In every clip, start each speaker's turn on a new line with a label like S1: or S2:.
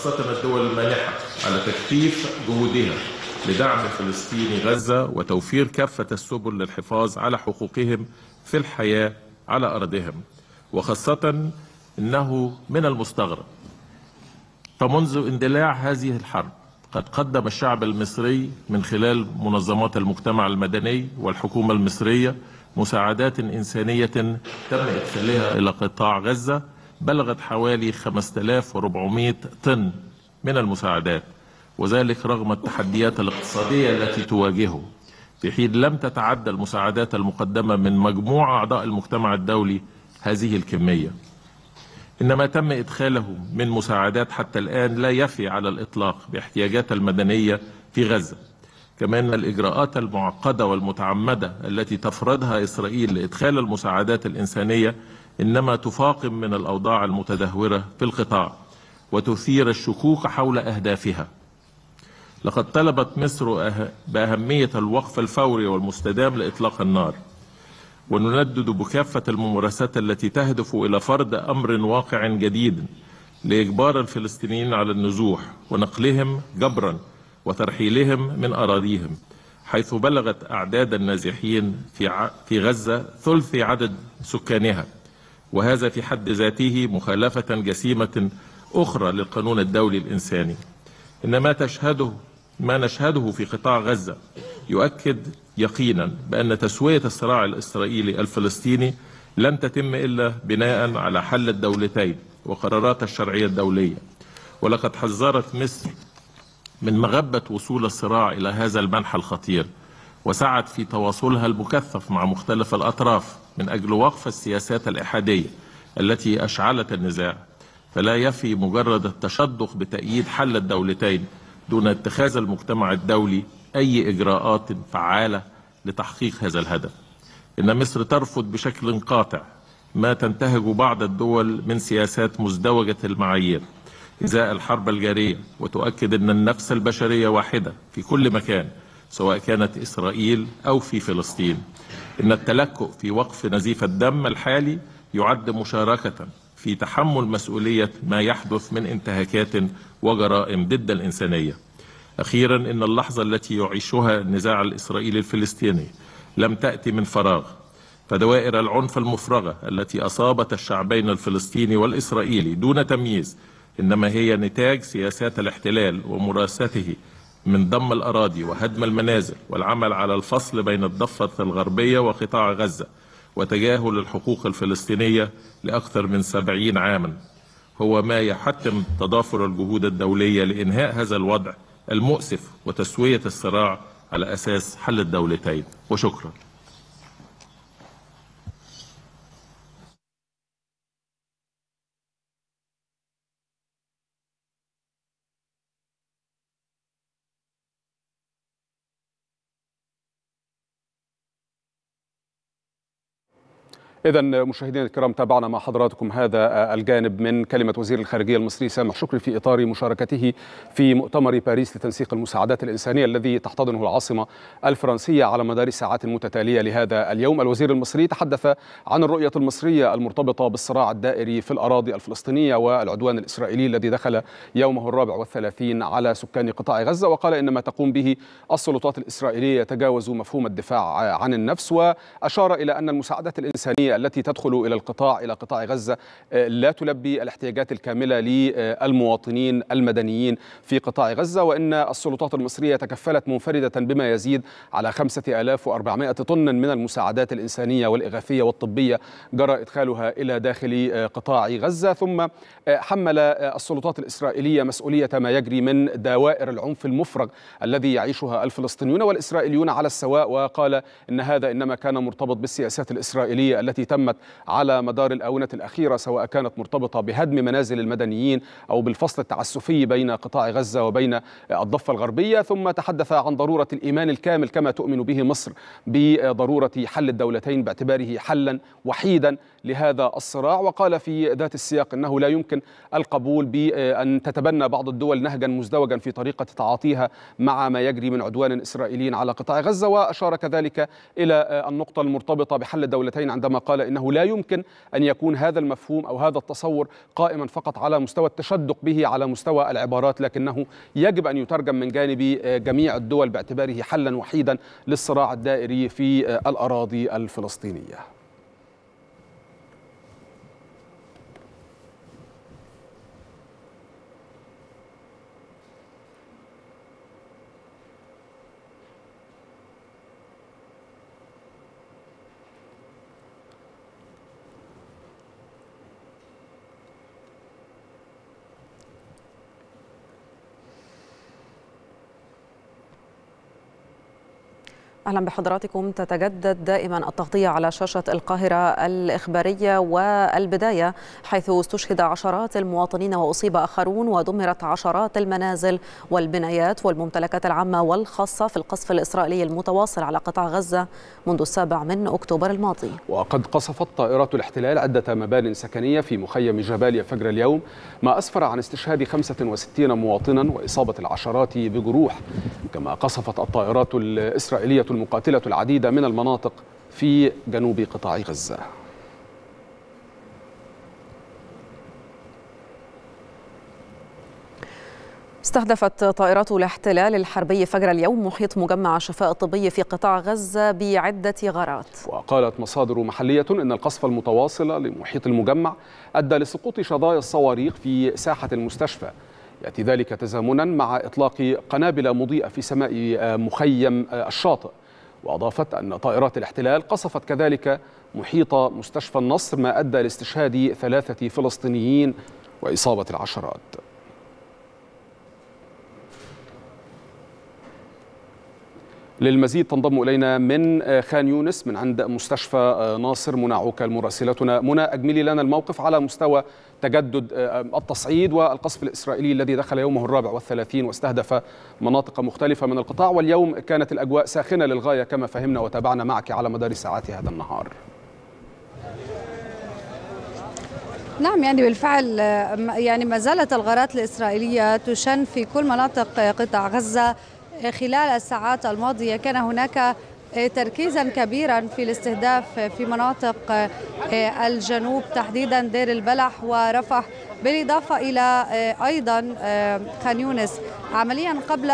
S1: وخاصة الدول المانحة على تكثيف جهودها لدعم فلسطيني غزة وتوفير كافة السبل للحفاظ على حقوقهم في الحياة على أرضهم. وخاصة أنه من المستغرب فمنذ اندلاع هذه الحرب قد قدم الشعب المصري من خلال منظمات المجتمع المدني والحكومة المصرية مساعدات إنسانية تم إدخالها إلى قطاع غزة. بلغت حوالي 5400 طن من المساعدات وذلك رغم التحديات الاقتصادية التي تواجهه. في حين لم تتعدى المساعدات المقدمة من مجموع أعضاء المجتمع الدولي هذه الكمية. إنما تم إدخاله من مساعدات حتى الآن لا يفي على الإطلاق باحتياجات المدنية في غزة. كما أن الإجراءات المعقدة والمتعمدة التي تفرضها إسرائيل لإدخال المساعدات الإنسانية إنما تفاقم من الأوضاع المتدهورة في القطاع وتثير الشكوك حول أهدافها. لقد طلبت مصر بأهمية الوقف الفوري والمستدام لإطلاق النار ونندد بكافة الممارسات التي تهدف إلى فرض أمر واقع جديد لإجبار الفلسطينيين على النزوح ونقلهم جبرا وترحيلهم من أراضيهم حيث بلغت أعداد النازحين في في غزة ثلث عدد سكانها. وهذا في حد ذاته مخالفة جسيمة أخرى للقانون الدولي الإنساني. إن ما تشهده ما نشهده في قطاع غزة يؤكد يقينا بأن تسوية الصراع الإسرائيلي الفلسطيني لن تتم إلا بناء على حل الدولتين وقرارات الشرعية الدولية. ولقد حذرت مصر من مغبة وصول الصراع إلى هذا المنحى الخطير. وسعت في تواصلها المكثف مع مختلف الأطراف من أجل وقف السياسات الإحادية التي أشعلت النزاع. فلا يفي مجرد التشدق بتأييد حل الدولتين دون اتخاذ المجتمع الدولي أي إجراءات فعالة لتحقيق هذا الهدف. إن مصر ترفض بشكل قاطع ما تنتهج بعض الدول من سياسات مزدوجة المعايير. إزاء الحرب الجارية وتؤكد أن النفس البشرية واحدة في كل مكان سواء كانت إسرائيل أو في فلسطين. إن التلكؤ في وقف نزيف الدم الحالي يعد مشاركة في تحمل مسؤولية ما يحدث من انتهاكات وجرائم ضد الإنسانية. أخيرا إن اللحظة التي يعيشها النزاع الإسرائيلي الفلسطيني لم تأتي من فراغ. فدوائر العنف المفرغة التي أصابت الشعبين الفلسطيني والإسرائيلي دون تمييز إنما هي نتاج سياسات الاحتلال ومراسته من ضم الأراضي وهدم المنازل والعمل على الفصل بين الضفة الغربية وقطاع غزة وتجاهل الحقوق الفلسطينية لأكثر من سبعين عاما. هو ما يحتم تضافر الجهود الدولية لإنهاء هذا الوضع المؤسف وتسوية الصراع على أساس حل الدولتين. وشكرا.
S2: إذا مشاهدينا الكرام تابعنا مع حضراتكم هذا الجانب من كلمة وزير الخارجية المصري سامح شكري في إطار مشاركته في مؤتمر باريس لتنسيق المساعدات الإنسانية الذي تحتضنه العاصمة الفرنسية على مدار الساعات المتتالية لهذا اليوم. الوزير المصري تحدث عن الرؤية المصرية المرتبطة بالصراع الدائري في الأراضي الفلسطينية والعدوان الإسرائيلي الذي دخل يومه الرابع والثلاثين على سكان قطاع غزة وقال إن ما تقوم به السلطات الإسرائيلية يتجاوز مفهوم الدفاع عن النفس. وأشار إلى أن المساعدات الإنسانية التي تدخل إلى القطاع إلى قطاع غزة لا تلبي الاحتياجات الكاملة للمواطنين المدنيين في قطاع غزة وإن السلطات المصرية تكفلت منفردة بما يزيد على 5400 طن من المساعدات الإنسانية والإغاثية والطبية جرى إدخالها إلى داخل قطاع غزة. ثم حمل السلطات الإسرائيلية مسؤولية ما يجري من دوائر العنف المفرغ الذي يعيشها الفلسطينيون والإسرائيليون على السواء وقال إن هذا إنما كان مرتبط بالسياسات الإسرائيلية التي تمت على مدار الآونة الأخيرة سواء كانت مرتبطة بهدم منازل المدنيين أو بالفصل التعسفي بين قطاع غزة وبين الضفة الغربية. ثم تحدث عن ضرورة الإيمان الكامل كما تؤمن به مصر بضرورة حل الدولتين باعتباره حلا وحيدا لهذا الصراع. وقال في ذات السياق أنه لا يمكن القبول بأن تتبنى بعض الدول نهجا مزدوجا في طريقة تعاطيها مع ما يجري من عدوان إسرائيلي على قطاع غزة. وأشار كذلك إلى النقطة المرتبطة بحل الدولتين عندما قال قال إنه لا يمكن أن يكون هذا المفهوم أو هذا التصور قائما فقط على مستوى التشدق به على مستوى العبارات لكنه يجب أن يترجم من جانب جميع الدول باعتباره حلا وحيدا للصراع الدائري في الأراضي الفلسطينية.
S3: أهلا بحضراتكم تتجدد دائما التغطية على شاشة القاهرة الإخبارية والبداية حيث استشهد عشرات المواطنين وأصيب آخرون ودمرت عشرات المنازل والبنايات والممتلكات العامة والخاصة في القصف الإسرائيلي المتواصل على قطاع غزة منذ السابع من أكتوبر الماضي.
S2: وقد قصفت طائرات الاحتلال عدة مبان سكنية في مخيم جباليا فجر اليوم ما أسفر عن استشهاد 65 مواطنا وإصابة العشرات بجروح كما قصفت الطائرات الإسرائيلية المقاتلة العديد من المناطق في جنوب قطاع غزة.
S3: استهدفت طائرات الاحتلال الحربي فجر اليوم محيط مجمع الشفاء الطبي في قطاع غزة بعدة غارات.
S2: وقالت مصادر محلية أن القصف المتواصل لمحيط المجمع أدى لسقوط شظايا الصواريخ في ساحة المستشفى. يأتي ذلك تزامنا مع إطلاق قنابل مضيئة في سماء مخيم الشاطئ. وأضافت أن طائرات الاحتلال قصفت كذلك محيط مستشفى النصر ما أدى لاستشهاد ثلاثة فلسطينيين وإصابة العشرات. للمزيد تنضم إلينا من خان يونس من عند مستشفى ناصر. منى عوكل مراسلتنا منى أجملي لنا الموقف على مستوى تجدد التصعيد والقصف الإسرائيلي الذي دخل يومه الرابع والثلاثين واستهدف مناطق مختلفة من القطاع. واليوم كانت الأجواء ساخنة للغاية كما فهمنا وتابعنا معك على مدار ساعات هذا النهار.
S4: نعم يعني بالفعل يعني ما زالت الغارات الإسرائيلية تشن في كل مناطق قطاع غزة. خلال الساعات الماضية كان هناك تركيزا كبيرا في الاستهداف في مناطق الجنوب تحديدا دير البلح ورفح بالإضافة إلى أيضا خان يونس. عمليا قبل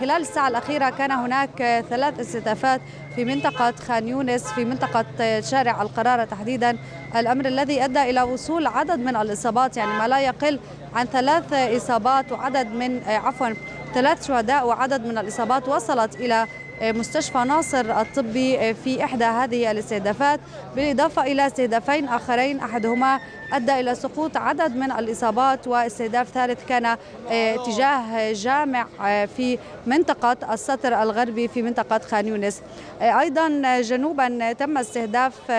S4: خلال الساعة الأخيرة كان هناك ثلاث استهدافات في منطقة خان يونس في منطقة شارع القرارة تحديدا. الأمر الذي أدى إلى وصول عدد من الإصابات يعني ما لا يقل عن ثلاث إصابات وعدد من عفوا ثلاث شهداء وعدد من الإصابات وصلت إلى مستشفى ناصر الطبي في إحدى هذه الاستهدافات بالإضافة إلى استهدافين آخرين أحدهما أدى إلى سقوط عدد من الإصابات واستهداف ثالث كان تجاه جامع في منطقة السطر الغربي في منطقة خان يونس. أيضا جنوبا تم استهداف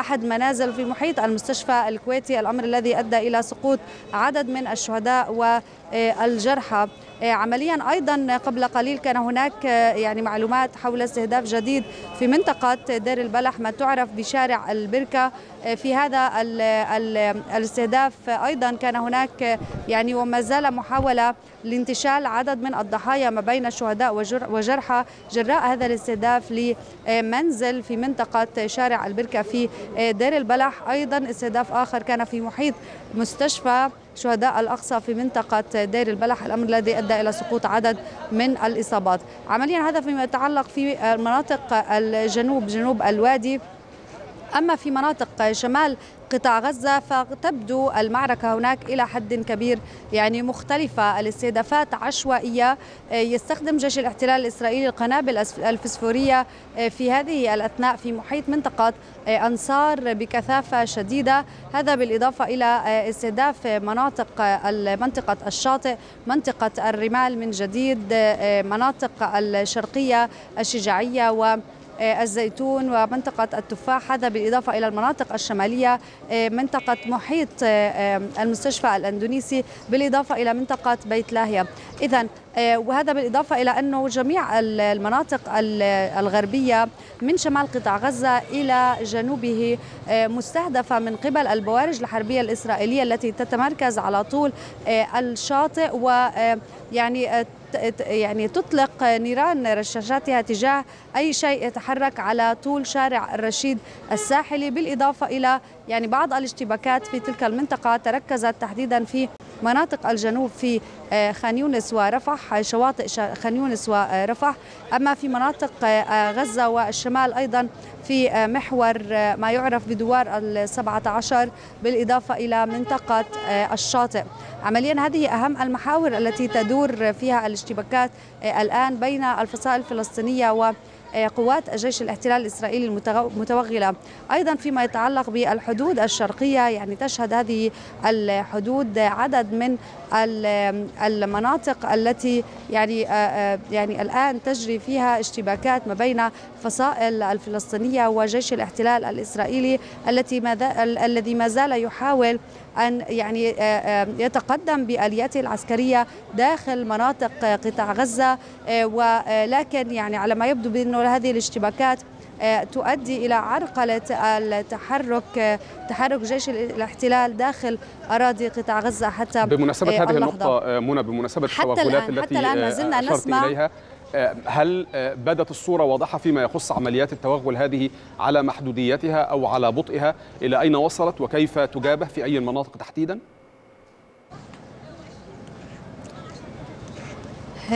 S4: أحد منازل في محيط المستشفى الكويتي. الأمر الذي أدى إلى سقوط عدد من الشهداء والجرحى. عمليا أيضا قبل قليل كان هناك يعني معلومات حول استهداف جديد في منطقة دير البلح. ما تعرف بشارع البركة في هذا ال ال الاستهداف أيضا كان هناك يعني وما زال محاولة لانتشال عدد من الضحايا ما بين الشهداء وجرحى جراء هذا الاستهداف لمنزل في منطقة شارع البركة في دير البلح. أيضا استهداف آخر كان في محيط مستشفى شهداء الأقصى في منطقة دير البلح. الأمر الذي أدى إلى سقوط عدد من الإصابات. عمليا هذا فيما يتعلق في مناطق الجنوب جنوب الوادي. أما في مناطق شمال قطاع غزة فتبدو المعركة هناك إلى حد كبير يعني مختلفة. الاستهدافات عشوائية يستخدم جيش الاحتلال الإسرائيلي القنابل الفسفورية في هذه الأثناء في محيط منطقة أنصار بكثافة شديدة. هذا بالإضافة إلى استهداف مناطق منطقة الشاطئ منطقة الرمال من جديد مناطق الشرقية الشجاعية و الزيتون ومنطقة التفاح هذا بالإضافة إلى المناطق الشمالية منطقة محيط المستشفى الأندونيسي بالإضافة إلى منطقة بيت لاهيا. إذا وهذا بالإضافة إلى أنه جميع المناطق الغربية من شمال قطاع غزة إلى جنوبه مستهدفة من قبل البوارج الحربية الإسرائيلية التي تتمركز على طول الشاطئ ويعني يعني تطلق نيران رشاشاتها تجاه أي شيء يتحرك على طول شارع الرشيد الساحلي بالإضافة إلى يعني بعض الاشتباكات في تلك المنطقة تركزت تحديدا في مناطق الجنوب في خان يونس ورفح شواطئ خان يونس ورفح. أما في مناطق غزة والشمال أيضا في محور ما يعرف بدوار السبعة عشر بالإضافة إلى منطقة الشاطئ. عمليا هذه أهم المحاور التي تدور فيها الاشتباكات الآن بين الفصائل الفلسطينية و قوات جيش الاحتلال الإسرائيلي المتوغلة. أيضا فيما يتعلق بالحدود الشرقية يعني تشهد هذه الحدود عدد من المناطق التي يعني يعني الآن تجري فيها اشتباكات ما بين فصائل الفلسطينية وجيش الاحتلال الإسرائيلي التي الذي ما زال يحاول أن يعني يتقدم بآلياته العسكرية داخل مناطق قطاع غزة ولكن يعني على ما يبدو بأنه هذه الاشتباكات تؤدي إلى عرقلة التحرك تحرك جيش الاحتلال داخل أراضي قطاع غزة حتى
S2: بمناسبة هذه النقطة منى بمناسبة التوغلات التي
S4: حتى الآن ما زلنا نسمع
S2: إليها هل بدت الصورة واضحة فيما يخص عمليات التوغل هذه على محدوديتها أو على بطئها إلى أين وصلت وكيف تجابه في أي المناطق تحديدا؟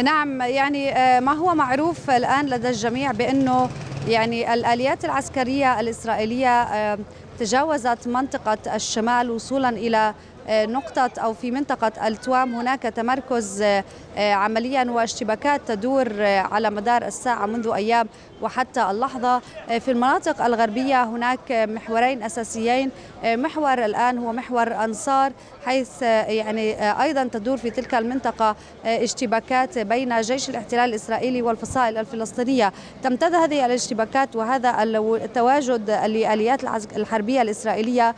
S4: نعم يعني ما هو معروف الآن لدى الجميع بأنه يعني الآليات العسكرية الإسرائيلية تجاوزت منطقة الشمال وصولا إلى نقطة أو في منطقة التوام هناك تمركز عمليا واشتباكات تدور على مدار الساعة منذ أيام وحتى اللحظة. في المناطق الغربية هناك محورين أساسيين. محور الآن هو محور أنصار حيث يعني أيضا تدور في تلك المنطقة اشتباكات بين جيش الاحتلال الإسرائيلي والفصائل الفلسطينية. تمتد هذه الاشتباكات وهذا التواجد لآليات الحربية الإسرائيلية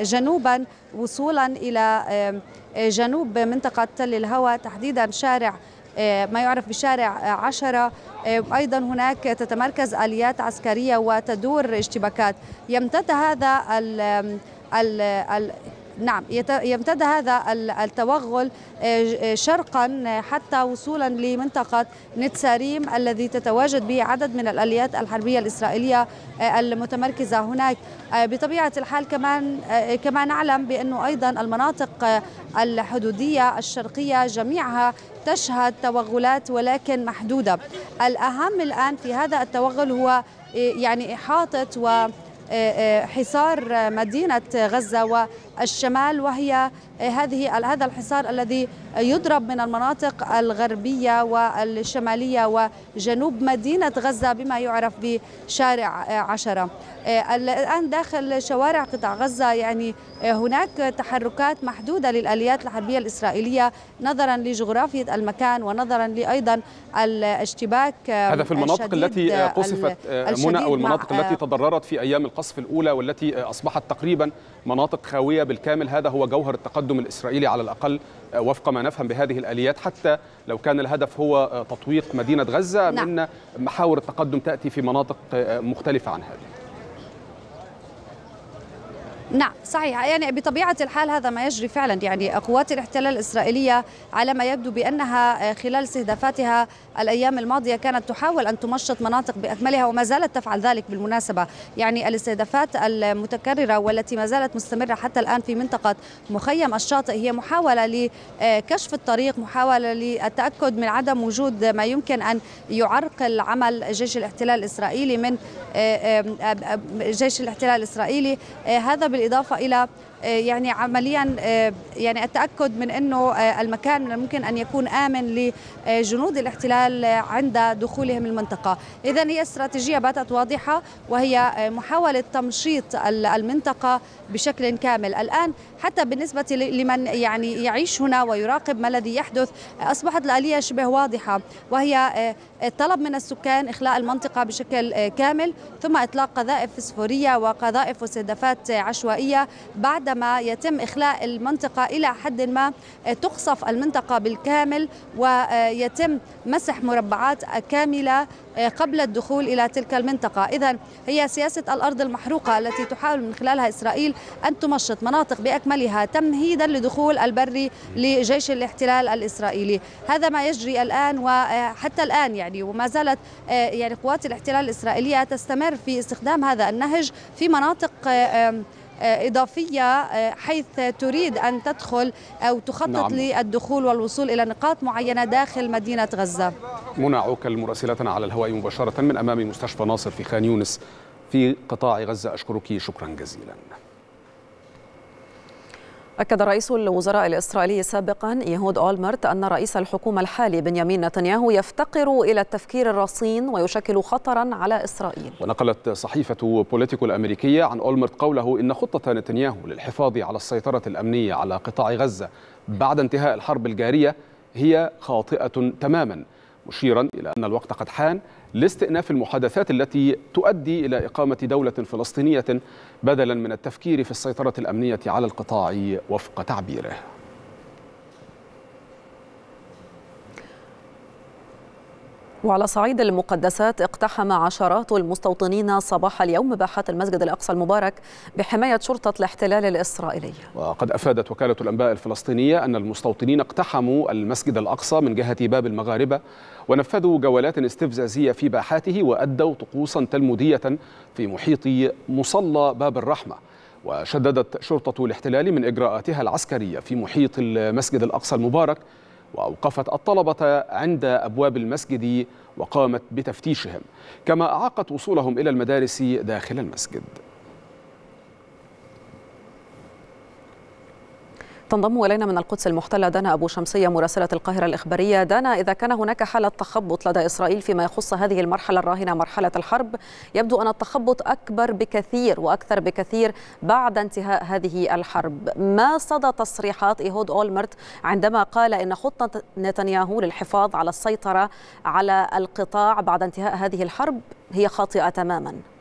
S4: جنوبا وصولا إلى جنوب منطقة تل الهوى تحديدا شارع ما يعرف بشارع عشرة. أيضا هناك تتمركز آليات عسكرية وتدور اشتباكات. يمتد هذا ال ال ال نعم يمتد هذا التوغل شرقا حتى وصولا لمنطقة نتساريم الذي تتواجد به عدد من الآليات الحربية الإسرائيلية المتمركزة هناك. بطبيعة الحال كمان كما نعلم بأنه أيضا المناطق الحدودية الشرقية جميعها تشهد توغلات ولكن محدودة. الأهم الآن في هذا التوغل هو يعني إحاطة و حصار مدينة غزة والشمال وهي هذه هذا الحصار الذي يضرب من المناطق الغربية والشمالية وجنوب مدينة غزة بما يعرف بشارع عشرة. الآن داخل شوارع قطاع غزة يعني هناك تحركات محدودة للآليات الحربية الإسرائيلية نظرا لجغرافية المكان ونظرا لأيضا الاشتباك
S2: هذا في المناطق التي قصفت منى أو المناطق التي تضررت في أيام القصف الأولى والتي أصبحت تقريبا مناطق خاوية بالكامل هذا هو جوهر التقدم الإسرائيلي على الأقل وفق ما نفهم بهذه الآليات حتى لو كان الهدف هو تطويق مدينة غزة نعم. من محاور التقدم تأتي في مناطق مختلفة عن هذه
S4: نعم صحيح. يعني بطبيعة الحال هذا ما يجري فعلا. يعني قوات الاحتلال الإسرائيلية على ما يبدو بأنها خلال استهدافاتها الأيام الماضية كانت تحاول أن تمشط مناطق بأكملها وما زالت تفعل ذلك بالمناسبة. يعني الاستهدافات المتكررة والتي ما زالت مستمرة حتى الآن في منطقة مخيم الشاطئ هي محاولة لكشف الطريق محاولة للتأكد من عدم وجود ما يمكن أن يعرقل عمل جيش الاحتلال الإسرائيلي من جيش الاحتلال الإسرائيلي. هذا بالإضافة إلى يعني عمليا يعني التأكد من إنه المكان من الممكن أن يكون آمن لجنود الاحتلال عند دخولهم المنطقة، اذا هي استراتيجية باتت واضحة وهي محاولة تمشيط المنطقة بشكل كامل، الآن حتى بالنسبة لمن يعني يعيش هنا ويراقب ما الذي يحدث أصبحت الآلية شبه واضحة وهي الطلب من السكان إخلاء المنطقة بشكل كامل ثم إطلاق قذائف فسفورية وقذائف واستهدافات عشوائية بعد بعدما يتم إخلاء المنطقة إلى حد ما تقصف المنطقة بالكامل ويتم مسح مربعات كاملة قبل الدخول إلى تلك المنطقة. إذا هي سياسة الأرض المحروقة التي تحاول من خلالها إسرائيل أن تمشط مناطق بأكملها تمهيدا لدخول البري لجيش الاحتلال الإسرائيلي. هذا ما يجري الآن وحتى الآن يعني. وما زالت يعني قوات الاحتلال الإسرائيلية تستمر في استخدام هذا النهج في مناطق إضافية حيث تريد أن تدخل أو تخطط نعم. للدخول والوصول إلى نقاط معينة داخل مدينة غزة.
S2: منى عوكل مراسلتنا على الهواء مباشرة من أمام مستشفى ناصر في خان يونس في قطاع غزة. أشكرك. شكرا جزيلا.
S3: أكد رئيس الوزراء الإسرائيلي سابقا يهود أولمرت أن رئيس الحكومة الحالي بنيامين نتنياهو يفتقر إلى التفكير الرصين ويشكل خطرا على إسرائيل.
S2: ونقلت صحيفة بوليتيكو الأمريكية عن أولمرت قوله إن خطة نتنياهو للحفاظ على السيطرة الأمنية على قطاع غزة بعد انتهاء الحرب الجارية هي خاطئة تماما. مشيرا إلى أن الوقت قد حان لاستئناف المحادثات التي تؤدي إلى إقامة دولة فلسطينية بدلا من التفكير في السيطرة الأمنية على القطاع وفق تعبيره.
S3: وعلى صعيد المقدسات اقتحم عشرات المستوطنين صباح اليوم مباحات المسجد الأقصى المبارك بحماية شرطة الاحتلال الإسرائيلي.
S2: وقد أفادت وكالة الأنباء الفلسطينية أن المستوطنين اقتحموا المسجد الأقصى من جهة باب المغاربة ونفذوا جولات استفزازية في باحاته وأدوا طقوسا تلمودية في محيط مصلى باب الرحمة. وشددت شرطة الاحتلال من إجراءاتها العسكرية في محيط المسجد الأقصى المبارك وأوقفت الطلبة عند أبواب المسجد وقامت بتفتيشهم كما أعاقت وصولهم إلى المدارس داخل المسجد.
S3: تنضم إلينا من القدس المحتلة دانا أبو شمسية مراسلة القاهرة الإخبارية. دانا إذا كان هناك حالة تخبط لدى إسرائيل فيما يخص هذه المرحلة الراهنة مرحلة الحرب يبدو أن التخبط أكبر بكثير وأكثر بكثير بعد انتهاء هذه الحرب. ما صدى تصريحات إيهود أولمرت عندما قال إن خطة نتنياهو للحفاظ على السيطرة على القطاع بعد انتهاء هذه الحرب هي خاطئة تماما؟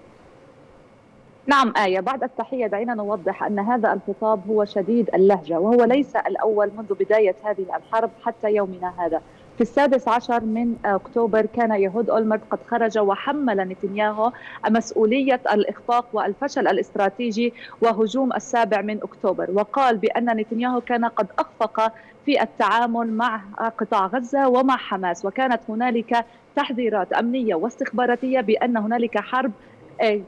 S5: نعم آية. بعد التحية دعينا نوضح أن هذا الخطاب هو شديد اللهجة وهو ليس الأول منذ بداية هذه الحرب حتى يومنا هذا. في السادس عشر من أكتوبر كان يهود أولمرت قد خرج وحمل نتنياهو مسؤولية الإخفاق والفشل الاستراتيجي وهجوم السابع من أكتوبر وقال بأن نتنياهو كان قد أخفق في التعامل مع قطاع غزة ومع حماس وكانت هنالك تحذيرات أمنية واستخباراتية بأن هنالك حرب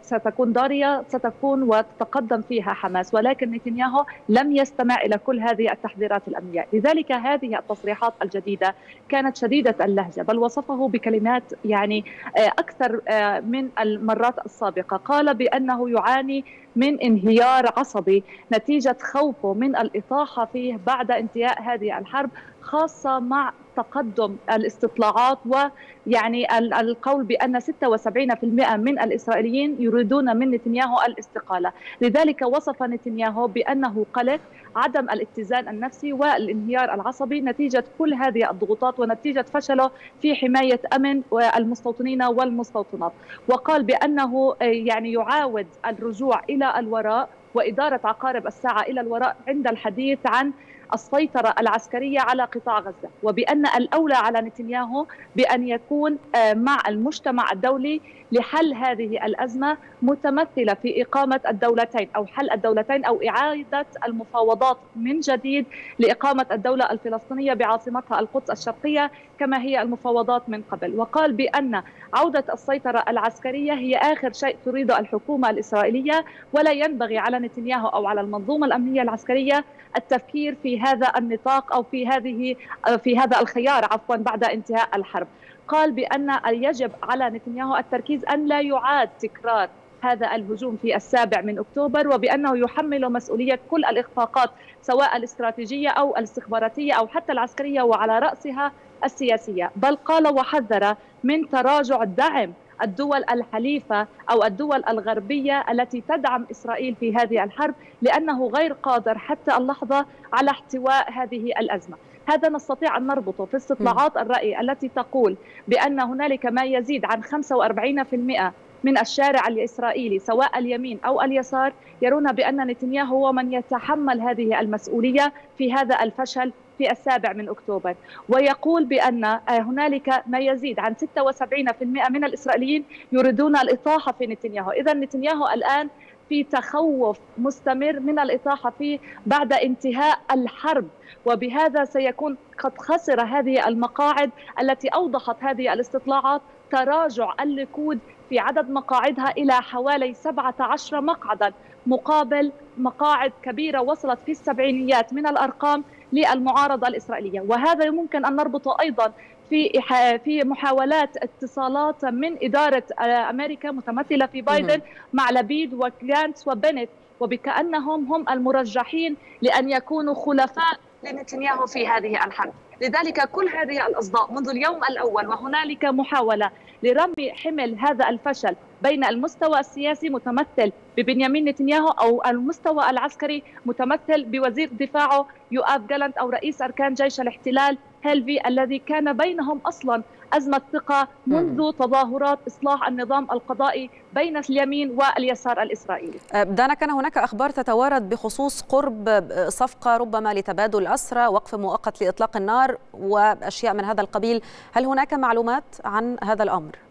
S5: ستكون ضارية ستكون وتتقدم فيها حماس ولكن نتنياهو لم يستمع إلى كل هذه التحذيرات الأمنية. لذلك هذه التصريحات الجديدة كانت شديدة اللهجة بل وصفه بكلمات يعني أكثر من المرات السابقة. قال بأنه يعاني من انهيار عصبي نتيجة خوفه من الإطاحة فيه بعد انتهاء هذه الحرب خاصة مع تقدم الاستطلاعات ويعني القول بأن 76% من الإسرائيليين يريدون من نتنياهو الاستقالة. لذلك وصف نتنياهو بأنه قلق عدم الاتزان النفسي والانهيار العصبي نتيجة كل هذه الضغوطات ونتيجة فشله في حماية أمن المستوطنين والمستوطنات. وقال بأنه يعني يعاود الرجوع إلى الوراء وإدارة عقارب الساعة إلى الوراء عند الحديث عن السيطرة العسكرية على قطاع غزة وبأن الأولى على نتنياهو بأن يكون مع المجتمع الدولي لحل هذه الأزمة متمثلة في إقامة الدولتين أو حل الدولتين أو إعادة المفاوضات من جديد لإقامة الدولة الفلسطينية بعاصمتها القدس الشرقية كما هي المفاوضات من قبل. وقال بأن عودة السيطرة العسكرية هي آخر شيء تريد الحكومة الإسرائيلية ولا ينبغي على نتنياهو أو على المنظومة الأمنية العسكرية التفكير في هذا النطاق أو في هذه في هذا الخيار عفوا بعد انتهاء الحرب. قال بأن يجب على نتنياهو التركيز أن لا يعاد تكرار هذا الهجوم في السابع من أكتوبر وبأنه يحمل مسؤولية كل الإخفاقات سواء الاستراتيجية أو الاستخباراتية أو حتى العسكرية وعلى رأسها السياسية، بل قال وحذر من تراجع الدعم الدول الحليفة أو الدول الغربية التي تدعم إسرائيل في هذه الحرب لأنه غير قادر حتى اللحظة على احتواء هذه الأزمة. هذا نستطيع أن نربطه في استطلاعات الرأي التي تقول بأن هنالك ما يزيد عن 45% من الشارع الإسرائيلي سواء اليمين أو اليسار يرون بأن نتنياهو هو من يتحمل هذه المسؤولية في هذا الفشل في السابع من أكتوبر. ويقول بأن هنالك ما يزيد عن 76% من الإسرائيليين يريدون الإطاحة في نتنياهو. إذا نتنياهو الآن في تخوف مستمر من الإطاحة فيه بعد انتهاء الحرب. وبهذا سيكون قد خسر هذه المقاعد التي أوضحت هذه الاستطلاعات تراجع الليكود في عدد مقاعدها إلى حوالي 17 مقعدا مقابل مقاعد كبيرة وصلت في السبعينيات من الأرقام للمعارضة الإسرائيلية. وهذا يمكن أن نربطه أيضا في في محاولات اتصالات من إدارة أمريكا متمثلة في بايدن مع لبيد وجانتس وبنت وبكأنهم هم المرجحين لأن يكونوا خلفاء لنتنياهو في هذه الحرب. لذلك كل هذه الأصداء منذ اليوم الأول وهنالك محاولة لرمي حمل هذا الفشل بين المستوى السياسي متمثل ببنيامين نتنياهو أو المستوى العسكري متمثل بوزير دفاعه يؤاف جالنت أو رئيس أركان جيش الاحتلال هيلفي الذي كان بينهم أصلا أزمة ثقة منذ تظاهرات إصلاح النظام القضائي بين اليمين واليسار الإسرائيلي.
S3: دانا كان هناك أخبار تتوارد بخصوص قرب صفقة ربما لتبادل الأسرى وقف مؤقت لإطلاق النار وأشياء من هذا القبيل. هل هناك معلومات عن هذا الأمر؟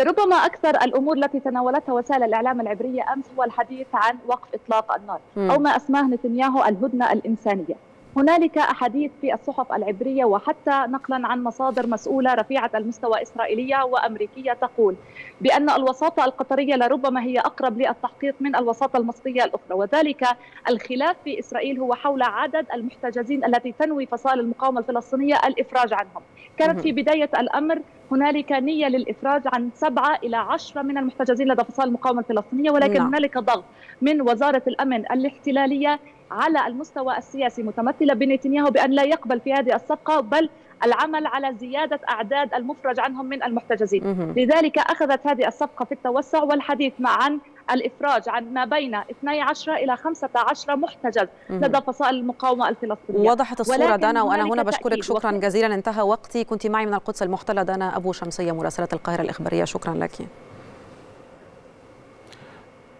S5: لربما أكثر الأمور التي تناولتها وسائل الإعلام العبرية أمس هو الحديث عن وقف إطلاق النار. أو ما أسماه نتنياهو الهدنة الإنسانية هنالك أحاديث في الصحف العبرية وحتى نقلا عن مصادر مسؤولة رفيعة المستوى إسرائيلية وأمريكية تقول بأن الوساطة القطرية لربما هي أقرب للتحقيق من الوساطة المصرية الأخرى وذلك الخلاف في إسرائيل هو حول عدد المحتجزين التي تنوي فصائل المقاومة الفلسطينية الإفراج عنهم كانت في بداية الأمر هنالك نية للإفراج عن سبعة إلى عشرة من المحتجزين لدى فصائل المقاومة الفلسطينية ولكن نعم. هنالك ضغط من وزارة الأمن الاحتلالية على المستوى السياسي متمثلة بنتنياهو بأن لا يقبل في هذه الصفقة بل العمل على زيادة أعداد المفرج عنهم من المحتجزين، لذلك أخذت هذه الصفقة في التوسع والحديث مع عن الإفراج عن ما بين 12 إلى 15 محتجز لدى فصائل المقاومة الفلسطينية.
S3: وضحت الصورة دانا وأنا هنا بشكرك. شكرا جزيلا. انتهى وقتي. كنت معي من القدس المحتلة دانا أبو شمسية مراسلة القاهرة الإخبارية. شكرا لك.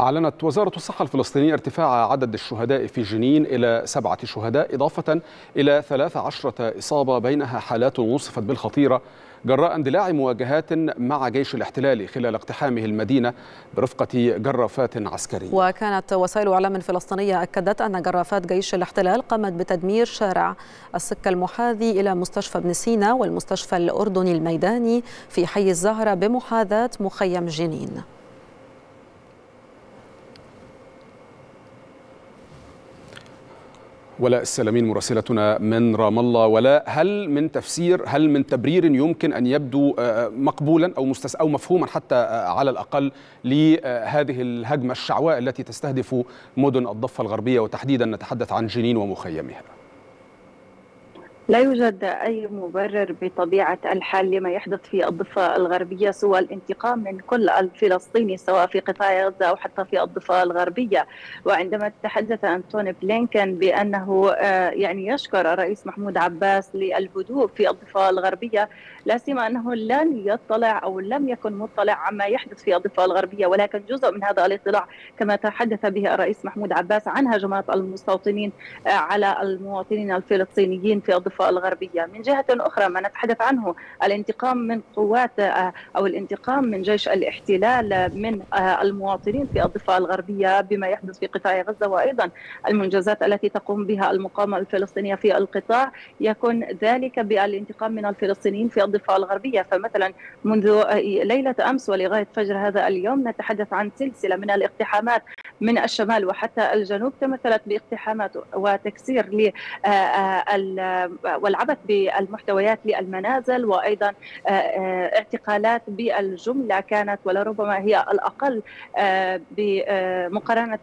S2: أعلنت وزارة الصحة الفلسطينية ارتفاع عدد الشهداء في جنين إلى سبعة شهداء إضافة إلى ثلاث عشرة إصابة بينها حالات وصفت بالخطيرة جراء اندلاع مواجهات مع جيش الاحتلال خلال اقتحامه المدينة برفقة جرافات عسكرية.
S3: وكانت وسائل إعلام فلسطينية أكدت أن جرافات جيش الاحتلال قامت بتدمير شارع السكة المحاذي إلى مستشفى ابن سينا والمستشفى الأردني الميداني في حي الزهرة بمحاذاة مخيم جنين.
S2: ولاء السلامين مراسلتنا من رام الله ولاء هل من تفسير هل من تبرير يمكن أن يبدو مقبولا أو مستس أو مفهوما حتى على الأقل لهذه الهجمة الشعواء التي تستهدف مدن الضفة الغربية وتحديدا نتحدث عن جنين ومخيمها؟
S6: لا يوجد أي مبرر بطبيعة الحال لما يحدث في الضفة الغربية سوى الانتقام من كل الفلسطيني سواء في قطاع غزة أو حتى في الضفة الغربية. وعندما تحدث أنتوني بلينكن بأنه يعني يشكر الرئيس محمود عباس للهدوء في الضفة الغربية لا سيما أنه لن يطلع أو لم يكن مطلع عما يحدث في الضفة الغربية ولكن جزء من هذا الاطلاع كما تحدث به الرئيس محمود عباس عن هجمات المستوطنين على المواطنين الفلسطينيين في الضفة الغربية. من جهة أخرى ما نتحدث عنه الانتقام من قوات أو الانتقام من جيش الاحتلال من المواطنين في الضفة الغربية بما يحدث في قطاع غزة وأيضا المنجزات التي تقوم بها المقاومة الفلسطينية في القطاع. يكون ذلك بالانتقام من الفلسطينيين في الضفة الغربية. فمثلا منذ ليلة أمس ولغاية فجر هذا اليوم نتحدث عن سلسلة من الاقتحامات من الشمال وحتى الجنوب. تمثلت باقتحامات وتكسير والعبث بالمحتويات للمنازل وأيضا اعتقالات بالجملة كانت ولربما هي الأقل مقارنة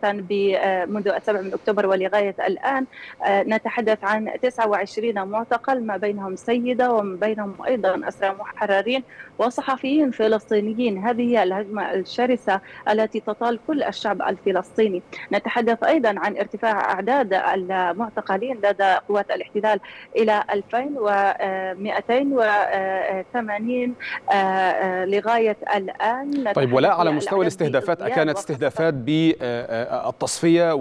S6: منذ السبع من أكتوبر ولغاية الآن. نتحدث عن 29 معتقل ما بينهم سيدة وما بينهم أيضا أسرى محررين وصحفيين فلسطينيين. هذه الهجمة الشرسة التي تطال كل الشعب الفلسطيني. نتحدث أيضا عن ارتفاع أعداد المعتقلين لدى قوات الاحتلال إلى 2280 لغاية الآن.
S2: طيب ولا على مستوى الاستهدافات؟ أكانت استهدافات بالتصفية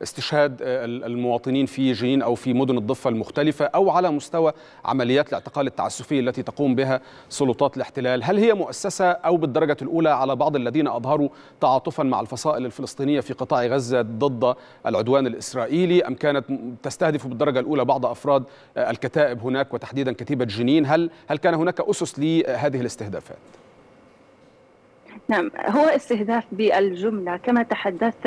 S2: واستشهاد المواطنين في جنين أو في مدن الضفة المختلفة أو على مستوى عمليات الاعتقال التعسفية التي تقوم بها سلطات الاحتلال. هل هي مؤسسة أو بالدرجة الأولى على بعض الذين أظهروا تعاطفا مع الفصائل الفلسطينية في قطاع غزة ضد العدوان الإسرائيلي؟ أم كانت تستهدف بالدرجة الأولى بعض أفراد الكتائب هناك وتحديدا كتيبة جنين؟ هل هل كان هناك أسس لهذه الاستهدافات؟
S6: نعم هو استهداف بالجملة كما تحدثت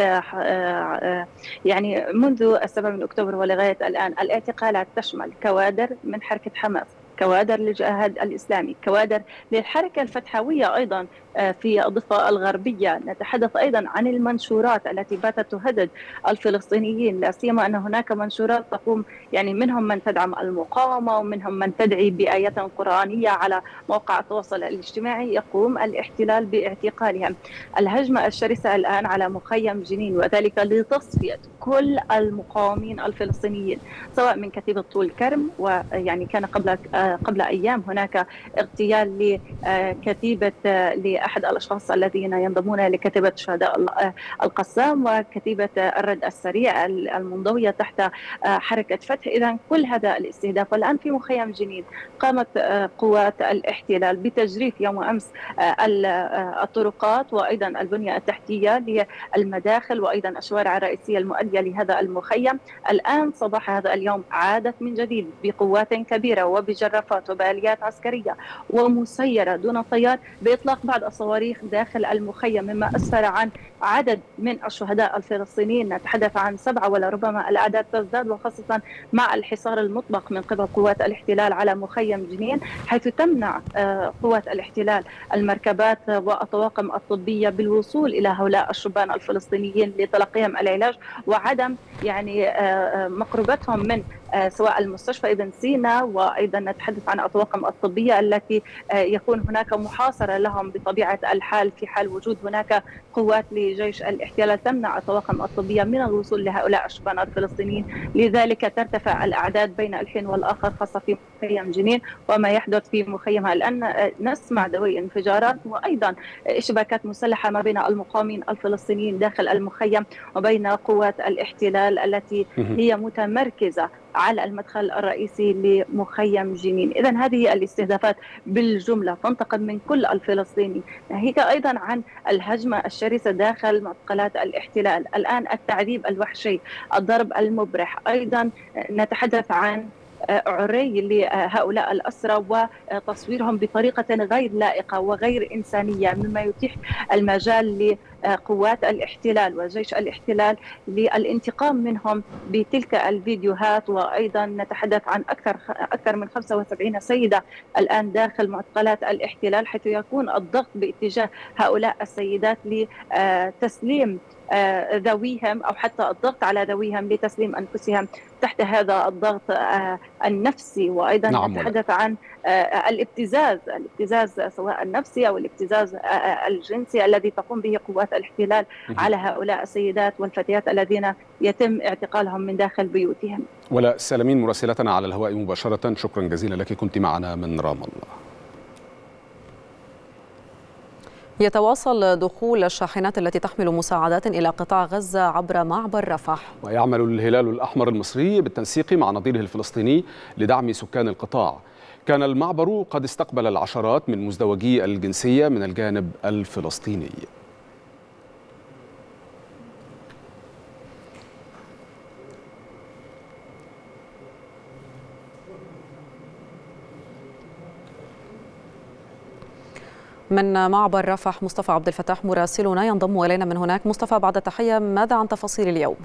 S6: يعني منذ السبب من أكتوبر ولغاية الآن الاعتقالات تشمل كوادر من حركة حماس. كوادر للجهاد الإسلامي كوادر للحركة الفتحوية أيضا في الضفة الغربية. نتحدث أيضا عن المنشورات التي باتت تهدد الفلسطينيين لا سيما أن هناك منشورات تقوم يعني منهم من تدعم المقاومة ومنهم من تدعي بآيات قرآنية على موقع التواصل الاجتماعي يقوم الاحتلال باعتقالهم الهجمة الشرسة الآن على مخيم جنين وذلك لتصفية كل المقاومين الفلسطينيين سواء من كتيبة طول كرم ويعني كان قبل قبل أيام هناك اغتيال لكتيبة لأحد الأشخاص الذين ينضمون لكتيبة شهداء القسام وكتيبة الرد السريع المنضوية تحت حركة فتح. إذا كل هذا الاستهداف والآن في مخيم جنين قامت قوات الاحتلال بتجريف يوم أمس الطرقات وأيضا البنية التحتية للمداخل وأيضا الشوارع الرئيسية المؤدية لهذا المخيم. الآن صباح هذا اليوم عادت من جديد بقوات كبيرة وبجرافات وبآليات عسكرية ومسيرة دون طيار بإطلاق بعض الصواريخ داخل المخيم مما أسفر عن عدد من الشهداء الفلسطينيين. نتحدث عن سبعة ولا ربما الأعداد تزداد وخاصة مع الحصار المطبق من قبل قوات الاحتلال على مخيم جنين حيث تمنع قوات الاحتلال المركبات والطواقم الطبية بالوصول إلى هؤلاء الشبان الفلسطينيين لتلقيهم العلاج وعدم يعني مقربتهم من سواء المستشفى ابن سينا وأيضا نتحدث عن الطواقم الطبية التي يكون هناك محاصرة لهم بطبيعة الحال في حال وجود هناك قوات لجيش الاحتلال تمنع الطواقم الطبية من الوصول لهؤلاء الشبان الفلسطينيين، لذلك ترتفع الأعداد بين الحين والآخر خاصة في مخيم جنين. وما يحدث في مخيمها الآن نسمع دوي انفجارات وأيضا اشباكات مسلحة ما بين المقاومين الفلسطينيين داخل المخيم وبين قوات الاحتلال التي هي متمركزة. على المدخل الرئيسي لمخيم جنين. إذا هذه الاستهدافات بالجملة تنتقد من كل الفلسطيني ناهيك أيضا عن الهجمة الشرسة داخل معتقلات الاحتلال. الآن التعذيب الوحشي الضرب المبرح. أيضا نتحدث عن عري لهؤلاء الأسرى وتصويرهم بطريقة غير لائقة وغير إنسانية مما يتيح المجال لقوات الاحتلال وجيش الاحتلال للانتقام منهم بتلك الفيديوهات. وأيضا نتحدث عن أكثر أكثر من 75 سيدة الآن داخل معتقلات الاحتلال حيث يكون الضغط باتجاه هؤلاء السيدات لتسليم ذويهم أو حتى الضغط على ذويهم لتسليم أنفسهم تحت هذا الضغط النفسي وأيضا نعم نتحدث عن الابتزاز الابتزاز سواء النفسي أو الابتزاز الجنسي الذي تقوم به قوات الاحتلال على هؤلاء السيدات والفتيات الذين يتم اعتقالهم من داخل بيوتهم.
S2: ولا سلامين مراسلتنا على الهواء مباشرة شكرا جزيلا لك كنت معنا من رام الله.
S3: يتواصل دخول الشاحنات التي تحمل مساعدات إلى قطاع غزة عبر معبر رفح.
S2: ويعمل الهلال الأحمر المصري بالتنسيق مع نظيره الفلسطيني لدعم سكان القطاع. كان المعبر قد استقبل العشرات من مزدوجي الجنسية من الجانب الفلسطيني.
S3: من معبر رفح مصطفى عبد الفتاح مراسلنا ينضم إلينا من هناك. مصطفى بعد التحية ماذا عن تفاصيل اليوم؟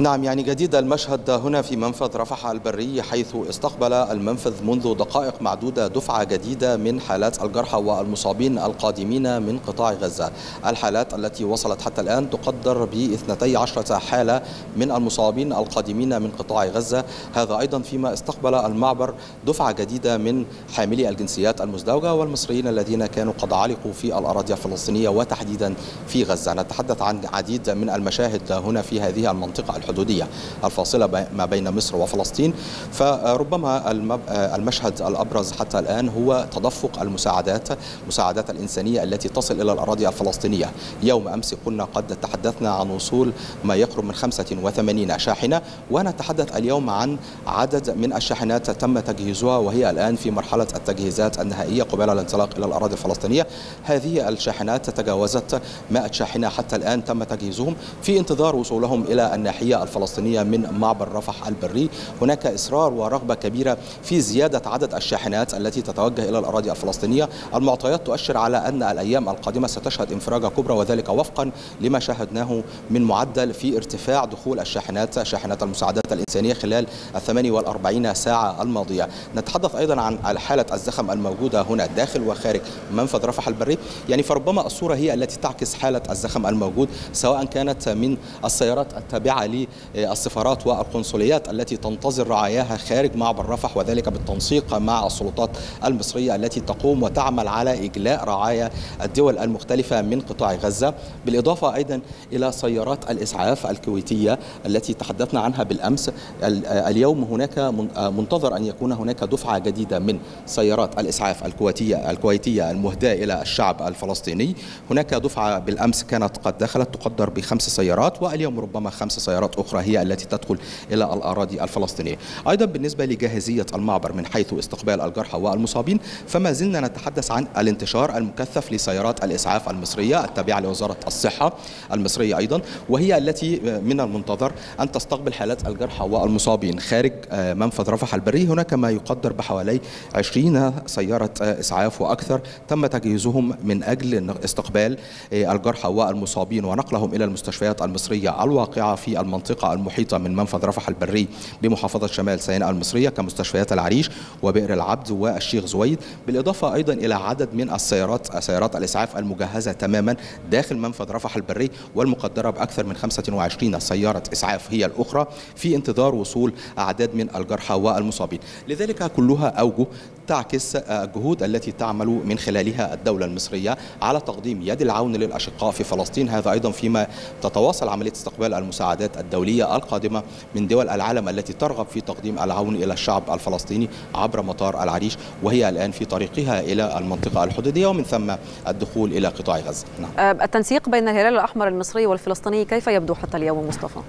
S7: نعم يعني جديد المشهد هنا في منفذ رفح البري حيث استقبل المنفذ منذ دقائق معدودة دفعة جديدة من حالات الجرحى والمصابين القادمين من قطاع غزة. الحالات التي وصلت حتى الآن تقدر ب 12 حالة من المصابين القادمين من قطاع غزة. هذا أيضا فيما استقبل المعبر دفعة جديدة من حاملي الجنسيات المزدوجة والمصريين الذين كانوا قد علقوا في الأراضي الفلسطينية وتحديدا في غزة. نتحدث عن عديد من المشاهد هنا في هذه المنطقة الحدودية الفاصلة ما بين مصر وفلسطين. فربما المشهد الأبرز حتى الآن هو تدفق المساعدات مساعدات الإنسانية التي تصل إلى الأراضي الفلسطينية. يوم أمس كنا قد تحدثنا عن وصول ما يقرب من 85 شاحنة ونتحدث اليوم عن عدد من الشاحنات تم تجهيزها وهي الآن في مرحلة التجهيزات النهائية قبل الانطلاق إلى الأراضي الفلسطينية. هذه الشاحنات تجاوزت 100 شاحنة حتى الآن تم تجهيزهم. في انتظار وصولهم إلى الناحية الفلسطينية من معبر رفح البري. هناك إصرار ورغبة كبيرة في زيادة عدد الشاحنات التي تتوجه إلى الأراضي الفلسطينية. المعطيات تؤشر على أن الأيام القادمة ستشهد انفراجة كبرى وذلك وفقا لما شاهدناه من معدل في ارتفاع دخول الشاحنات شاحنات المساعدات الإنسانية خلال ال 48 ساعة الماضية. نتحدث أيضا عن حالة الزخم الموجودة هنا داخل وخارج منفذ رفح البري. يعني فربما الصورة هي التي تعكس حالة الزخم الموجود سواء كانت من السيارات التابعة للسفارات والقنصليات التي تنتظر رعاياها خارج معبر رفح وذلك بالتنسيق مع السلطات المصرية التي تقوم وتعمل على إجلاء رعايا الدول المختلفة من قطاع غزة. بالإضافة أيضا إلى سيارات الإسعاف الكويتية التي تحدثنا عنها بالأمس. اليوم هناك منتظر أن يكون هناك دفعة جديدة من سيارات الإسعاف الكويتية الكويتية المهداة إلى الشعب الفلسطيني. هناك دفعة بالأمس كانت قد دخلت تقدر بخمس سيارات واليوم ربما خمس سيارات أخرى هي التي تدخل إلى الأراضي الفلسطينية. أيضا بالنسبة لجاهزية المعبر من حيث استقبال الجرحى والمصابين فما زلنا نتحدث عن الانتشار المكثف لسيارات الإسعاف المصرية التابعة لوزارة الصحة المصرية أيضا وهي التي من المنتظر أن تستقبل حالات الجرحى والمصابين. خارج منفذ رفح البري هناك ما يقدر بحوالي 20 سيارة إسعاف وأكثر تم تجهيزهم من أجل استقبال الجرحى والمصابين ونقلهم إلى المستشفيات المصرية الواقعة في المنطقة. المحيطة من منفذ رفح البري بمحافظة شمال سيناء المصرية كمستشفيات العريش وبئر العبد والشيخ زويد بالإضافة أيضا إلى عدد من السيارات سيارات الإسعاف المجهزة تماما داخل منفذ رفح البري والمقدرة بأكثر من 25 سيارة إسعاف هي الأخرى في انتظار وصول أعداد من الجرحى والمصابين. لذلك كلها أوجه تعكس الجهود التي تعمل من خلالها الدولة المصرية على تقديم يد العون للأشقاء في فلسطين هذا أيضا فيما تتواصل عملية استقبال المساعدات الدولية القادمة من دول العالم التي ترغب في تقديم العون إلى الشعب الفلسطيني عبر مطار العريش وهي الآن في طريقها إلى المنطقة الحدودية ومن ثم الدخول إلى قطاع غزة
S3: نعم. التنسيق بين الهلال الأحمر المصري والفلسطيني كيف يبدو حتى اليوم مصطفى؟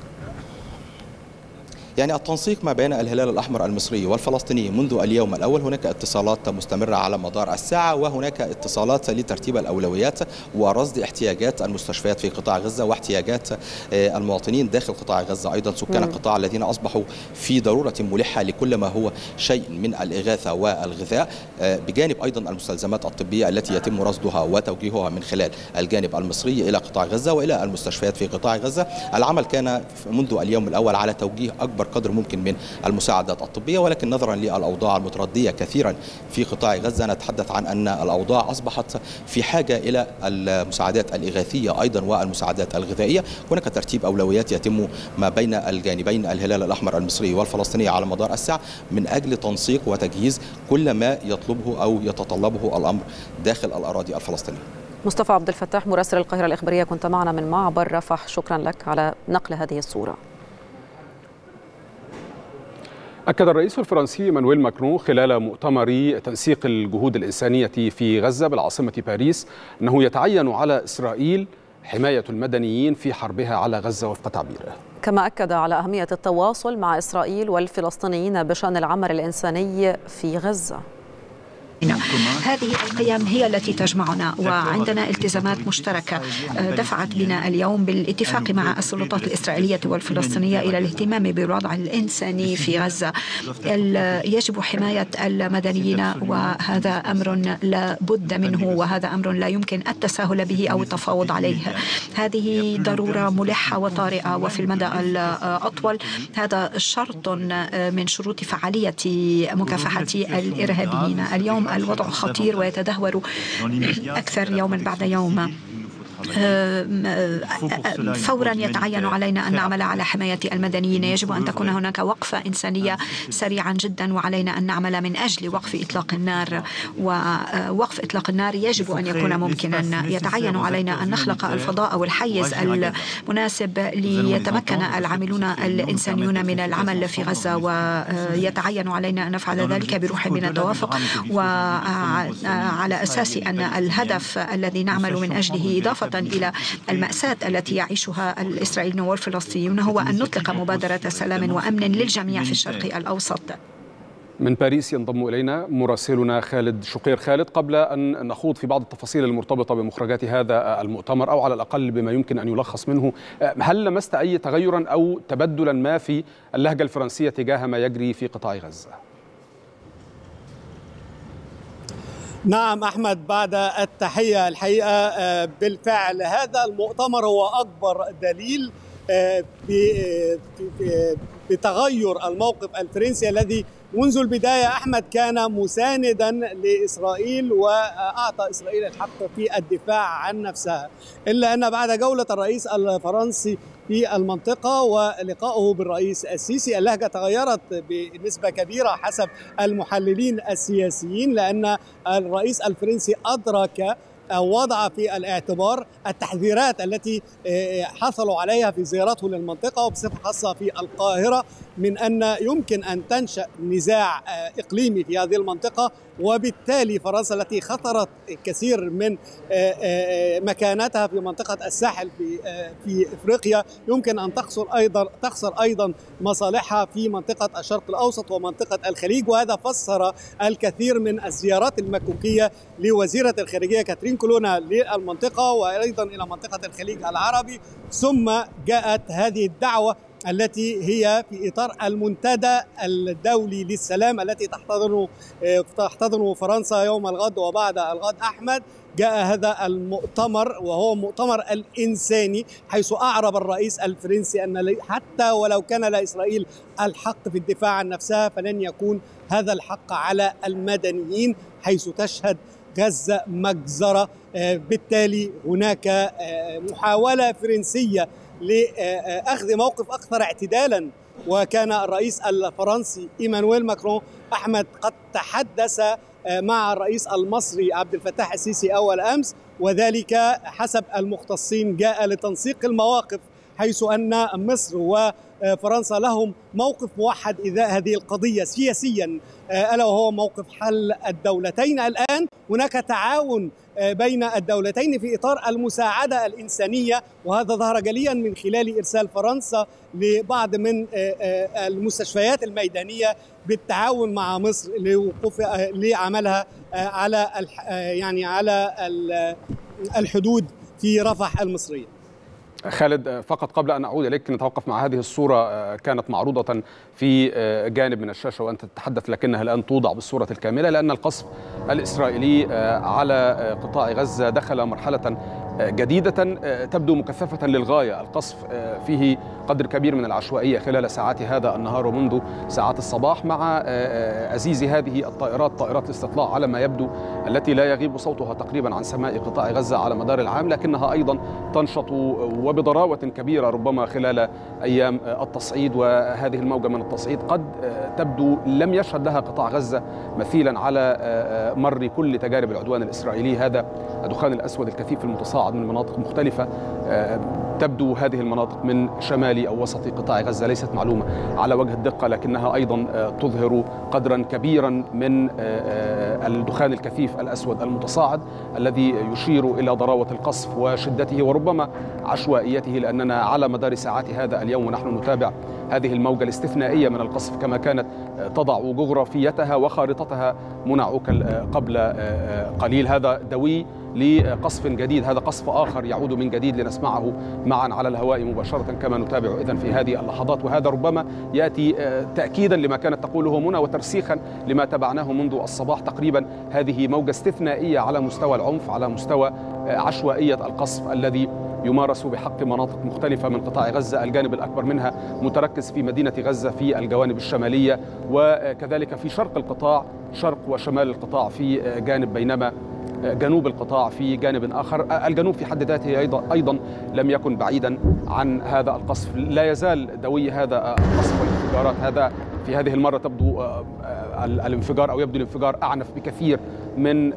S7: يعني التنسيق ما بين الهلال الأحمر المصري والفلسطيني منذ اليوم الأول هناك اتصالات مستمرة على مدار الساعة وهناك اتصالات لترتيب الأولويات ورصد احتياجات المستشفيات في قطاع غزة واحتياجات المواطنين داخل قطاع غزة. أيضا سكان القطاع الذين أصبحوا في ضرورة ملحة لكل ما هو شيء من الإغاثة والغذاء بجانب أيضا المستلزمات الطبية التي يتم رصدها وتوجيهها من خلال الجانب المصري إلى قطاع غزة وإلى المستشفيات في قطاع غزة. العمل كان منذ اليوم الأول على توجيه أكبر قدر ممكن من المساعدات الطبية ولكن نظرا للأوضاع المتردية كثيرا في قطاع غزة نتحدث عن أن الأوضاع أصبحت في حاجة إلى المساعدات الإغاثية أيضا والمساعدات الغذائية. هناك ترتيب أولويات يتم ما بين الجانبين الهلال الأحمر المصري والفلسطيني على مدار الساعة من أجل تنسيق وتجهيز كل ما يطلبه أو يتطلبه الأمر داخل الأراضي الفلسطينية.
S3: مصطفى عبد الفتاح مراسل القاهرة الإخبارية كنت معنا من معبر رفح. شكرا لك على نقل هذه الصورة.
S2: أكد الرئيس الفرنسي مانويل ماكرون خلال مؤتمر تنسيق الجهود الإنسانية في غزة بالعاصمة باريس أنه يتعين على إسرائيل حماية المدنيين في حربها على غزة وفق تعبيره.
S3: كما أكد على أهمية التواصل مع إسرائيل والفلسطينيين بشأن العمل الإنساني في غزة.
S8: هذه القيم هي التي تجمعنا وعندنا التزامات مشتركة. دفعت بنا اليوم بالاتفاق مع السلطات الإسرائيلية والفلسطينية إلى الاهتمام بالوضع الإنساني في غزة. يجب حماية المدنيين وهذا أمر لا بد منه وهذا أمر لا يمكن التساهل به أو التفاوض عليه. هذه ضرورة ملحة وطارئة وفي المدى الأطول هذا شرط من شروط فعالية مكافحة الإرهابيين. اليوم الوضع خطير ويتدهور أكثر يوما بعد يوم. فورا يتعين علينا أن نعمل على حماية المدنيين. يجب أن تكون هناك وقفة إنسانية سريعا جدا وعلينا أن نعمل من أجل وقف إطلاق النار. ووقف إطلاق النار يجب أن يكون ممكنا. يتعين علينا أن نخلق الفضاء والحيز المناسب ليتمكن العاملون الإنسانيون من العمل في غزة ويتعين علينا أن نفعل ذلك بروح من التوافق وعلى أساس أن الهدف الذي نعمل من أجله إضافة إلى المأساة التي يعيشها الإسرائيليون والفلسطينيون هو أن نطلق مبادرة سلام وأمن للجميع في الشرق الأوسط
S2: من باريس ينضم إلينا مراسلنا خالد شقير خالد قبل أن نخوض في بعض التفاصيل المرتبطة بمخرجات هذا المؤتمر أو على الأقل بما يمكن أن يلخص منه هل لمست أي تغيرا أو تبدلا ما في اللهجة الفرنسية تجاه ما يجري في قطاع غزة؟
S9: نعم أحمد بعد التحية الحقيقة بالفعل هذا المؤتمر هو أكبر دليل بتغير الموقف الفرنسي الذي منذ البداية أحمد كان مساندا لإسرائيل وأعطى إسرائيل الحق في الدفاع عن نفسها. إلا أن بعد جولة الرئيس الفرنسي في المنطقة ولقائه بالرئيس السيسي. اللهجة تغيرت بنسبة كبيرة حسب المحللين السياسيين لأن الرئيس الفرنسي أدرك وضع في الاعتبار التحذيرات التي حصلوا عليها في زيارته للمنطقة وبصفة خاصة في القاهرة من أن يمكن أن تنشأ نزاع إقليمي في هذه المنطقة. وبالتالي فرنسا التي خطرت كثير من مكانتها في منطقة الساحل في في إفريقيا. يمكن أن تخسر أيضا تخسر أيضا مصالحها في منطقة الشرق الأوسط ومنطقة الخليج وهذا فسر الكثير من الزيارات المكوكية لوزيرة الخارجية كاترين كولونا للمنطقة وأيضا إلى منطقة الخليج العربي. ثم جاءت هذه الدعوة التي هي في إطار المنتدى الدولي للسلام التي تحتضنه تحتضنه فرنسا يوم الغد وبعد الغد. أحمد جاء هذا المؤتمر وهو مؤتمر الإنساني حيث أعرب الرئيس الفرنسي أن حتى ولو كان لإسرائيل الحق في الدفاع عن نفسها فلن يكون هذا الحق على المدنيين حيث تشهد غزة مجزرة. بالتالي هناك محاولة فرنسية لأخذ موقف أكثر اعتدالا وكان الرئيس الفرنسي إيمانويل ماكرون أحمد قد تحدث مع الرئيس المصري عبد الفتاح السيسي أول أمس وذلك حسب المختصين جاء لتنسيق المواقف حيث أن مصر وفرنسا لهم موقف موحد ازاء هذه القضية سياسيا ألا وهو موقف حل الدولتين الآن. هناك تعاون بين الدولتين في إطار المساعدة الإنسانية وهذا ظهر جليا من خلال إرسال فرنسا لبعض من المستشفيات الميدانية بالتعاون مع مصر لوقوف لعملها على يعني على الحدود في رفح المصرية.
S2: خالد فقط قبل أن أعود إليك نتوقف مع هذه الصورة كانت معروضة في جانب من الشاشة وأنت تتحدث لكنها الآن توضع بالصورة الكاملة لأن القصف الإسرائيلي على قطاع غزة دخل مرحلة جديدة تبدو مكثفة للغاية. القصف فيه قدر كبير من العشوائية خلال ساعات هذا النهار ومنذ ساعات الصباح مع أزيز هذه الطائرات طائرات الاستطلاع على ما يبدو التي لا يغيب صوتها تقريبا عن سماء قطاع غزة على مدار العام لكنها أيضا تنشط وبضراوة كبيرة ربما خلال أيام التصعيد. وهذه الموجة من التصعيد قد تبدو لم يشهد لها قطاع غزة مثيلا على مر كل تجارب العدوان الإسرائيلي. هذا الدخان الأسود الكثيف المتصاعد من مناطق مختلفة تبدو هذه المناطق من شمال أو وسط قطاع غزة. ليست معلومة على وجه الدقة لكنها أيضا تظهر قدرا كبيرا من الدخان الكثيف الأسود المتصاعد الذي يشير إلى ضراوة القصف وشدته وربما عشوائيته لأننا على مدار ساعات هذا اليوم ونحن نتابع هذه الموجة الاستثنائية من القصف كما كانت تضع جغرافيتها وخارطتها منى عوكل قبل قليل. هذا دوي لقصف جديد. هذا قصف آخر يعود من جديد لنسمعه معا على الهواء مباشرة كما نتابع إذن في هذه اللحظات. وهذا ربما يأتي تأكيدا لما كانت تقوله منى وترسيخا لما تبعناه منذ الصباح تقريبا. هذه موجة استثنائية على مستوى العنف على مستوى عشوائية القصف الذي يمارس بحق مناطق مختلفة من قطاع غزة الجانب الأكبر منها متركز في مدينة غزة في الجوانب الشمالية. وكذلك في شرق القطاع شرق وشمال القطاع في جانب بينما جنوب القطاع في جانب آخر. الجنوب في حد ذاته أيضا, أيضا لم يكن بعيدا عن هذا القصف. لا يزال دوي هذا القصف والانفجارات. هذا في هذه المرة تبدو الانفجار أو يبدو الانفجار أعنف بكثير من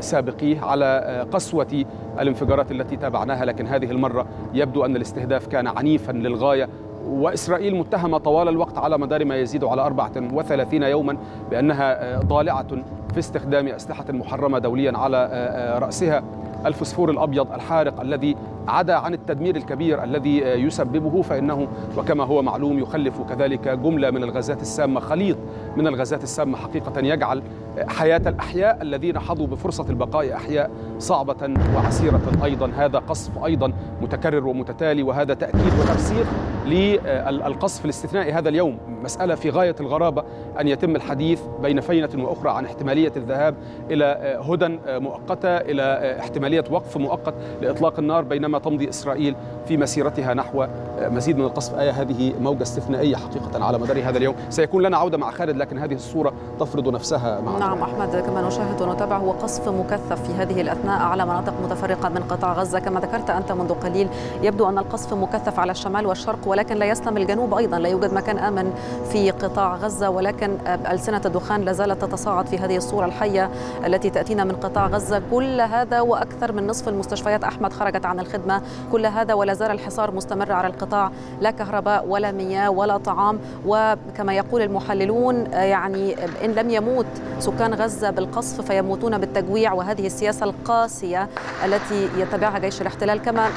S2: سابقيه على قسوة الانفجارات التي تابعناها. لكن هذه المرة يبدو أن الاستهداف كان عنيفا للغاية. وإسرائيل متهمة طوال الوقت على مدار ما يزيد على 34 يوما بأنها ضالعة في استخدام أسلحة محرمة دوليا على رأسها الفسفور الأبيض الحارق الذي عدا عن التدمير الكبير الذي يسببه فإنه وكما هو معلوم يخلف كذلك جملة من الغازات السامة خليط من الغازات السامة حقيقة يجعل حياة الأحياء الذين حظوا بفرصة البقاء أحياء صعبة وعسيرة أيضا. هذا قصف أيضا متكرر ومتتالي وهذا تأكيد وتفسير للقصف الاستثنائي هذا اليوم مسألة في غاية الغرابة أن يتم الحديث بين فينة وأخرى عن احتمالية الذهاب إلى هدى مؤقتة إلى احتمالية وقف مؤقت لإطلاق النار بينما تمضي إسرائيل في مسيرتها نحو مزيد من القصف. آية هذه موجة استثنائية حقيقة على مدار هذا اليوم. سيكون لنا عودة مع خالد لكن هذه الصورة تفرض نفسها مع
S3: نعم أحمد كما نشاهد ونتابع هو قصف مكثف في هذه الأثناء على مناطق متفرقة من قطاع غزة. كما ذكرت أنت منذ قليل يبدو أن القصف مكثف على الشمال والشرق ولكن لا يسلم الجنوب أيضا. لا يوجد مكان آمن في قطاع غزة ولكن ألسنة الدخان لا زالت تتصاعد في هذه الصورة الحية التي تأتينا من قطاع غزة. كل هذا وأكثر من نصف المستشفيات أحمد خرجت عن الخدمة. كل هذا ولا زال الحصار مستمر على القطاع. لا كهرباء ولا مياه ولا طعام. وكما يقول المحللون يعني إن لم يموت سكان غزة بالقصف فيموتون بالتجويع. وهذه السياسة القاسية التي يتبعها جيش الاحتلال كما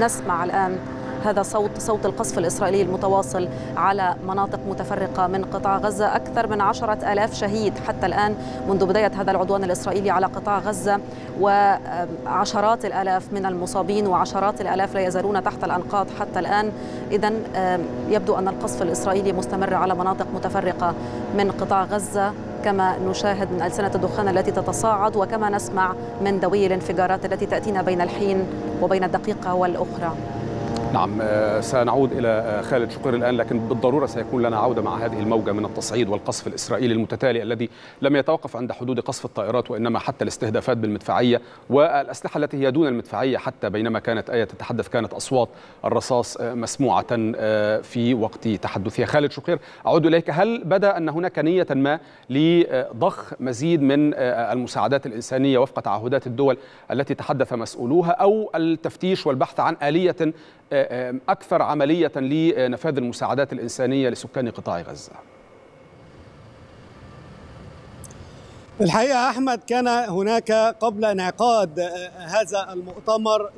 S3: نسمع الآن. هذا صوت صوت القصف الإسرائيلي المتواصل على مناطق متفرقة من قطاع غزة. أكثر من عشرة ألاف شهيد حتى الآن منذ بداية هذا العدوان الإسرائيلي على قطاع غزة وعشرات الآلاف من المصابين وعشرات الآلاف لا يزالون تحت الأنقاض حتى الآن. إذا يبدو أن القصف الإسرائيلي مستمر على مناطق متفرقة من قطاع غزة كما نشاهد من ألسنة الدخان التي تتصاعد وكما نسمع من دوي الانفجارات التي تأتينا بين الحين وبين الدقيقة والأخرى.
S2: نعم سنعود إلى خالد شقير الآن لكن بالضرورة سيكون لنا عودة مع هذه الموجة من التصعيد والقصف الإسرائيلي المتتالي الذي لم يتوقف عند حدود قصف الطائرات وإنما حتى الاستهدافات بالمدفعية والأسلحة التي هي دون المدفعية حتى بينما كانت آية تتحدث كانت أصوات الرصاص مسموعة في وقت تحدثها. خالد شقير أعود إليك. هل بدأ أن هناك نية ما لضخ مزيد من المساعدات الإنسانية وفق تعهدات الدول التي تحدث مسؤولوها أو التفتيش والبحث عن آلية أكثر عملية لنفاذ المساعدات الإنسانية لسكان قطاع غزة.
S9: الحقيقة أحمد كان هناك قبل انعقاد هذا المؤتمر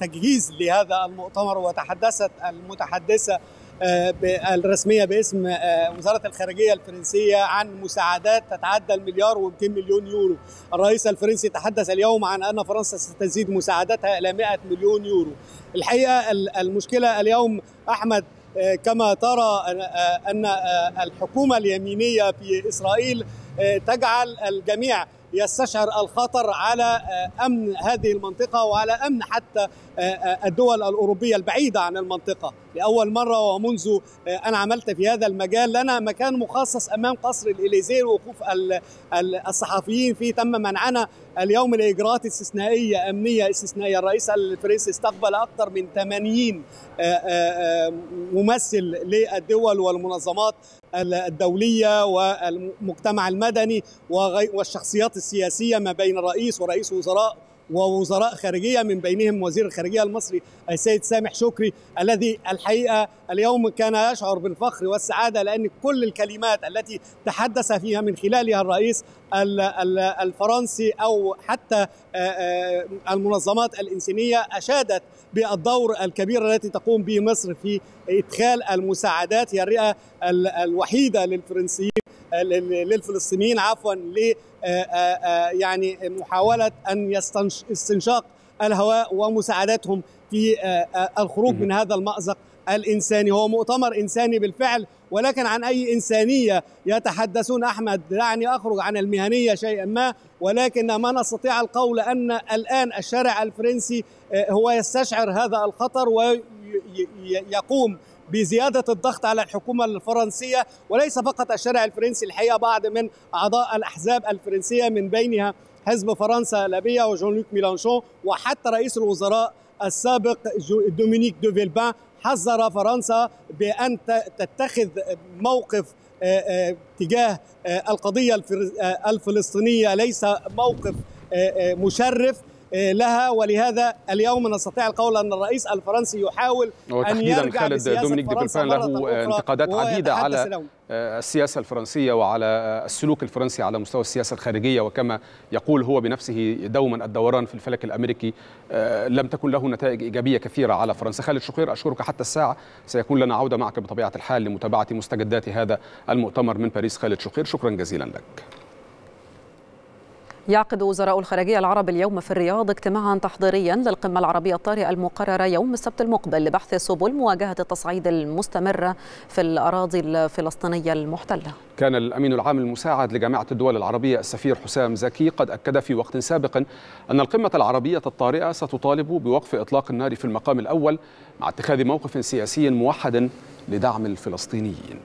S9: تجهيز لهذا المؤتمر وتحدثت المتحدثة الرسمية باسم وزارة الخارجية الفرنسية عن مساعدات تتعدى المليار و200 مليون يورو. الرئيس الفرنسي تحدث اليوم عن أن فرنسا ستزيد مساعداتها إلى 100 مليون يورو. الحقيقة المشكلة اليوم أحمد كما ترى أن الحكومة اليمينية في إسرائيل تجعل الجميع يستشعر الخطر على أمن هذه المنطقة وعلى أمن حتى الدول الأوروبية البعيدة عن المنطقة. لأول مرة ومنذ أنا عملت في هذا المجال لنا مكان مخصص أمام قصر الاليزيه وقوف الصحفيين فيه. تم منعنا اليوم لإجراءات استثنائية أمنية استثنائية. الرئيس الفرنسي استقبل أكثر من 80 ممثل للدول والمنظمات الدولية والمجتمع المدني والشخصيات السياسية ما بين الرئيس ورئيس وزراء ووزراء خارجية من بينهم وزير الخارجية المصري السيد سامح شكري الذي الحقيقة اليوم كان يشعر بالفخر والسعادة لأن كل الكلمات التي تحدث فيها من خلالها الرئيس الفرنسي أو حتى المنظمات الإنسانية أشادت بالدور الكبير التي تقوم به مصر في إدخال المساعدات هي الرئة الوحيدة للفرنسيين. للفلسطينيين عفوا ل يعني محاولة أن استنشاق الهواء ومساعدتهم في الخروج من هذا المأزق الإنساني. هو مؤتمر إنساني بالفعل ولكن عن أي إنسانية يتحدثون؟ أحمد دعني أخرج عن المهنية شيئا ما ولكن ما نستطيع القول أن الآن الشارع الفرنسي هو يستشعر هذا الخطر ويقوم بزيادة الضغط على الحكومة الفرنسية وليس فقط الشارع الفرنسي الحقيقة بعض من أعضاء الأحزاب الفرنسية من بينها حزب فرنسا الأبية وجون لوك ميلانشون وحتى رئيس الوزراء السابق دومينيك دو فيلبان حذر فرنسا بأن تتخذ موقف تجاه القضية الفلسطينية ليس موقف مشرف. لها ولهذا اليوم نستطيع القول أن الرئيس الفرنسي يحاول أن يرجع
S2: خالد دومينيك دي بلفان له انتقادات عديدة على السياسة الفرنسية وعلى السلوك الفرنسي على مستوى السياسة الخارجية وكما يقول هو بنفسه دوما الدوران في الفلك الأمريكي لم تكن له نتائج إيجابية كثيرة على فرنسا. خالد شقير أشكرك حتى الساعة. سيكون لنا عودة معك بطبيعة الحال لمتابعة مستجدات هذا المؤتمر من باريس. خالد شقير شكرا جزيلا لك.
S3: يعقد وزراء الخارجية العرب اليوم في الرياض اجتماعا تحضيريا للقمة العربية الطارئة المقررة يوم السبت المقبل لبحث سبل مواجهة التصعيد المستمرة في الأراضي الفلسطينية المحتلة.
S2: كان الأمين العام المساعد لجامعة الدول العربية السفير حسام زكي قد أكد في وقت سابق أن القمة العربية الطارئة ستطالب بوقف إطلاق النار في المقام الأول مع اتخاذ موقف سياسي موحد لدعم الفلسطينيين.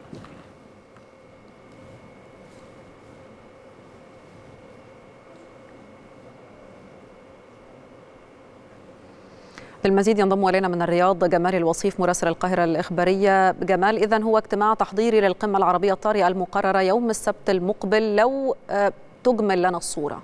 S3: للمزيد ينضم إلينا من الرياض جمال الوصيف مراسل القاهرة الإخبارية. جمال اذا هو اجتماع تحضيري للقمة العربية الطارئة المقررة يوم السبت المقبل لو تجمل لنا الصورة.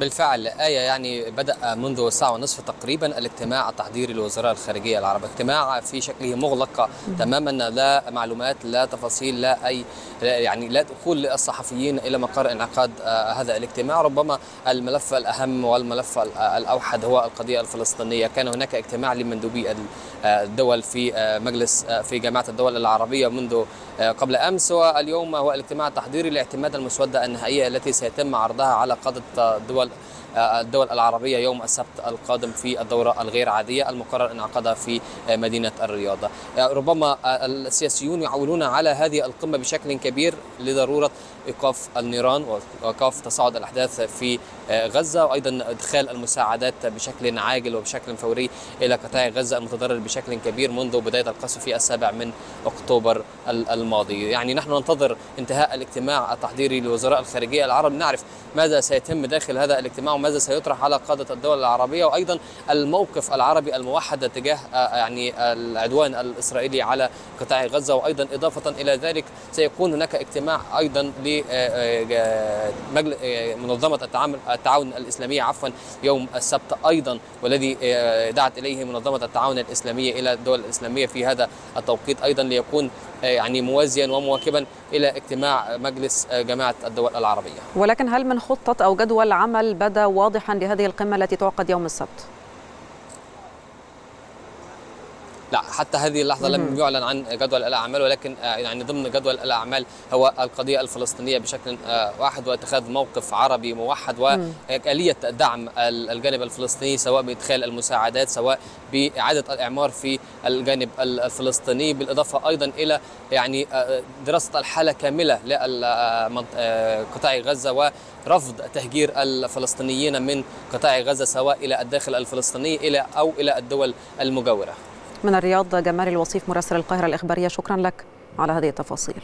S10: بالفعل آية يعني بدأ منذ ساعة ونصف تقريبا الاجتماع التحضيري لوزراء الخارجية العرب. اجتماع في شكله مغلق تماما لا معلومات لا تفاصيل لا أي يعني لا دخول للصحفيين إلى مقر انعقاد هذا الاجتماع. ربما الملف الأهم والملف الأوحد هو القضية الفلسطينية. كان هناك اجتماع لمندوبي الدول في مجلس في جامعة الدول العربية منذ قبل أمس واليوم هو الاجتماع التحضيري لاعتماد المسودة النهائية التي سيتم عرضها على قادة الدول الدول العربية يوم السبت القادم في الدورة الغير عادية المقرر انعقادها في مدينة الرياض. ربما السياسيون يعولون على هذه القمة بشكل كبير لضرورة إيقاف النيران وإيقاف تصاعد الأحداث في غزة وأيضا إدخال المساعدات بشكل عاجل وبشكل فوري إلى قطاع غزة المتضرر بشكل كبير منذ بداية القصف في السابع من أكتوبر الماضي، يعني نحن ننتظر انتهاء الاجتماع التحضيري لوزراء الخارجية العرب. نعرف ماذا سيتم داخل هذا الاجتماع وماذا سيطرح على قادة الدول العربية وأيضا الموقف العربي الموحد تجاه يعني العدوان الإسرائيلي على قطاع غزة. وأيضا إضافة إلى ذلك سيكون هناك اجتماع أيضا منظمة التعامل التعاون الإسلامية عفوا يوم السبت أيضا والذي دعت إليه منظمة التعاون الإسلامية إلى الدول الإسلامية في هذا التوقيت أيضا ليكون يعني موازيا ومواكبا إلى اجتماع مجلس جماعة الدول العربية
S3: ولكن هل من خطة أو جدول عمل بدا واضحا لهذه القمة التي تعقد يوم السبت؟
S10: لا حتى هذه اللحظة لم يعلن عن جدول الأعمال ولكن يعني ضمن جدول الأعمال هو القضية الفلسطينية بشكل واحد واتخاذ موقف عربي موحد واليه دعم الجانب الفلسطيني سواء بإدخال المساعدات سواء بإعادة الإعمار في الجانب الفلسطيني بالإضافة أيضا إلى يعني دراسة الحالة كاملة لقطاع غزة ورفض تهجير الفلسطينيين من قطاع غزة سواء إلى الداخل الفلسطيني إلى أو إلى الدول المجاورة.
S3: من الرياض جمال الوصيف مراسل القاهرة الإخبارية. شكرا لك على هذه التفاصيل.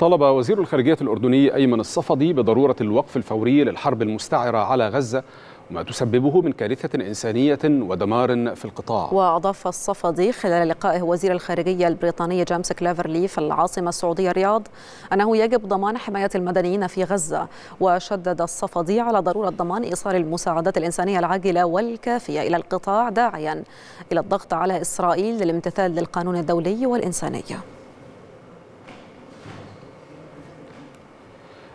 S2: طلب وزير الخارجية الأردني أيمن الصفدي بضرورة الوقف الفوري للحرب المستعرة على غزة وما تسببه من كارثة إنسانية ودمار في القطاع.
S3: وأضاف الصفدي خلال لقائه وزير الخارجية البريطاني جيمس كليفرلي في العاصمة السعودية الرياض أنه يجب ضمان حماية المدنيين في غزة وشدد الصفدي على ضرورة ضمان إيصال المساعدات الإنسانية العاجلة والكافية إلى القطاع داعيا إلى الضغط على إسرائيل للامتثال للقانون الدولي والإنسانية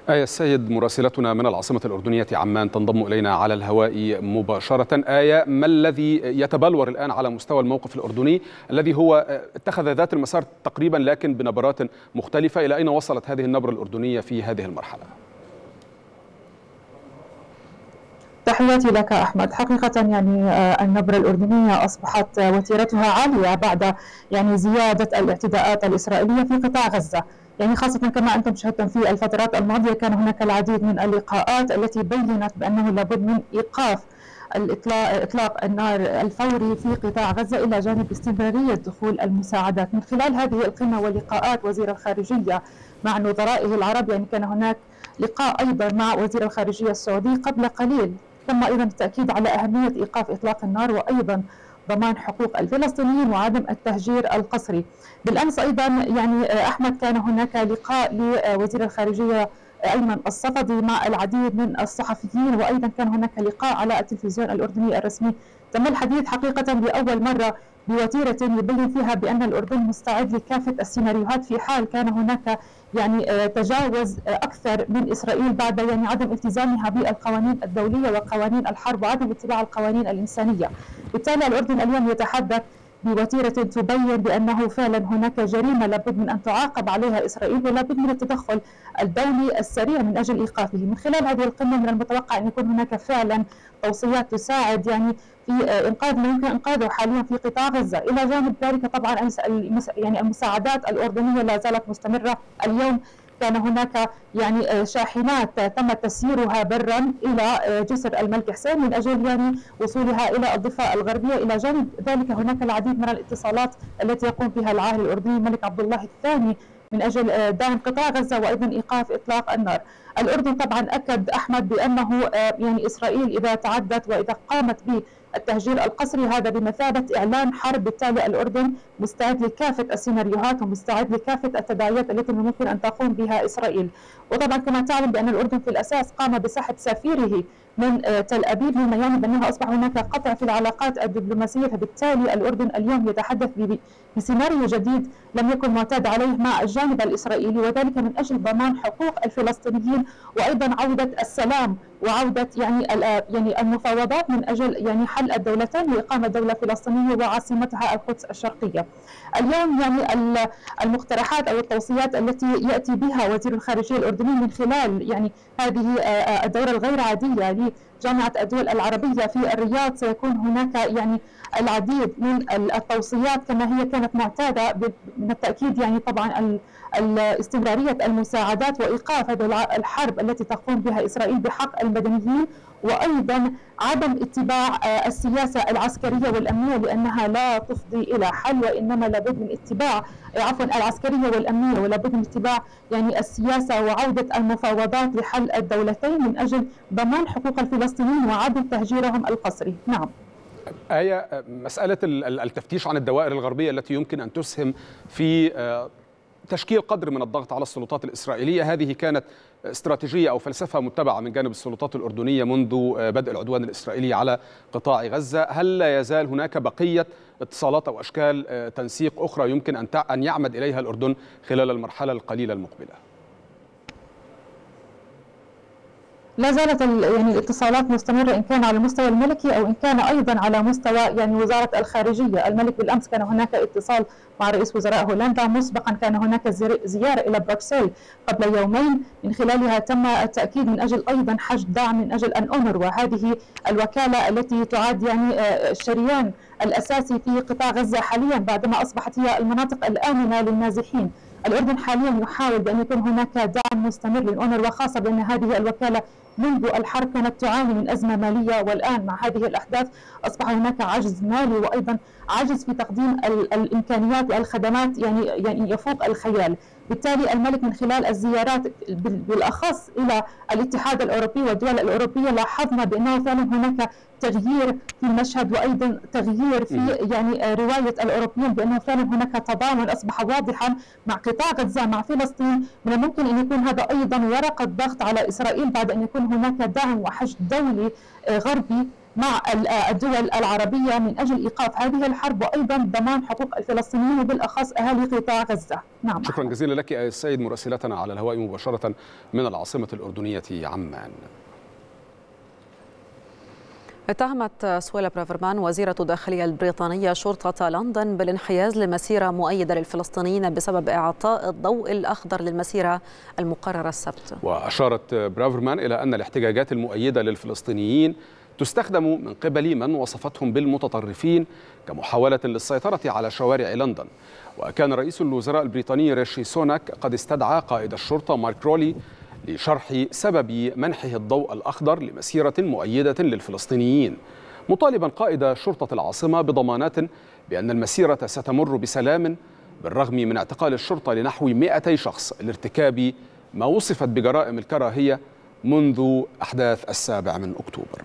S2: آية السيد مراسلتنا من العاصمة الأردنية عمان تنضم إلينا على الهواء مباشرة. آية ما الذي يتبلور الآن على مستوى الموقف الأردني؟ الذي هو اتخذ ذات المسار تقريبا لكن بنبرات مختلفة. إلى أين وصلت هذه النبرة الأردنية في هذه المرحلة؟
S11: تحياتي لك أحمد. حقيقة يعني النبرة الأردنية أصبحت وتيرتها عالية بعد يعني زيادة الاعتداءات الإسرائيلية في قطاع غزة. يعني خاصة كما أنتم شاهدتم في الفترات الماضية كان هناك العديد من اللقاءات التي بينت بأنه لابد من إيقاف إطلاق النار الفوري في قطاع غزة إلى جانب استمرارية دخول المساعدات. من خلال هذه القمة ولقاءات وزير الخارجية مع نظرائه العرب يعني كان هناك لقاء أيضا مع وزير الخارجية السعودي قبل قليل. تم أيضا التأكيد على أهمية إيقاف إطلاق النار وأيضا ضمان حقوق الفلسطينيين وعدم التهجير القسري. بالأمس أيضا يعني أحمد كان هناك لقاء لوزير الخارجية أيمن الصفدي مع العديد من الصحفيين وأيضا كان هناك لقاء على التلفزيون الأردني الرسمي. تم الحديث حقيقة لأول مرة بوتيرة يبين فيها بأن الأردن مستعد لكافة السيناريوهات في حال كان هناك يعني تجاوز أكثر من إسرائيل بعد يعني عدم التزامها بالقوانين الدولية وقوانين الحرب وعدم اتباع القوانين الإنسانية. بالتالي الأردن اليوم يتحدث بوتيرة تبين بأنه فعلا هناك جريمة لابد من أن تعاقب عليها إسرائيل ولابد من التدخل الدولي السريع من أجل إيقافه. من خلال هذه القمة من المتوقع أن يكون هناك فعلا توصيات تساعد يعني في إنقاذ ما يمكن إنقاذه حاليا في قطاع غزة. إلى جانب ذلك طبعا يعني المساعدات الأردنية لا زالت مستمرة اليوم. كان هناك يعني شاحنات تم تسييرها برا إلى جسر الملك حسين من أجل يعني وصولها إلى الضفة الغربية إلى جانب ذلك هناك العديد من الاتصالات التي يقوم بها العاهل الأردني الملك عبد الله الثاني من أجل دعم قطاع غزة وأيضا إيقاف إطلاق النار. الأردن طبعا أكد أحمد بأنه يعني إسرائيل إذا تعدت وإذا قامت بالتهجير القسري هذا بمثابة إعلان حرب بالتالي الأردن مستعد لكافة السيناريوهات ومستعد لكافة التداعيات التي ممكن أن تقوم بها إسرائيل. وطبعا كما تعلم بأن الأردن في الأساس قام بسحب سفيره من تل أبيب مما يعني بانه أصبح هناك قطع في العلاقات الدبلوماسية فبالتالي الأردن اليوم يتحدث بسيناريو جديد لم يكن معتاد عليه مع الجانب الإسرائيلي وذلك من أجل ضمان حقوق الفلسطينيين وأيضا عودة السلام وعودة يعني يعني المفاوضات من أجل يعني حل الدولتين واقامه دولة فلسطينية وعاصمتها القدس الشرقية. اليوم يعني المقترحات أو التوصيات التي يأتي بها وزير الخارجية الأردني من خلال يعني هذه الدورة الغير عاديه لجامعه الدول العربية في الرياض سيكون هناك يعني العديد من التوصيات كما هي كانت معتادة من التأكيد يعني طبعا استمراريه المساعدات وإيقاف هذه الحرب التي تقوم بها إسرائيل بحق المدنيين. وأيضا عدم اتباع السياسة العسكرية والأمنية لأنها لا تفضي إلى حل وإنما لابد من اتباع عفوا العسكرية والأمنية ولابد من اتباع يعني السياسة وعودة المفاوضات لحل الدولتين من أجل ضمان حقوق الفلسطينيين وعدم تهجيرهم القسري، نعم.
S2: آية مسألة التفتيش عن الدوائر الغربية التي يمكن أن تسهم في تشكيل قدر من الضغط على السلطات الإسرائيلية هذه كانت استراتيجية أو فلسفة متبعة من جانب السلطات الأردنية منذ بدء العدوان الإسرائيلي على قطاع غزة. هل لا يزال هناك بقية اتصالات أو أشكال تنسيق أخرى يمكن أن أن يعمد إليها الأردن خلال المرحلة القليلة المقبلة؟
S11: لا زالت يعني الاتصالات مستمرة إن كان على المستوى الملكي أو إن كان أيضا على مستوى يعني وزارة الخارجية. الملك بالأمس كان هناك اتصال مع رئيس وزراء هولندا. مسبقا كان هناك زيارة إلى بروكسل قبل يومين. من خلالها تم التأكيد من أجل أيضا حشد دعم من أجل أن وهذه الوكالة التي تعد يعني الشريان الأساسي في قطاع غزة حاليا بعدما أصبحت هي المناطق الآمنة للنازحين. الأردن حاليا يحاول بأن يكون هناك دعم مستمر للأونر وخاصة بأن هذه الوكالة منذ الحرب كانت تعاني من أزمة مالية والآن مع هذه الأحداث أصبح هناك عجز مالي وأيضا عجز في تقديم الإمكانيات والخدمات يعني يعني يفوق الخيال. بالتالي الملك من خلال الزيارات بالأخص إلى الاتحاد الأوروبي والدول الأوروبية لاحظنا بأنه فعلا هناك تغيير في المشهد وأيضا تغيير في يعني رواية الأوروبيين بأنه فعلا هناك تضامن أصبح واضحا مع قطاع غزة مع فلسطين. من الممكن أن يكون هذا أيضا ورقة ضغط على إسرائيل بعد أن يكون هناك دعم وحشد دولي غربي. مع الدول العربية من أجل إيقاف هذه الحرب وأيضا ضمان حقوق الفلسطينيين وبالأخص أهالي قطاع غزة.
S2: نعم. شكرا جزيلا لك يا السيد مراسلتنا على الهواء مباشرة من العاصمة الأردنية عمان.
S3: اتهمت سويلا برافرمان وزيرة الداخلية البريطانية شرطة لندن بالانحياز لمسيرة مؤيدة للفلسطينيين بسبب إعطاء الضوء الأخضر للمسيرة المقررة السبت
S2: وأشارت برافرمان إلى أن الاحتجاجات المؤيدة للفلسطينيين تستخدم من قبل من وصفتهم بالمتطرفين كمحاولة للسيطرة على شوارع لندن. وكان رئيس الوزراء البريطاني ريشي سوناك قد استدعى قائد الشرطة مارك رولي لشرح سبب منحه الضوء الأخضر لمسيرة مؤيدة للفلسطينيين. مطالبا قائد شرطة العاصمة بضمانات بأن المسيرة ستمر بسلام بالرغم من اعتقال الشرطة لنحو 200 شخص لارتكاب ما وصفت بجرائم الكراهية منذ أحداث السابع من أكتوبر.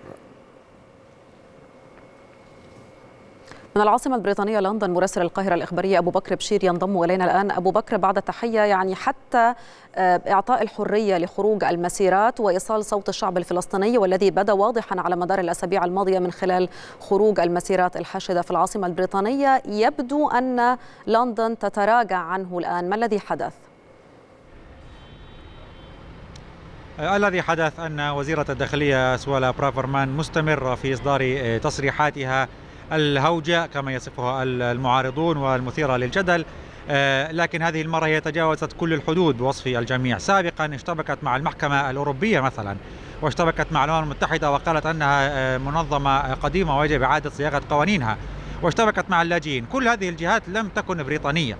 S3: من العاصمة البريطانية لندن مراسل القاهرة الإخبارية أبو بكر بشير ينضم إلينا الآن. أبو بكر بعد التحية يعني حتى إعطاء الحرية لخروج المسيرات وإيصال صوت الشعب الفلسطيني والذي بدا واضحا على مدار الأسابيع الماضية من خلال خروج المسيرات الحاشدة في العاصمة البريطانية. يبدو أن لندن تتراجع عنه الآن. ما الذي حدث؟
S12: الذي حدث أن وزيرة الداخلية سوالا برافرمان مستمرة في إصدار تصريحاتها. الهوجة كما يصفها المعارضون والمثيرة للجدل. لكن هذه المرة هي تجاوزت كل الحدود بوصف الجميع. سابقا اشتبكت مع المحكمة الأوروبية مثلا واشتبكت مع الأمم المتحدة وقالت أنها منظمة قديمة ويجب إعادة صياغة قوانينها. واشتبكت مع اللاجئين. كل هذه الجهات لم تكن بريطانية.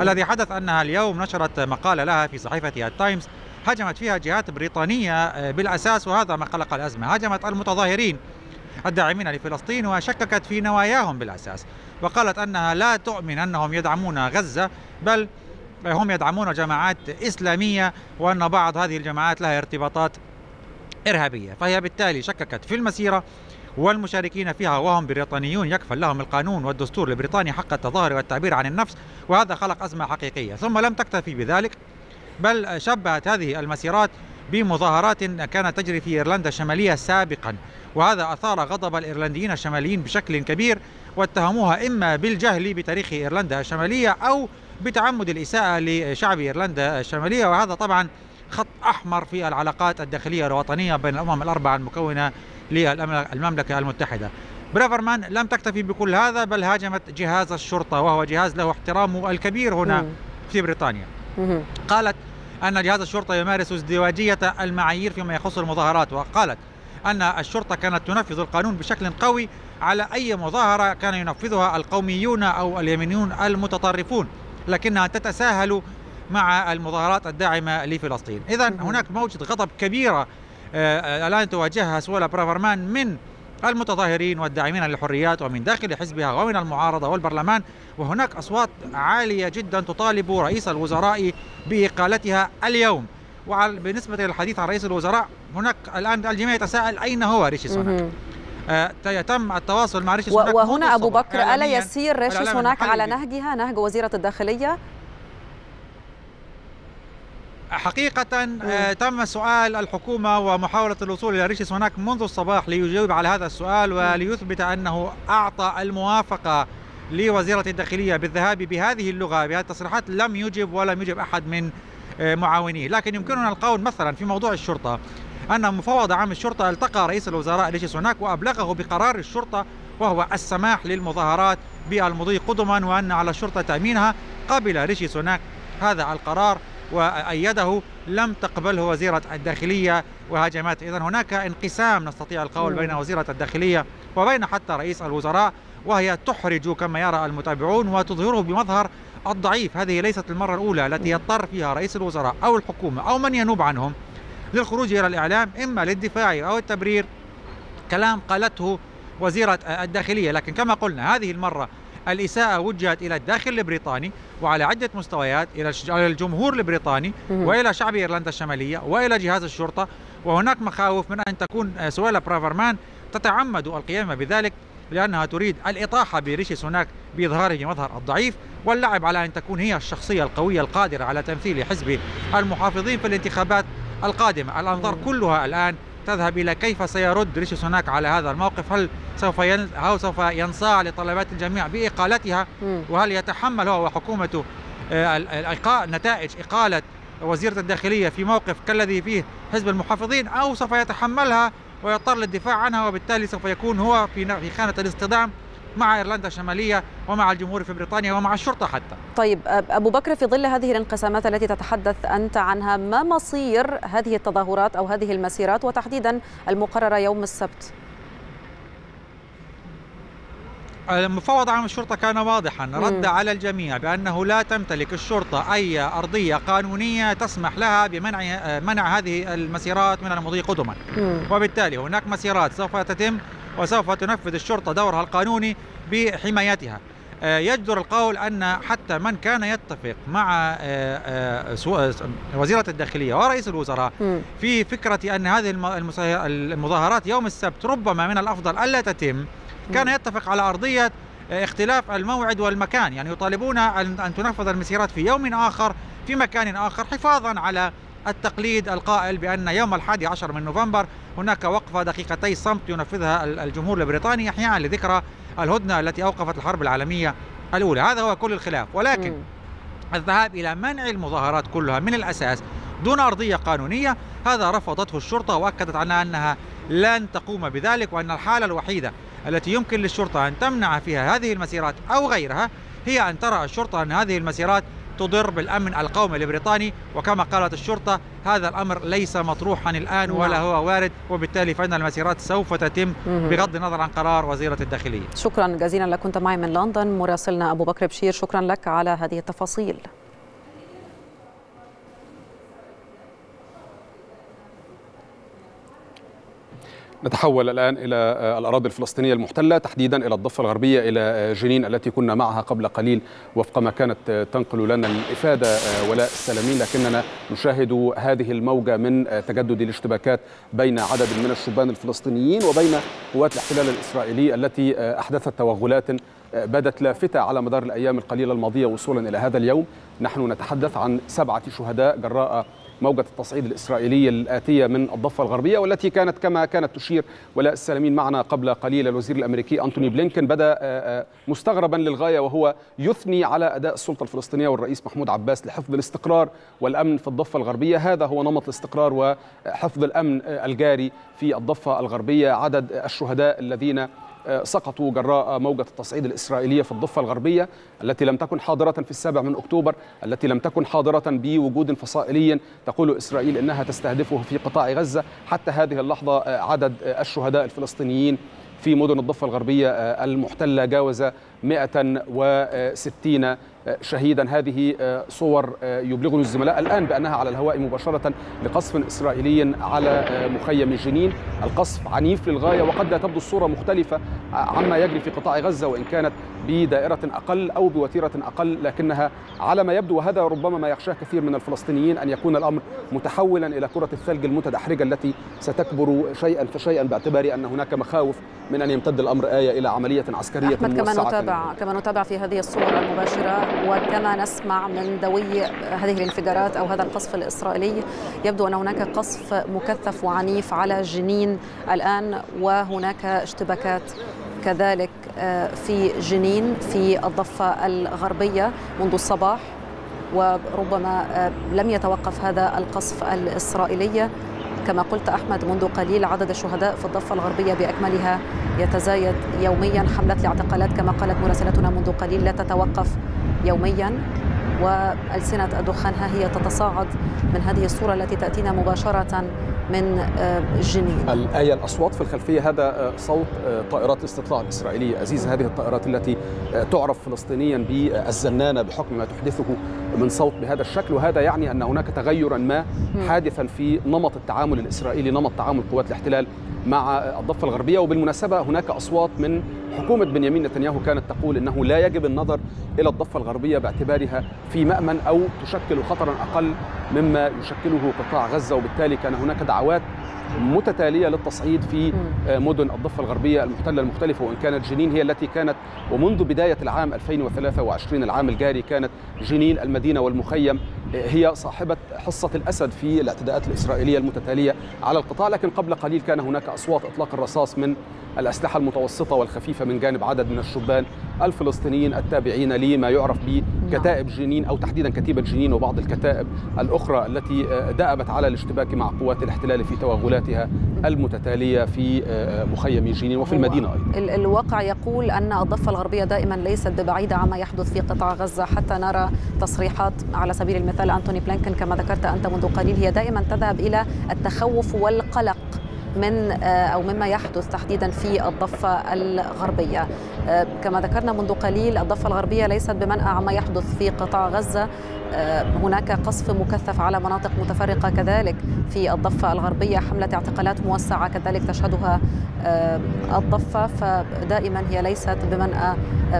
S12: الذي حدث أنها اليوم نشرت مقالة لها في صحيفة التايمز هجمت فيها جهات بريطانية بالأساس وهذا ما خلق الأزمة. هجمت المتظاهرين الداعمين لفلسطين وشككت في نواياهم بالأساس. وقالت أنها لا تؤمن أنهم يدعمون غزة بل هم يدعمون جماعات إسلامية وأن بعض هذه الجماعات لها ارتباطات إرهابية. فهي بالتالي شككت في المسيرة والمشاركين فيها وهم بريطانيون يكفل لهم القانون والدستور البريطاني حق التظاهر والتعبير عن النفس وهذا خلق أزمة حقيقية. ثم لم تكتفي بذلك بل شبهت هذه المسيرات بمظاهرات كانت تجري في إيرلندا الشمالية سابقا وهذا أثار غضب الإيرلنديين الشماليين بشكل كبير واتهموها إما بالجهل بتاريخ إيرلندا الشمالية أو بتعمد الإساءة لشعب إيرلندا الشمالية وهذا طبعا خط أحمر في العلاقات الداخلية الوطنية بين الأمم الأربعة المكونة للمملكة المتحدة. بريفرمان لم تكتفي بكل هذا بل هاجمت جهاز الشرطة وهو جهاز له احترامه الكبير هنا في بريطانيا. قالت أن جهاز الشرطة يمارس ازدواجية المعايير فيما يخص المظاهرات وقالت أن الشرطة كانت تنفذ القانون بشكل قوي على أي مظاهرة كان ينفذها القوميون أو اليمينيون المتطرفون لكنها تتساهل مع المظاهرات الداعمة لفلسطين. اذا هناك موجة غضب كبيرة الآن تواجهها سولا برافرمان من المتظاهرين والداعمين للحريات ومن داخل حزبها ومن المعارضة والبرلمان وهناك أصوات عالية جدا تطالب رئيس الوزراء بإقالتها اليوم. وبالنسبه للحديث عن رئيس الوزراء هناك الآن الجميع يتساءل أين هو ريشي سوناك؟ آه يتم التواصل مع ريشي سوناك
S3: وهنا أبو بكر ألا يسير ريشي سوناك على نهجها؟ نهج وزيرة الداخلية
S12: حقيقة آه تم سؤال الحكومة ومحاولة الوصول إلى ريشي سوناك منذ الصباح ليجاوب على هذا السؤال وليثبت أنه أعطى الموافقة لوزيرة الداخلية بالذهاب بهذه اللغة بهذه التصريحات لم يجب ولم يجب أحد من آه معاونيه. لكن يمكننا القول مثلا في موضوع الشرطة أن مفوض عام الشرطة التقى رئيس الوزراء ريشي سوناك وأبلغه بقرار الشرطة وهو السماح للمظاهرات بالمضي قدما وأن على الشرطة تأمينها قبل ريشي سوناك. هذا القرار وأيده لم تقبله وزيرة الداخلية وهاجمت إذا هناك انقسام نستطيع القول بين وزيرة الداخلية وبين حتى رئيس الوزراء وهي تحرج كما يرى المتابعون وتظهره بمظهر الضعيف. هذه ليست المرة الأولى التي يضطر فيها رئيس الوزراء أو الحكومة أو من ينوب عنهم للخروج إلى الإعلام إما للدفاع أو التبرير كلام قالته وزيرة الداخلية. لكن كما قلنا هذه المرة الإساءة وجهت إلى الداخل البريطاني وعلى عدة مستويات إلى الجمهور البريطاني وإلى شعب إيرلندا الشمالية وإلى جهاز الشرطة. وهناك مخاوف من أن تكون سويلا برافرمان تتعمد القيام بذلك لأنها تريد الإطاحة بريشي سوناك بإظهاره مظهر الضعيف واللعب على أن تكون هي الشخصية القوية القادرة على تمثيل حزب المحافظين في الانتخابات القادمة. الأنظار كلها الآن تذهب إلى كيف سيرد ريشي سوناك على هذا الموقف؟ هل سوف ين... أو سوف ينصاع لطلبات الجميع بإقالتها؟ وهل يتحمل هو وحكومته إلقاء نتائج إقالة وزيرة الداخلية في موقف كالذي فيه حزب المحافظين؟ أو سوف يتحملها ويضطر للدفاع عنها وبالتالي سوف يكون هو في في خانة الاصطدام مع إيرلندا الشمالية ومع الجمهور في بريطانيا ومع الشرطة حتى.
S3: طيب أبو بكر في ظل هذه الانقسامات التي تتحدث أنت عنها ما مصير هذه التظاهرات أو هذه المسيرات وتحديدا المقررة يوم السبت؟
S12: المفاوض عام الشرطة كان واضحا رد على الجميع بأنه لا تمتلك الشرطة أي أرضية قانونية تسمح لها بمنع منع هذه المسيرات من المضي قدما وبالتالي هناك مسيرات سوف تتم وسوف تنفذ الشرطة دورها القانوني بحمايتها. يجدر القول أن حتى من كان يتفق مع وزيرة الداخلية ورئيس الوزراء في فكرة أن هذه المظاهرات يوم السبت ربما من الأفضل ألا تتم. كان يتفق على أرضية اختلاف الموعد والمكان. يعني يطالبون أن تنفذ المسيرات في يوم آخر في مكان آخر حفاظا على التقليد القائل بأن يوم الحادي عشر من نوفمبر هناك وقفة دقيقتي صمت ينفذها الجمهور البريطاني إحياء لذكرى الهدنة التي أوقفت الحرب العالمية الأولى هذا هو كل الخلاف ولكن م. الذهاب إلى منع المظاهرات كلها من الأساس دون أرضية قانونية هذا رفضته الشرطة وأكدت عنها أنها لن تقوم بذلك وأن الحالة الوحيدة التي يمكن للشرطة أن تمنع فيها هذه المسيرات أو غيرها هي أن ترى الشرطة أن هذه المسيرات تضر بالأمن القومي البريطاني. وكما قالت الشرطة هذا الأمر ليس مطروحا الآن ولا هو وارد. وبالتالي فإن المسيرات سوف تتم بغض النظر عن قرار وزيرة الداخلية.
S3: شكرا جزيلا لك. كنت معي من لندن. مراسلنا أبو بكر بشير. شكرا لك على هذه التفاصيل.
S2: نتحول الآن إلى الأراضي الفلسطينية المحتلة تحديدا إلى الضفة الغربية إلى جنين التي كنا معها قبل قليل وفق ما كانت تنقل لنا الإفادة ولاء السلامين. لكننا نشاهد هذه الموجة من تجدد الاشتباكات بين عدد من الشبان الفلسطينيين وبين قوات الاحتلال الإسرائيلي التي أحدثت توغلات بدت لافتة على مدار الأيام القليلة الماضية وصولا إلى هذا اليوم. نحن نتحدث عن سبعة شهداء جراء موجة التصعيد الإسرائيلية الآتية من الضفة الغربية والتي كانت كما كانت تشير ولاء السلامين معنا قبل قليل. الوزير الأمريكي أنتوني بلينكن بدأ مستغربا للغاية وهو يثني على أداء السلطة الفلسطينية والرئيس محمود عباس لحفظ الاستقرار والأمن في الضفة الغربية. هذا هو نمط الاستقرار وحفظ الأمن الجاري في الضفة الغربية. عدد الشهداء الذين سقطوا جراء موجة التصعيد الإسرائيلية في الضفة الغربية التي لم تكن حاضرة في السابع من أكتوبر التي لم تكن حاضرة بوجود فصائلي تقول إسرائيل إنها تستهدفه في قطاع غزة حتى هذه اللحظة عدد الشهداء الفلسطينيين في مدن الضفة الغربية المحتلة جاوز 160 شهيدا. هذه صور يبلغني الزملاء الآن بأنها على الهواء مباشرة لقصف إسرائيلي على مخيم جنين. القصف عنيف للغاية وقد لا تبدو الصورة مختلفة عما يجري في قطاع غزة وإن كانت بدائرة أقل أو بوتيرة أقل لكنها على ما يبدو وهذا ربما ما يخشاه كثير من الفلسطينيين أن يكون الأمر متحولا إلى كرة الثلج المتدحرجة التي ستكبر شيئا فشيئا باعتبار أن هناك مخاوف من أن يمتد الأمر آية إلى عملية عسكرية
S3: أحمد كما نتابع كما نتابع في هذه الصور المباشرة وكما نسمع من دوي هذه الانفجارات أو هذا القصف الإسرائيلي يبدو أن هناك قصف مكثف وعنيف على جنين الآن وهناك اشتباكات كذلك في جنين في الضفة الغربية منذ الصباح وربما لم يتوقف هذا القصف الإسرائيلي. كما قلت أحمد منذ قليل عدد الشهداء في الضفة الغربية بأكملها يتزايد يوميا حملة الاعتقالات. كما قالت مراسلتنا منذ قليل لا تتوقف يوميا. وألسنة الدخان ها هي تتصاعد من هذه الصورة التي تأتينا مباشرة من جنين.
S2: الآية الأصوات في الخلفية هذا صوت طائرات الاستطلاع الإسرائيلية. عزيز هذه الطائرات التي تعرف فلسطينيا بالزنانة بحكم ما تحدثه من صوت بهذا الشكل. وهذا يعني أن هناك تغيرا ما حادثا في نمط التعامل الإسرائيلي نمط تعامل قوات الاحتلال مع الضفة الغربية. وبالمناسبة هناك أصوات من حكومة بنيامين نتنياهو كانت تقول أنه لا يجب النظر إلى الضفة الغربية باعتبارها في مأمن أو تشكل خطرا أقل مما يشكله قطاع غزة. وبالتالي كان هناك دعوات متتالية للتصعيد في مدن الضفة الغربية المحتلة المختلفة وإن كانت جنين هي التي كانت ومنذ بداية العام 2023 العام الجاري كانت جنين المدينة والمخيم. هي صاحبة حصة الأسد في الاعتداءات الإسرائيلية المتتالية على القطاع لكن قبل قليل كان هناك أصوات إطلاق الرصاص من الأسلحة المتوسطة والخفيفة من جانب عدد من الشبان الفلسطينيين التابعين لما يعرف بكتائب جنين أو تحديدا كتيبة جنين وبعض الكتائب الأخرى التي دأبت على الاشتباك مع قوات الاحتلال في توغلاتها المتتالية في مخيم جنين وفي المدينة
S3: أيضا. الواقع يقول أن الضفه الغربيه دائما ليست ببعيده عما يحدث في قطاع غزة حتى نرى تصريحات على سبيل المثال أنتوني بلينكن كما ذكرت أنت منذ قليل هي دائما تذهب إلى التخوف والقلق من أو مما يحدث تحديدا في الضفة الغربية. كما ذكرنا منذ قليل الضفة الغربية ليست بمنأى عما يحدث في قطاع غزة. هناك قصف مكثف على مناطق متفرقة كذلك في الضفة الغربية حملة اعتقالات موسعة كذلك تشهدها الضفة. فدائما هي ليست بمنأى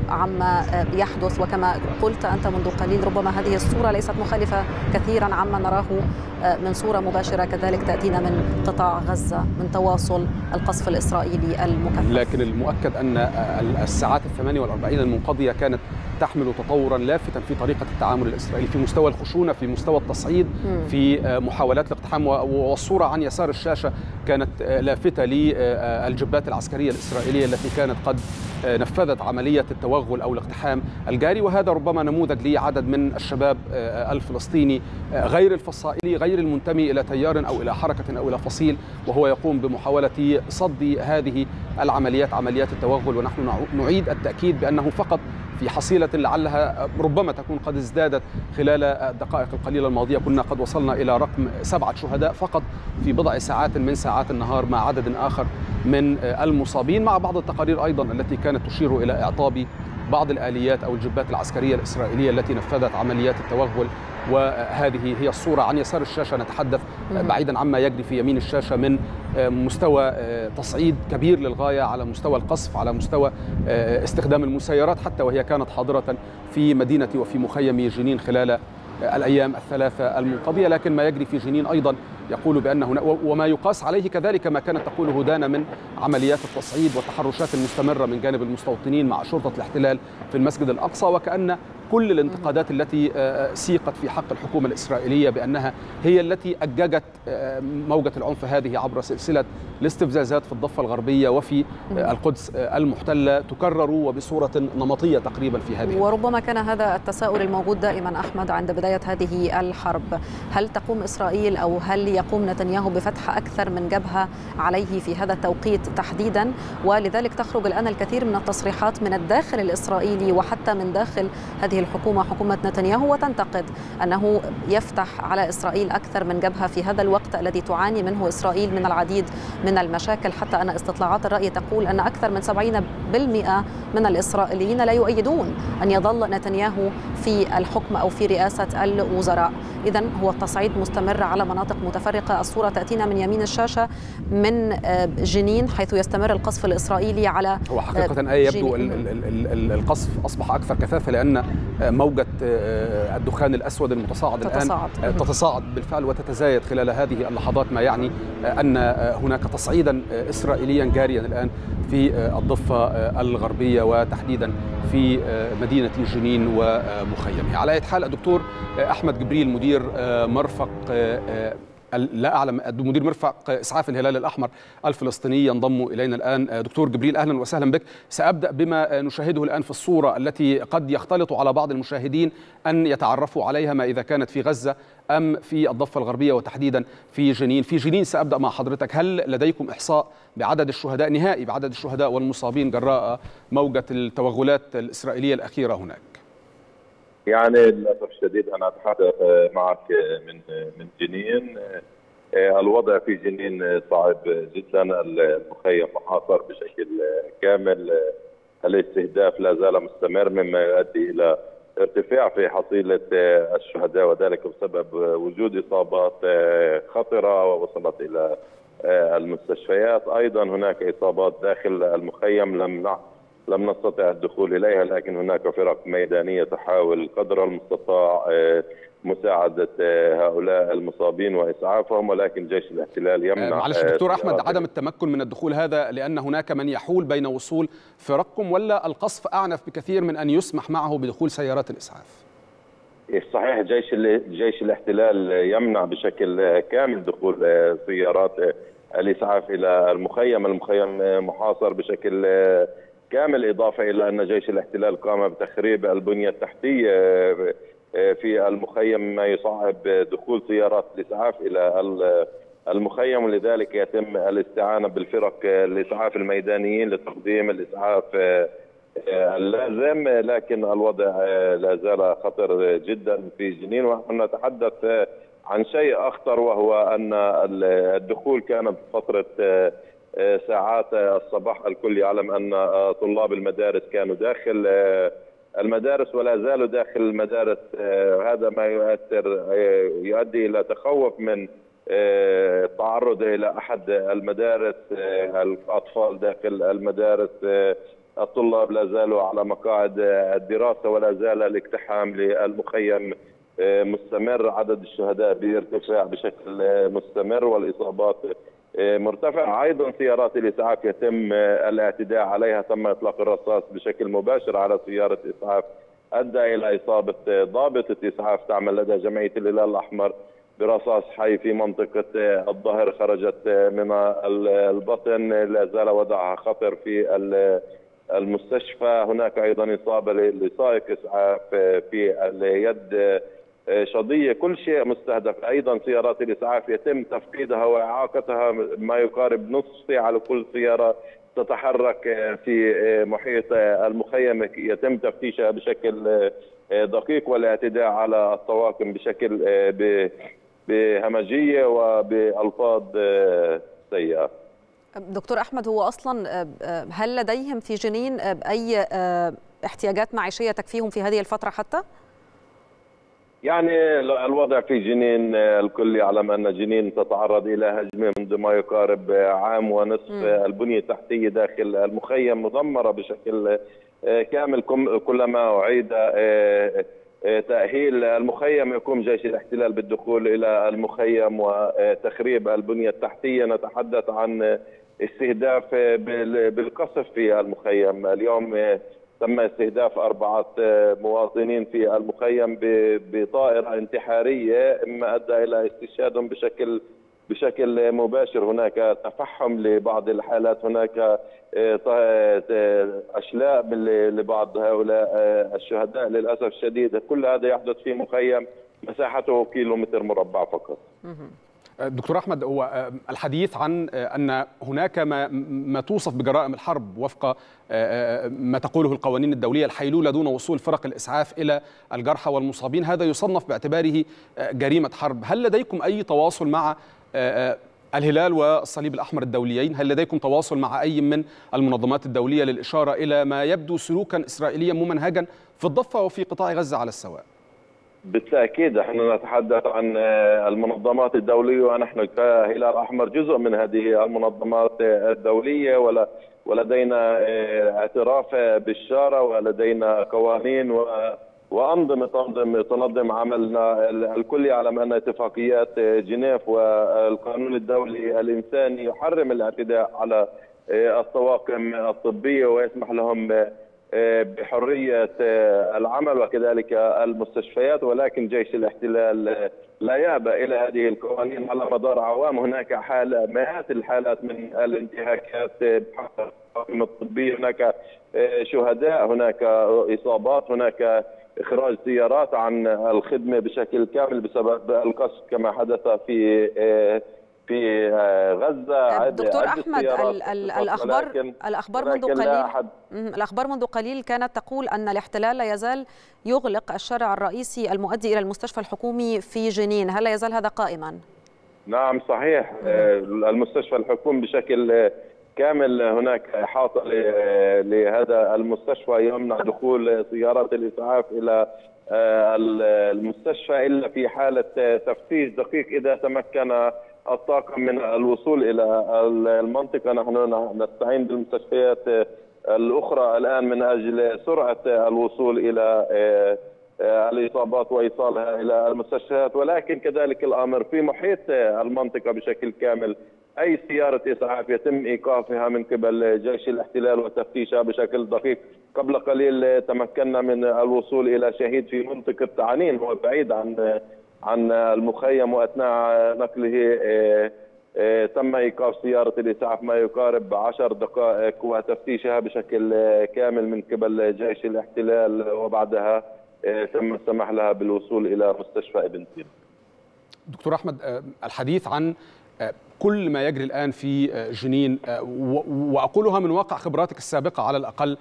S3: عما يحدث. وكما قلت أنت منذ قليل ربما هذه الصورة ليست مخالفة كثيرا عما نراه من صورة مباشرة كذلك تأتينا من قطاع غزة من تواصل القصف الإسرائيلي المكثف.
S2: لكن المؤكد أن الساعات الثمانية والأربعين المنقضية كانت تحمل تطورا لافتا في طريقة التعامل الإسرائيلي في مستوى الخشونة في مستوى التصعيد في محاولات الاقتحام والصورة عن يسار الشاشة كانت لافتة للجبات العسكرية الإسرائيلية التي كانت قد نفذت عملية التوغل أو الاقتحام الجاري وهذا ربما نموذج لعدد من الشباب الفلسطيني غير الفصائلي غير المنتمي إلى تيار أو إلى حركة أو إلى فصيل وهو يقوم بمحاولة صد هذه العمليات عمليات التوغل. ونحن نعيد التأكيد بأنه فقط في حصيلة لعلها ربما تكون قد ازدادت خلال الدقائق القليلة الماضية. كنا قد وصلنا إلى رقم سبعة شهداء فقط في بضع ساعات من ساعات النهار مع عدد آخر من المصابين مع بعض التقارير أيضا التي كانت تشير إلى إعطاب بعض الآليات أو الجبات العسكرية الإسرائيلية التي نفذت عمليات التوغل وهذه هي الصورة. عن يسار الشاشة نتحدث بعيدا عما يجري في يمين الشاشة من مستوى تصعيد كبير للغاية على مستوى القصف على مستوى استخدام المسيرات حتى وهي كانت حاضرة في مدينة وفي مخيم جنين خلال الأيام الثلاثة المنقضية لكن ما يجري في جنين أيضا يقول بأن وما يقاس عليه كذلك ما كانت تقوله دانا من عمليات التصعيد والتحرشات المستمرة من جانب المستوطنين مع شرطة الاحتلال في المسجد الأقصى وكأن كل الانتقادات التي سيقت في حق الحكومة الإسرائيلية بأنها هي التي أججت موجة العنف هذه عبر سلسلة الاستفزازات في الضفة الغربية وفي القدس المحتلة تكرر وبصورة نمطية تقريبا في هذه
S3: وربما كان هذا التساؤل الموجود دائما أحمد عند بداية هذه الحرب. هل تقوم إسرائيل أو هل يقوم نتنياهو بفتح أكثر من جبهة عليه في هذا التوقيت تحديدا؟ ولذلك تخرج الآن الكثير من التصريحات من الداخل الإسرائيلي وحتى من داخل هذه الحكومة حكومة نتنياهو وتنتقد أنه يفتح على إسرائيل أكثر من جبهة في هذا الوقت الذي تعاني منه إسرائيل من العديد من المشاكل. حتى أن استطلاعات الرأي تقول أن أكثر من 70% من الإسرائيليين لا يؤيدون أن يظل نتنياهو في الحكم أو في رئاسة الوزراء. إذا هو التصعيد مستمر على مناطق متفرقة. الصورة تأتينا من يمين الشاشة من جنين حيث يستمر القصف الإسرائيلي على
S2: هو حقيقة أي يبدو القصف أصبح أكثر كثافة لأن موجة الدخان الأسود المتصاعد
S3: تتصاعد.
S2: الآن تتصاعد بالفعل وتتزايد خلال هذه اللحظات ما يعني أن هناك تصعيدا إسرائيليا جاريا الآن في الضفة الغربية وتحديدا في مدينة جنين ومخيمها. على حال الدكتور أحمد جبريل مدير مرفق لا أعلم مدير مرفق إسعاف الهلال الأحمر الفلسطيني ينضم إلينا الآن. دكتور جبريل أهلا وسهلا بك. سأبدأ بما نشاهده الآن في الصورة التي قد يختلط على بعض المشاهدين أن يتعرفوا عليها ما إذا كانت في غزة أم في الضفة الغربية وتحديدا في جنين. في جنين سأبدأ مع حضرتك. هل لديكم إحصاء بعدد الشهداء نهائي بعدد الشهداء والمصابين جراء موجة التوغلات الإسرائيلية الأخيرة هناك؟
S13: يعني للأسف الشديد أنا أتحدث معك من من جنين. الوضع في جنين صعب جدا. المخيم محاصر بشكل كامل. الاستهداف لا زال مستمر مما يؤدي إلى ارتفاع في حصيلة الشهداء وذلك بسبب وجود إصابات خطرة ووصلت إلى المستشفيات. أيضا هناك إصابات داخل المخيم لم لم نستطع الدخول إليها لكن هناك فرق ميدانية تحاول قدر المستطاع مساعدة هؤلاء المصابين وإسعافهم ولكن جيش الاحتلال يمنع
S2: معلش دكتور أحمد عدم التمكن من الدخول هذا لأن هناك من يحول بين وصول فرقكم ولا القصف أعنف بكثير من أن يسمح معه بدخول سيارات الإسعاف؟
S13: صحيح جيش جيش الاحتلال يمنع بشكل كامل دخول سيارات الإسعاف إلى المخيم، المخيم محاصر بشكل كامل إضافة إلى أن جيش الاحتلال قام بتخريب البنية التحتية في المخيم ما يصعب دخول سيارات الإسعاف إلى المخيم ولذلك يتم الاستعانة بالفرق الإسعاف الميدانيين لتقديم الإسعاف اللازم لكن الوضع لا زال خطر جدا في جنين. ونحن نتحدث عن شيء أخطر وهو أن الدخول كان بفترة ساعات الصباح الكل يعلم أن طلاب المدارس كانوا داخل المدارس ولا زالوا داخل المدارس هذا ما يؤثر يؤدي إلى تخوف من التعرض إلى أحد المدارس الأطفال داخل المدارس الطلاب لا زالوا على مقاعد الدراسة ولا زال الاقتحام للمخيم مستمر عدد الشهداء بارتفاع بشكل مستمر والإصابات مرتفع. أيضا سيارات الإسعاف يتم الاعتداء عليها تم إطلاق الرصاص بشكل مباشر على سيارة إسعاف أدى إلى إصابة ضابطه إسعاف تعمل لدى جمعية الهلال الأحمر برصاص حي في منطقة الظهر خرجت من البطن لا زال وضعها خطر في المستشفى. هناك أيضا إصابة لسائق إسعاف في اليد شظيه كل شيء مستهدف. أيضا سيارات الإسعاف يتم تفقيدها وإعاقتها ما يقارب نصف ساعة لكل سيارة تتحرك في محيط المخيم. يتم تفتيشها بشكل دقيق والاعتداء على الطواقم بشكل بهمجية وبألفاظ سيئة.
S3: دكتور أحمد هو أصلا هل لديهم في جنين أي احتياجات معيشية تكفيهم في هذه الفترة حتى؟
S13: يعني الوضع في جنين الكل يعلم أن جنين تتعرض إلى هجمة منذ ما يقارب عام ونصف. م. البنية التحتية داخل المخيم مدمرة بشكل كامل. كلما أعيد تأهيل المخيم يقوم جيش الاحتلال بالدخول إلى المخيم وتخريب البنية التحتية. نتحدث عن استهداف بالقصف في المخيم. اليوم تم استهداف أربعة مواطنين في المخيم بطائرة انتحارية مما أدى إلى استشهادهم بشكل بشكل مباشر. هناك تفحم لبعض الحالات هناك أشلاء لبعض هؤلاء الشهداء. للأسف الشديد كل هذا يحدث في مخيم مساحته كيلومتر مربع فقط.
S2: دكتور أحمد هو الحديث عن أن هناك ما ما توصف بجرائم الحرب وفق ما تقوله القوانين الدولية الحيلولة دون وصول فرق الإسعاف إلى الجرحى والمصابين هذا يصنف باعتباره جريمة حرب. هل لديكم أي تواصل مع الهلال والصليب الأحمر الدوليين؟ هل لديكم تواصل مع أي من المنظمات الدولية للإشارة إلى ما يبدو سلوكا اسرائيليا ممنهجا في الضفة وفي قطاع غزة على السواء؟
S13: بالتأكيد إحنا نتحدث عن المنظمات الدولية ونحن كهلال أحمر جزء من هذه المنظمات الدولية ولا ولدينا اعتراف بالشاره ولدينا قوانين و وانظمه تنظم تنظم عملنا الكل يعلم أن اتفاقيات جنيف والقانون الدولي الإنساني يحرم الاعتداء على الطواقم الطبية ويسمح لهم بحرية العمل وكذلك المستشفيات ولكن جيش الاحتلال لا يأبى إلى هذه القوانين على مدار اعوام هناك حالة مئات الحالات من الانتهاكات بحق الطبي. هناك شهداء هناك إصابات هناك إخراج سيارات عن الخدمة بشكل كامل بسبب القصف كما حدث في في غزة.
S3: دكتور أحمد ال ال الاخبار الأخبار منذ قليل الأخبار منذ قليل كانت تقول أن الاحتلال لا يزال يغلق الشارع الرئيسي المؤدي إلى المستشفى الحكومي في جنين. هل لا يزال هذا قائما؟
S13: نعم صحيح. المستشفى الحكومي بشكل كامل هناك إحاطة لهذا المستشفى. يمنع دخول سيارات الإسعاف إلى المستشفى إلا في حالة تفتيش دقيق إذا تمكن الطاقم من الوصول إلى المنطقة. نحن نستعين بالمستشفيات الأخرى الآن من أجل سرعة الوصول إلى الإصابات وإيصالها إلى المستشفيات. ولكن كذلك الأمر في محيط المنطقة بشكل كامل أي سيارة إسعاف يتم إيقافها من قبل جيش الاحتلال وتفتيشها بشكل دقيق. قبل قليل تمكنا من الوصول إلى شهيد في منطقة عنين هو بعيد عن عن المخيم واثناء نقله تم ايقاف سيارة الإسعاف ما يقارب عشر دقائق وتفتيشها بشكل كامل من قبل جيش الاحتلال وبعدها تم السماح لها بالوصول إلى مستشفى ابن سينا.
S2: دكتور أحمد الحديث عن كل ما يجري الآن في جنين وأقولها من واقع خبراتك السابقة على الأقل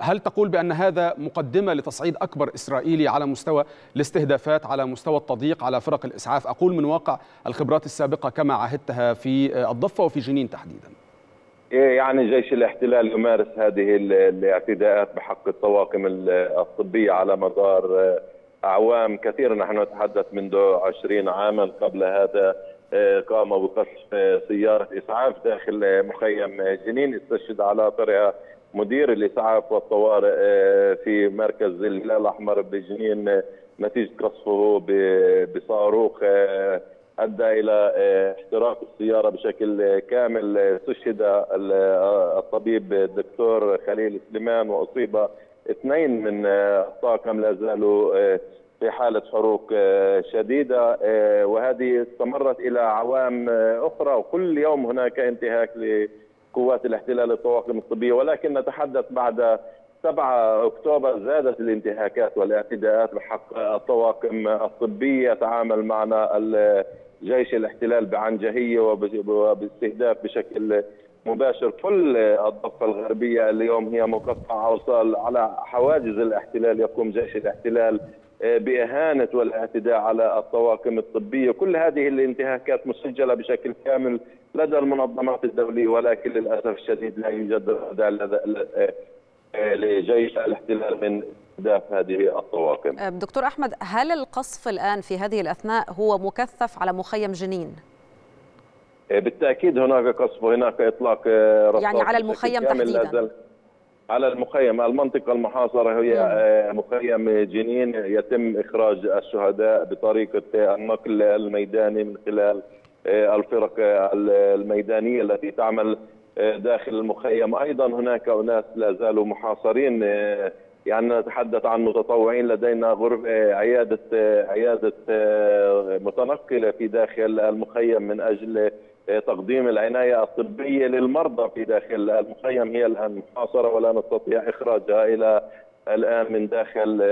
S2: هل تقول بأن هذا مقدمة لتصعيد أكبر إسرائيلي على مستوى الاستهدافات على مستوى التضييق على فرق الإسعاف؟ أقول من واقع الخبرات السابقة كما عهدتها في الضفة وفي جنين تحديدا.
S13: يعني جيش الاحتلال يمارس هذه الاعتداءات بحق الطواقم الطبية على مدار أعوام كثيرة. نحن نتحدث منذ عشرين عاما. قبل هذا قاموا بقصف سيارة إسعاف داخل مخيم جنين استشهد على طريقة مدير الإسعاف والطوارئ في مركز الهلال الأحمر بجنين نتيجة قصفه بصاروخ أدى إلى احتراق السيارة بشكل كامل. استشهد الطبيب الدكتور خليل سليمان وأصيب اثنين من الطاقم لا زالوا في حالة حروق شديدة. وهذه استمرت إلى اعوام أخرى وكل يوم هناك انتهاك لقوات الاحتلال الطواقم الطبية ولكن نتحدث بعد 7 أكتوبر زادت الانتهاكات والاعتداءات بحق الطواقم الطبية. يتعامل معنا جيش الاحتلال بعنجهية وباستهداف بشكل مباشر. كل الضفة الغربية اليوم هي مقطعة أوصال على حواجز الاحتلال. يقوم جيش الاحتلال بإهانة والاعتداء على الطواقم الطبية، كل هذه الانتهاكات مسجلة بشكل كامل لدى المنظمات الدولية ولكن للأسف الشديد لا يوجد ردع لجيش الاحتلال من استهداف هذه الطواقم.
S3: دكتور أحمد هل القصف الآن في هذه الأثناء هو مكثف على مخيم جنين؟
S13: بالتأكيد هناك قصف وهناك إطلاق
S3: رصاص يعني على المخيم تحديدا
S13: على المخيم المنطقة المحاصرة هي مم. مخيم جنين يتم إخراج الشهداء بطريقة النقل الميداني من خلال الفرق الميدانية التي تعمل داخل المخيم. أيضا هناك أناس لا زالوا محاصرين يعني نتحدث عن متطوعين لدينا غرف عيادة عيادة متنقلة في داخل المخيم من أجل تقديم العناية الطبية للمرضى في داخل المخيم. هي الآن محاصرة ولا نستطيع إخراجها إلى الآن من داخل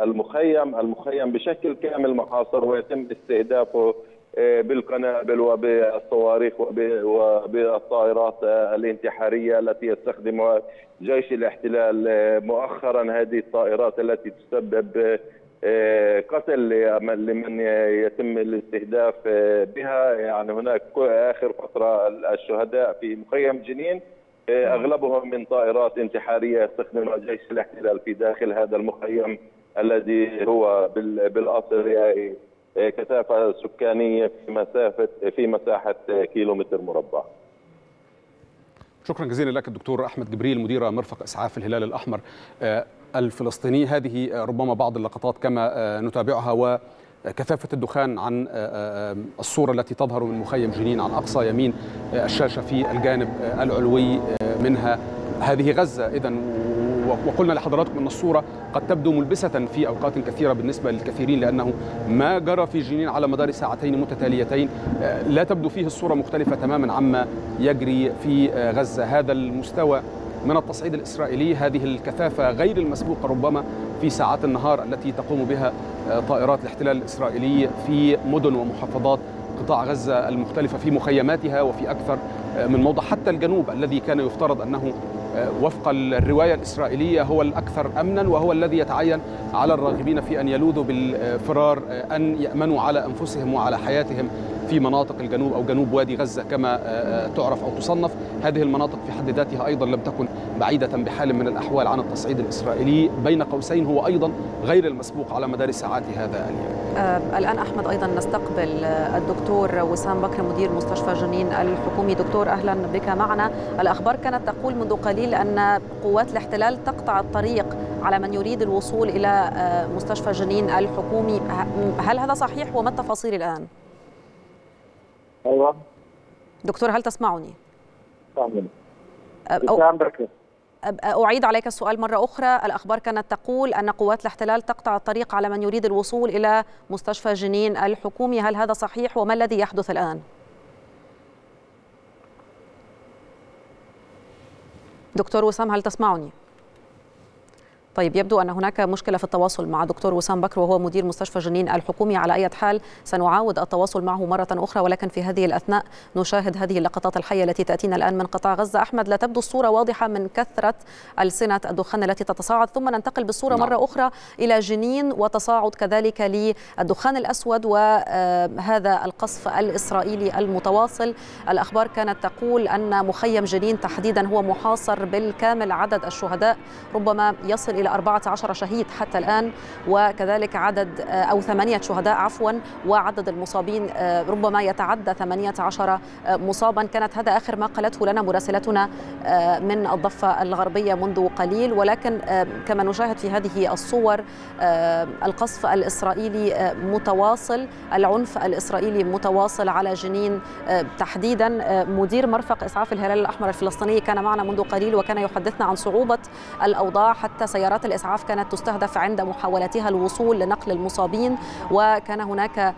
S13: المخيم، المخيم بشكل كامل محاصر ويتم استهدافه بالقنابل وبالصواريخ وبالطائرات الانتحارية التي يستخدمها جيش الاحتلال. مؤخرا هذه الطائرات التي تسبب قتل لمن يتم الاستهداف بها. يعني هناك آخر فترة الشهداء في مخيم جنين أغلبهم من طائرات انتحارية يستخدمها جيش الاحتلال في داخل هذا المخيم الذي هو بالأصل كثافة سكانية في مسافه في مساحة كيلومتر مربع.
S2: شكرا جزيلا لك الدكتور أحمد جبريل مدير مرفق إسعاف الهلال الأحمر الفلسطيني هذه ربما بعض اللقطات كما نتابعها وكثافة الدخان عن الصورة التي تظهر من مخيم جنين عن أقصى يمين الشاشة في الجانب العلوي منها هذه غزة اذا وقلنا لحضراتكم أن الصورة قد تبدو ملبسة في أوقات كثيرة بالنسبة للكثيرين لأنه ما جرى في جنين على مدار ساعتين متتاليتين لا تبدو فيه الصورة مختلفة تماما عما يجري في غزة. هذا المستوى من التصعيد الإسرائيلي هذه الكثافة غير المسبوقة ربما في ساعات النهار التي تقوم بها طائرات الاحتلال الإسرائيلي في مدن ومحافظات قطاع غزة المختلفة في مخيماتها وفي أكثر من موضع. حتى الجنوب الذي كان يفترض أنه وفق الرواية الإسرائيلية هو الأكثر امنا وهو الذي يتعين على الراغبين في أن يلوذوا بالفرار أن يأمنوا على أنفسهم وعلى حياتهم. في مناطق الجنوب أو جنوب وادي غزة كما تعرف أو تصنف. هذه المناطق في حد ذاتها أيضا لم تكن بعيدة بحال من الأحوال عن التصعيد الإسرائيلي. بين قوسين هو أيضا غير المسبوق على مدار ساعات هذا اليوم.
S3: آه الآن أحمد أيضا نستقبل الدكتور وسام بكر مدير مستشفى جنين الحكومي. دكتور أهلا بك معنا. الأخبار كانت تقول منذ قليل أن قوات الاحتلال تقطع الطريق على من يريد الوصول إلى مستشفى جنين الحكومي. هل هذا صحيح؟ وما التفاصيل الآن؟
S14: أيوه
S3: دكتور هل تسمعني؟ أو أعيد عليك السؤال مرة أخرى الأخبار كانت تقول أن قوات الاحتلال تقطع الطريق على من يريد الوصول إلى مستشفى جنين الحكومي هل هذا صحيح وما الذي يحدث الآن؟ دكتور وسام هل تسمعني؟ طيب يبدو أن هناك مشكلة في التواصل مع دكتور وسام بكر وهو مدير مستشفى جنين الحكومي. على أي حال سنعاود التواصل معه مرة أخرى ولكن في هذه الأثناء نشاهد هذه اللقطات الحية التي تأتينا الآن من قطاع غزة. أحمد لا تبدو الصورة واضحة من كثرة ألسنة الدخان التي تتصاعد ثم ننتقل بالصورة مرة أخرى إلى جنين وتصاعد كذلك للدخان الأسود وهذا القصف الإسرائيلي المتواصل. الأخبار كانت تقول أن مخيم جنين تحديدا هو محاصر بالكامل عدد الشهداء ربما يصل إلى 14 شهيد حتى الآن وكذلك عدد أو ثمانية شهداء عفوا وعدد المصابين ربما يتعدى 18 مصابا. كانت هذا آخر ما قالته لنا مراسلتنا من الضفة الغربية منذ قليل. ولكن كما نشاهد في هذه الصور القصف الإسرائيلي متواصل العنف الإسرائيلي متواصل على جنين تحديدا. مدير مرفق إسعاف الهلال الأحمر الفلسطيني كان معنا منذ قليل وكان يحدثنا عن صعوبة الأوضاع حتى سيارات الإسعاف كانت تستهدف عند محاولتها الوصول لنقل المصابين وكان هناك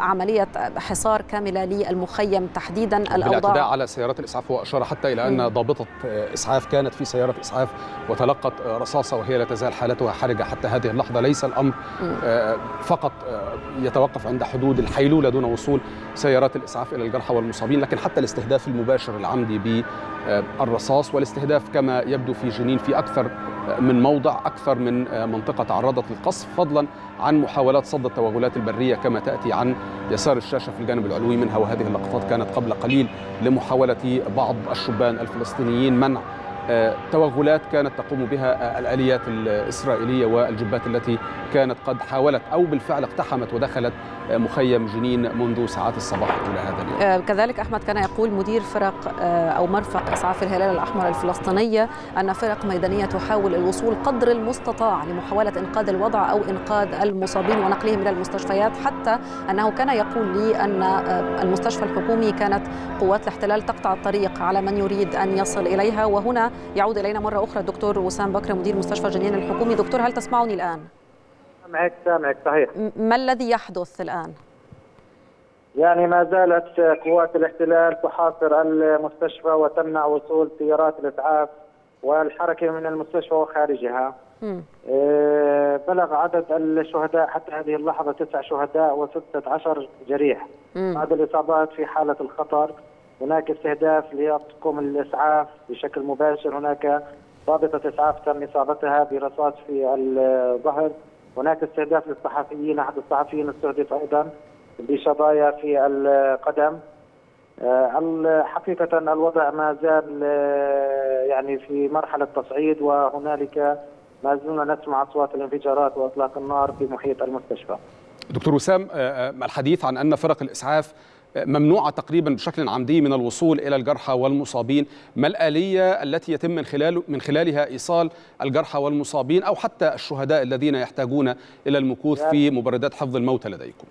S3: عملية حصار كاملة للمخيم تحديدا الأوضاع.
S2: على سيارات الإسعاف وأشار حتى إلى أن ضابطة إسعاف كانت في سيارة إسعاف وتلقت رصاصة وهي لا تزال حالتها حرجة حتى هذه اللحظة. ليس الأمر فقط يتوقف عند حدود الحيلولة دون وصول سيارات الإسعاف إلى الجرحى والمصابين لكن حتى الاستهداف المباشر العمدي بالرصاص والاستهداف كما يبدو في جنين في أكثر من موضع أكثر من منطقة تعرضت للقصف فضلا عن محاولات صد التوغلات البرية كما تأتي عن يسار الشاشة في الجانب العلوي منها وهذه اللقطات كانت قبل قليل لمحاولة بعض الشبان الفلسطينيين منع توغلات كانت تقوم بها الآليات الإسرائيلية والجبات التي كانت قد حاولت أو بالفعل اقتحمت ودخلت مخيم جنين منذ ساعات الصباح إلى هذا اليوم.
S3: كذلك أحمد كان يقول مدير فرق أو مرفق إسعاف الهلال الأحمر الفلسطينية أن فرق ميدانية تحاول الوصول قدر المستطاع لمحاولة إنقاذ الوضع أو إنقاذ المصابين ونقلهم إلى المستشفيات حتى أنه كان يقول لي أن المستشفى الحكومي كانت قوات الاحتلال تقطع الطريق على من يريد أن يصل إليها وهنا يعود إلينا مرة أخرى الدكتور وسام بكر مدير مستشفى جنين الحكومي. دكتور هل تسمعني الآن؟
S14: سامعك سامعك صحيح.
S3: ما الذي يحدث الآن؟
S14: يعني ما زالت قوات الاحتلال تحاصر المستشفى وتمنع وصول سيارات الإسعاف والحركة من المستشفى وخارجها. إيه بلغ عدد الشهداء حتى هذه اللحظة تسع شهداء وستة عشر جريح. بعد الإصابات في حالة الخطر هناك استهداف ليقوم الإسعاف بشكل مباشر. هناك ضابطة إسعاف تم إصابتها برصاص في الظهر. هناك استهداف للصحفيين. أحد الصحفيين استهدف أيضا بشظايا في القدم. حقيقة الوضع ما زال يعني في مرحلة تصعيد وهنالك ما زلنا نسمع أصوات الانفجارات وإطلاق النار في محيط المستشفى.
S2: دكتور وسام الحديث عن أن فرق الإسعاف ممنوعة تقريبا بشكل عمدي من الوصول إلى الجرحى والمصابين. ما الآلية التي يتم من, خلال من خلالها إيصال الجرحى والمصابين أو حتى الشهداء الذين يحتاجون إلى المكوث يعني في مبردات حفظ الموتى لديكم؟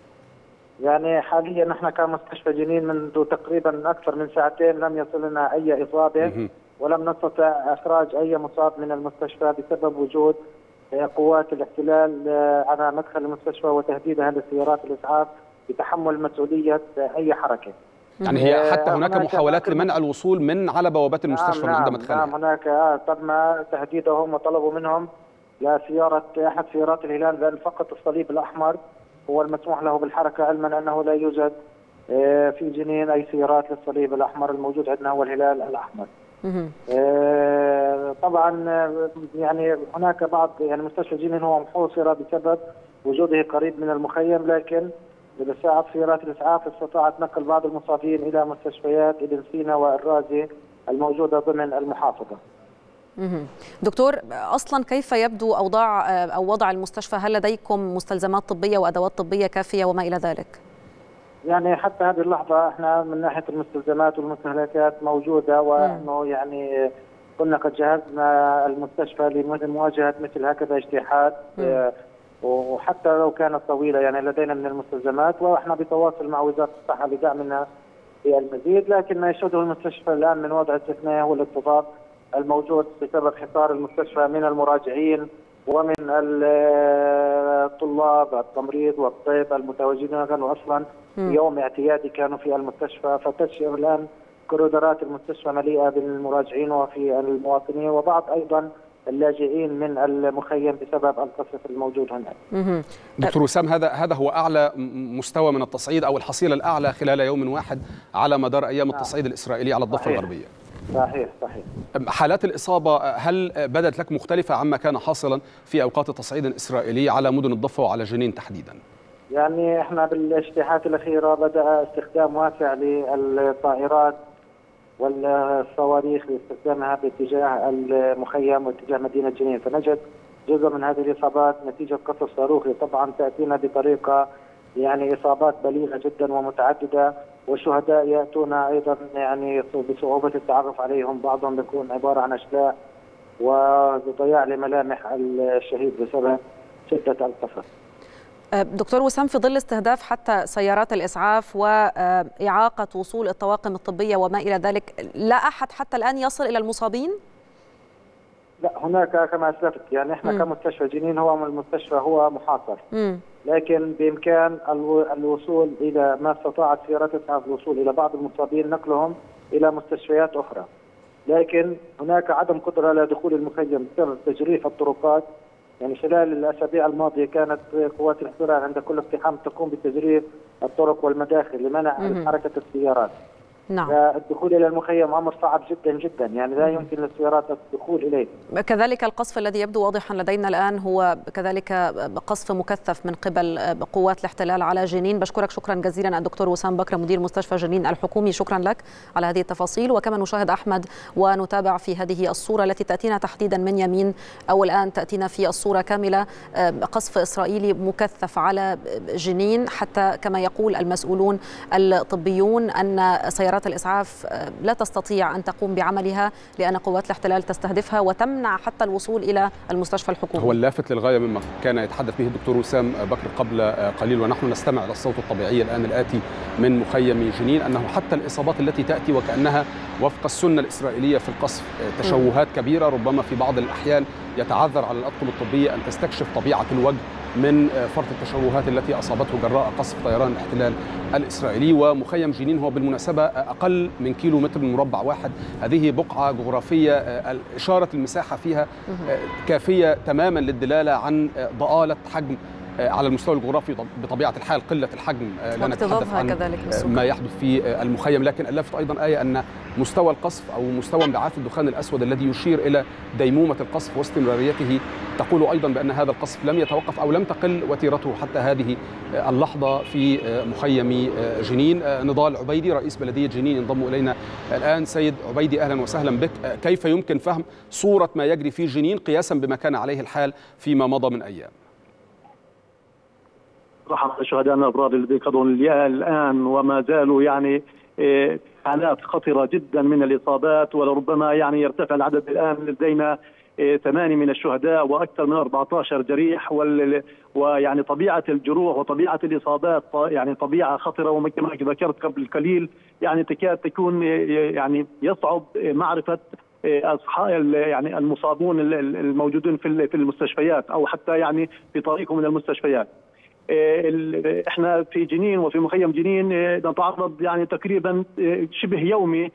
S14: يعني حاليا نحن كمستشفى جنين منذ تقريبا أكثر من ساعتين لم يصل لنا أي إصابة ولم نستطع إخراج أي مصاب من المستشفى بسبب وجود قوات الاحتلال على مدخل المستشفى وتهديدها لسيارات الإسعاف بتحمل مسؤولية أي حركة.
S2: يعني هي حتى هناك, محاولات لمنع الوصول من على بوابات المستشفى
S14: نعم
S2: عند مدخلها.
S14: نعم هناك تم تهديدهم وطلبوا منهم لسياره أحد سيارات الهلال بان فقط الصليب الأحمر هو المسموح له بالحركة علما أنه لا يوجد في جنين أي سيارات للصليب الأحمر الموجود عندنا هو الهلال الأحمر. طبعا يعني هناك بعض يعني مستشفى جنين هو محوصرة بسبب وجوده قريب من المخيم لكن بساعة سيارات الإسعاف استطاعت نقل بعض المصابين إلى مستشفيات ابن سينا والرازي الموجودة ضمن المحافظة.
S3: دكتور أصلا كيف يبدو أوضاع أو وضع المستشفى هل لديكم مستلزمات طبية وأدوات طبية كافية وما إلى ذلك؟
S14: يعني حتى هذه اللحظة إحنا من ناحية المستلزمات والمستهلكات موجودة وإنه يعني كنا قد جهزنا المستشفى لمواجهة مثل هكذا اجتياحات وحتى لو كانت طويلة يعني لدينا من المستلزمات وإحنا بتواصل مع وزارة الصحة لدعمنا في المزيد لكن ما يشهده المستشفى الآن من وضع استثنائي هو الاضطراب الموجود بسبب حصار المستشفى من المراجعين ومن الطلاب التمريض والطب المتواجدين كانوا أصلا يوم اعتيادي كانوا في المستشفى. فتشعر الآن كوريدورات المستشفى مليئة بالمراجعين وفي المواطنين وبعض أيضا اللاجئين من المخيم بسبب القصف الموجود هناك.
S2: دكتور وسام هذا هذا هو أعلى مستوى من التصعيد أو الحصيلة الأعلى خلال يوم واحد على مدار أيام التصعيد الإسرائيلي على الضفة الغربية.
S14: صحيح صحيح.
S2: حالات الإصابة هل بدت لك مختلفة عما كان حاصلا في أوقات التصعيد الإسرائيلي على مدن الضفة وعلى جنين تحديدا؟
S14: يعني إحنا بالاجتياحات الاخيره بدأ استخدام واسع للطائرات والصواريخ لاستخدامها باتجاه المخيم واتجاه مدينة جنين. فنجد جزء من هذه الإصابات نتيجة قصف صاروخي طبعا تأتينا بطريقة يعني إصابات بليغة جدا ومتعددة. والشهداء يأتون أيضا يعني بصعوبة التعرف عليهم. بعضهم بيكون عبارة عن اشلاء وضياع لملامح الشهيد بسبب شدة القصف.
S3: دكتور وسام في ظل استهداف حتى سيارات الإسعاف وإعاقة وصول الطواقم الطبية وما إلى ذلك لا أحد حتى الآن يصل إلى المصابين؟
S14: لا هناك كما أسلفت يعني إحنا م. كمستشفى جنين هو المستشفى هو محاصر م. لكن بإمكان الوصول إلى ما استطاعت سيارات الإسعاف الوصول إلى بعض المصابين نقلهم إلى مستشفيات أخرى لكن هناك عدم قدرة على دخول المخيم بسبب تجريف الطرقات يعني خلال الأسابيع الماضية كانت قوات الاحتلال عند كل اقتحام تقوم بتجريف الطرق والمداخل لمنع حركة السيارات.
S3: نعم.
S14: الدخول إلى المخيم أمر صعب جدا جدا يعني لا يمكن للسيارات الدخول إليه.
S3: كذلك القصف الذي يبدو واضحا لدينا الآن هو كذلك قصف مكثف من قبل قوات الاحتلال على جنين. بشكرك شكرا جزيلا الدكتور وسام بكر مدير مستشفى جنين الحكومي. شكرا لك على هذه التفاصيل. وكما نشاهد أحمد ونتابع في هذه الصورة التي تأتينا تحديدا من يمين أو الآن تأتينا في الصورة كاملة قصف إسرائيلي مكثف على جنين. حتى كما يقول المسؤولون الطبيون أن سيارات سيارات الإسعاف لا تستطيع أن تقوم بعملها لأن قوات الاحتلال تستهدفها وتمنع حتى الوصول إلى المستشفى الحكومي.
S2: هو اللافت للغاية مما كان يتحدث به الدكتور وسام بكر قبل قليل ونحن نستمع إلى الصوت الطبيعي الآن الآتي من مخيم جنين أنه حتى الإصابات التي تأتي وكأنها وفق السنة الإسرائيلية في القصف تشوهات كبيرة ربما في بعض الأحيان يتعذر على الأطقم الطبية أن تستكشف طبيعة الوجه من فرط التشوهات التي أصابته جراء قصف طيران الاحتلال الإسرائيلي. ومخيم جنين هو بالمناسبة أقل من كيلو متر مربع واحد. هذه بقعة جغرافية اشاره المساحة فيها كافية تماما للدلالة عن ضآلة حجم على المستوى الجغرافي بطبيعة الحال قلة الحجم لا نتحدث عن ما يحدث في المخيم لكن اللافت أيضا آية أن مستوى القصف أو مستوى انبعاث الدخان الأسود الذي يشير إلى ديمومة القصف واستمراريته تقول أيضا بأن هذا القصف لم يتوقف أو لم تقل وتيرته حتى هذه اللحظة في مخيم جنين. نضال عبيدي رئيس بلدية جنين ينضم إلينا الآن. سيد عبيدي أهلا وسهلا بك. كيف يمكن فهم صورة ما يجري في جنين قياسا بما كان عليه الحال فيما مضى من أيام؟
S15: رحم شهدائنا الابرار الذين قضوا الآن وما زالوا يعني حالات خطرة جدا من الإصابات ولربما يعني يرتفع العدد الآن لدينا ثمانية من الشهداء وأكثر من 14 جريح وال ويعني طبيعة الجروح وطبيعة الإصابات يعني طبيعة خطرة وكما ذكرت قبل قليل يعني تكاد تكون يعني يصعب معرفة اصحاب يعني المصابون الموجودين في المستشفيات أو حتى يعني في طريقهم إلى المستشفيات. إحنا في جنين وفي مخيم جنين نتعرض يعني تقريبا شبه يومي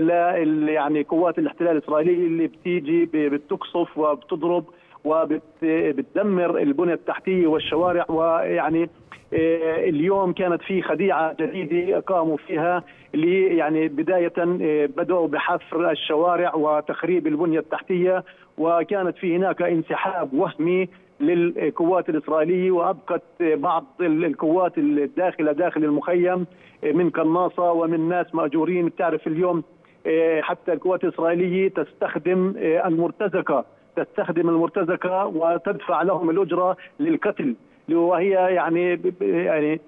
S15: ل يعني قوات الاحتلال الإسرائيلي اللي بتيجي بتقصف وبتضرب وبتدمر البنى التحتية والشوارع. ويعني اليوم كانت في خديعة جديدة قاموا فيها اللي يعني بداية بدأوا بحفر الشوارع وتخريب البنية التحتية. وكانت في هناك انسحاب وهمي للقوات الإسرائيلية وأبقت بعض القوات الداخلة داخل المخيم من قناصة ومن ناس مأجورين. بتعرف اليوم حتى القوات الإسرائيلية تستخدم المرتزقة تستخدم المرتزقة وتدفع لهم الأجرة للقتل وهي يعني يعني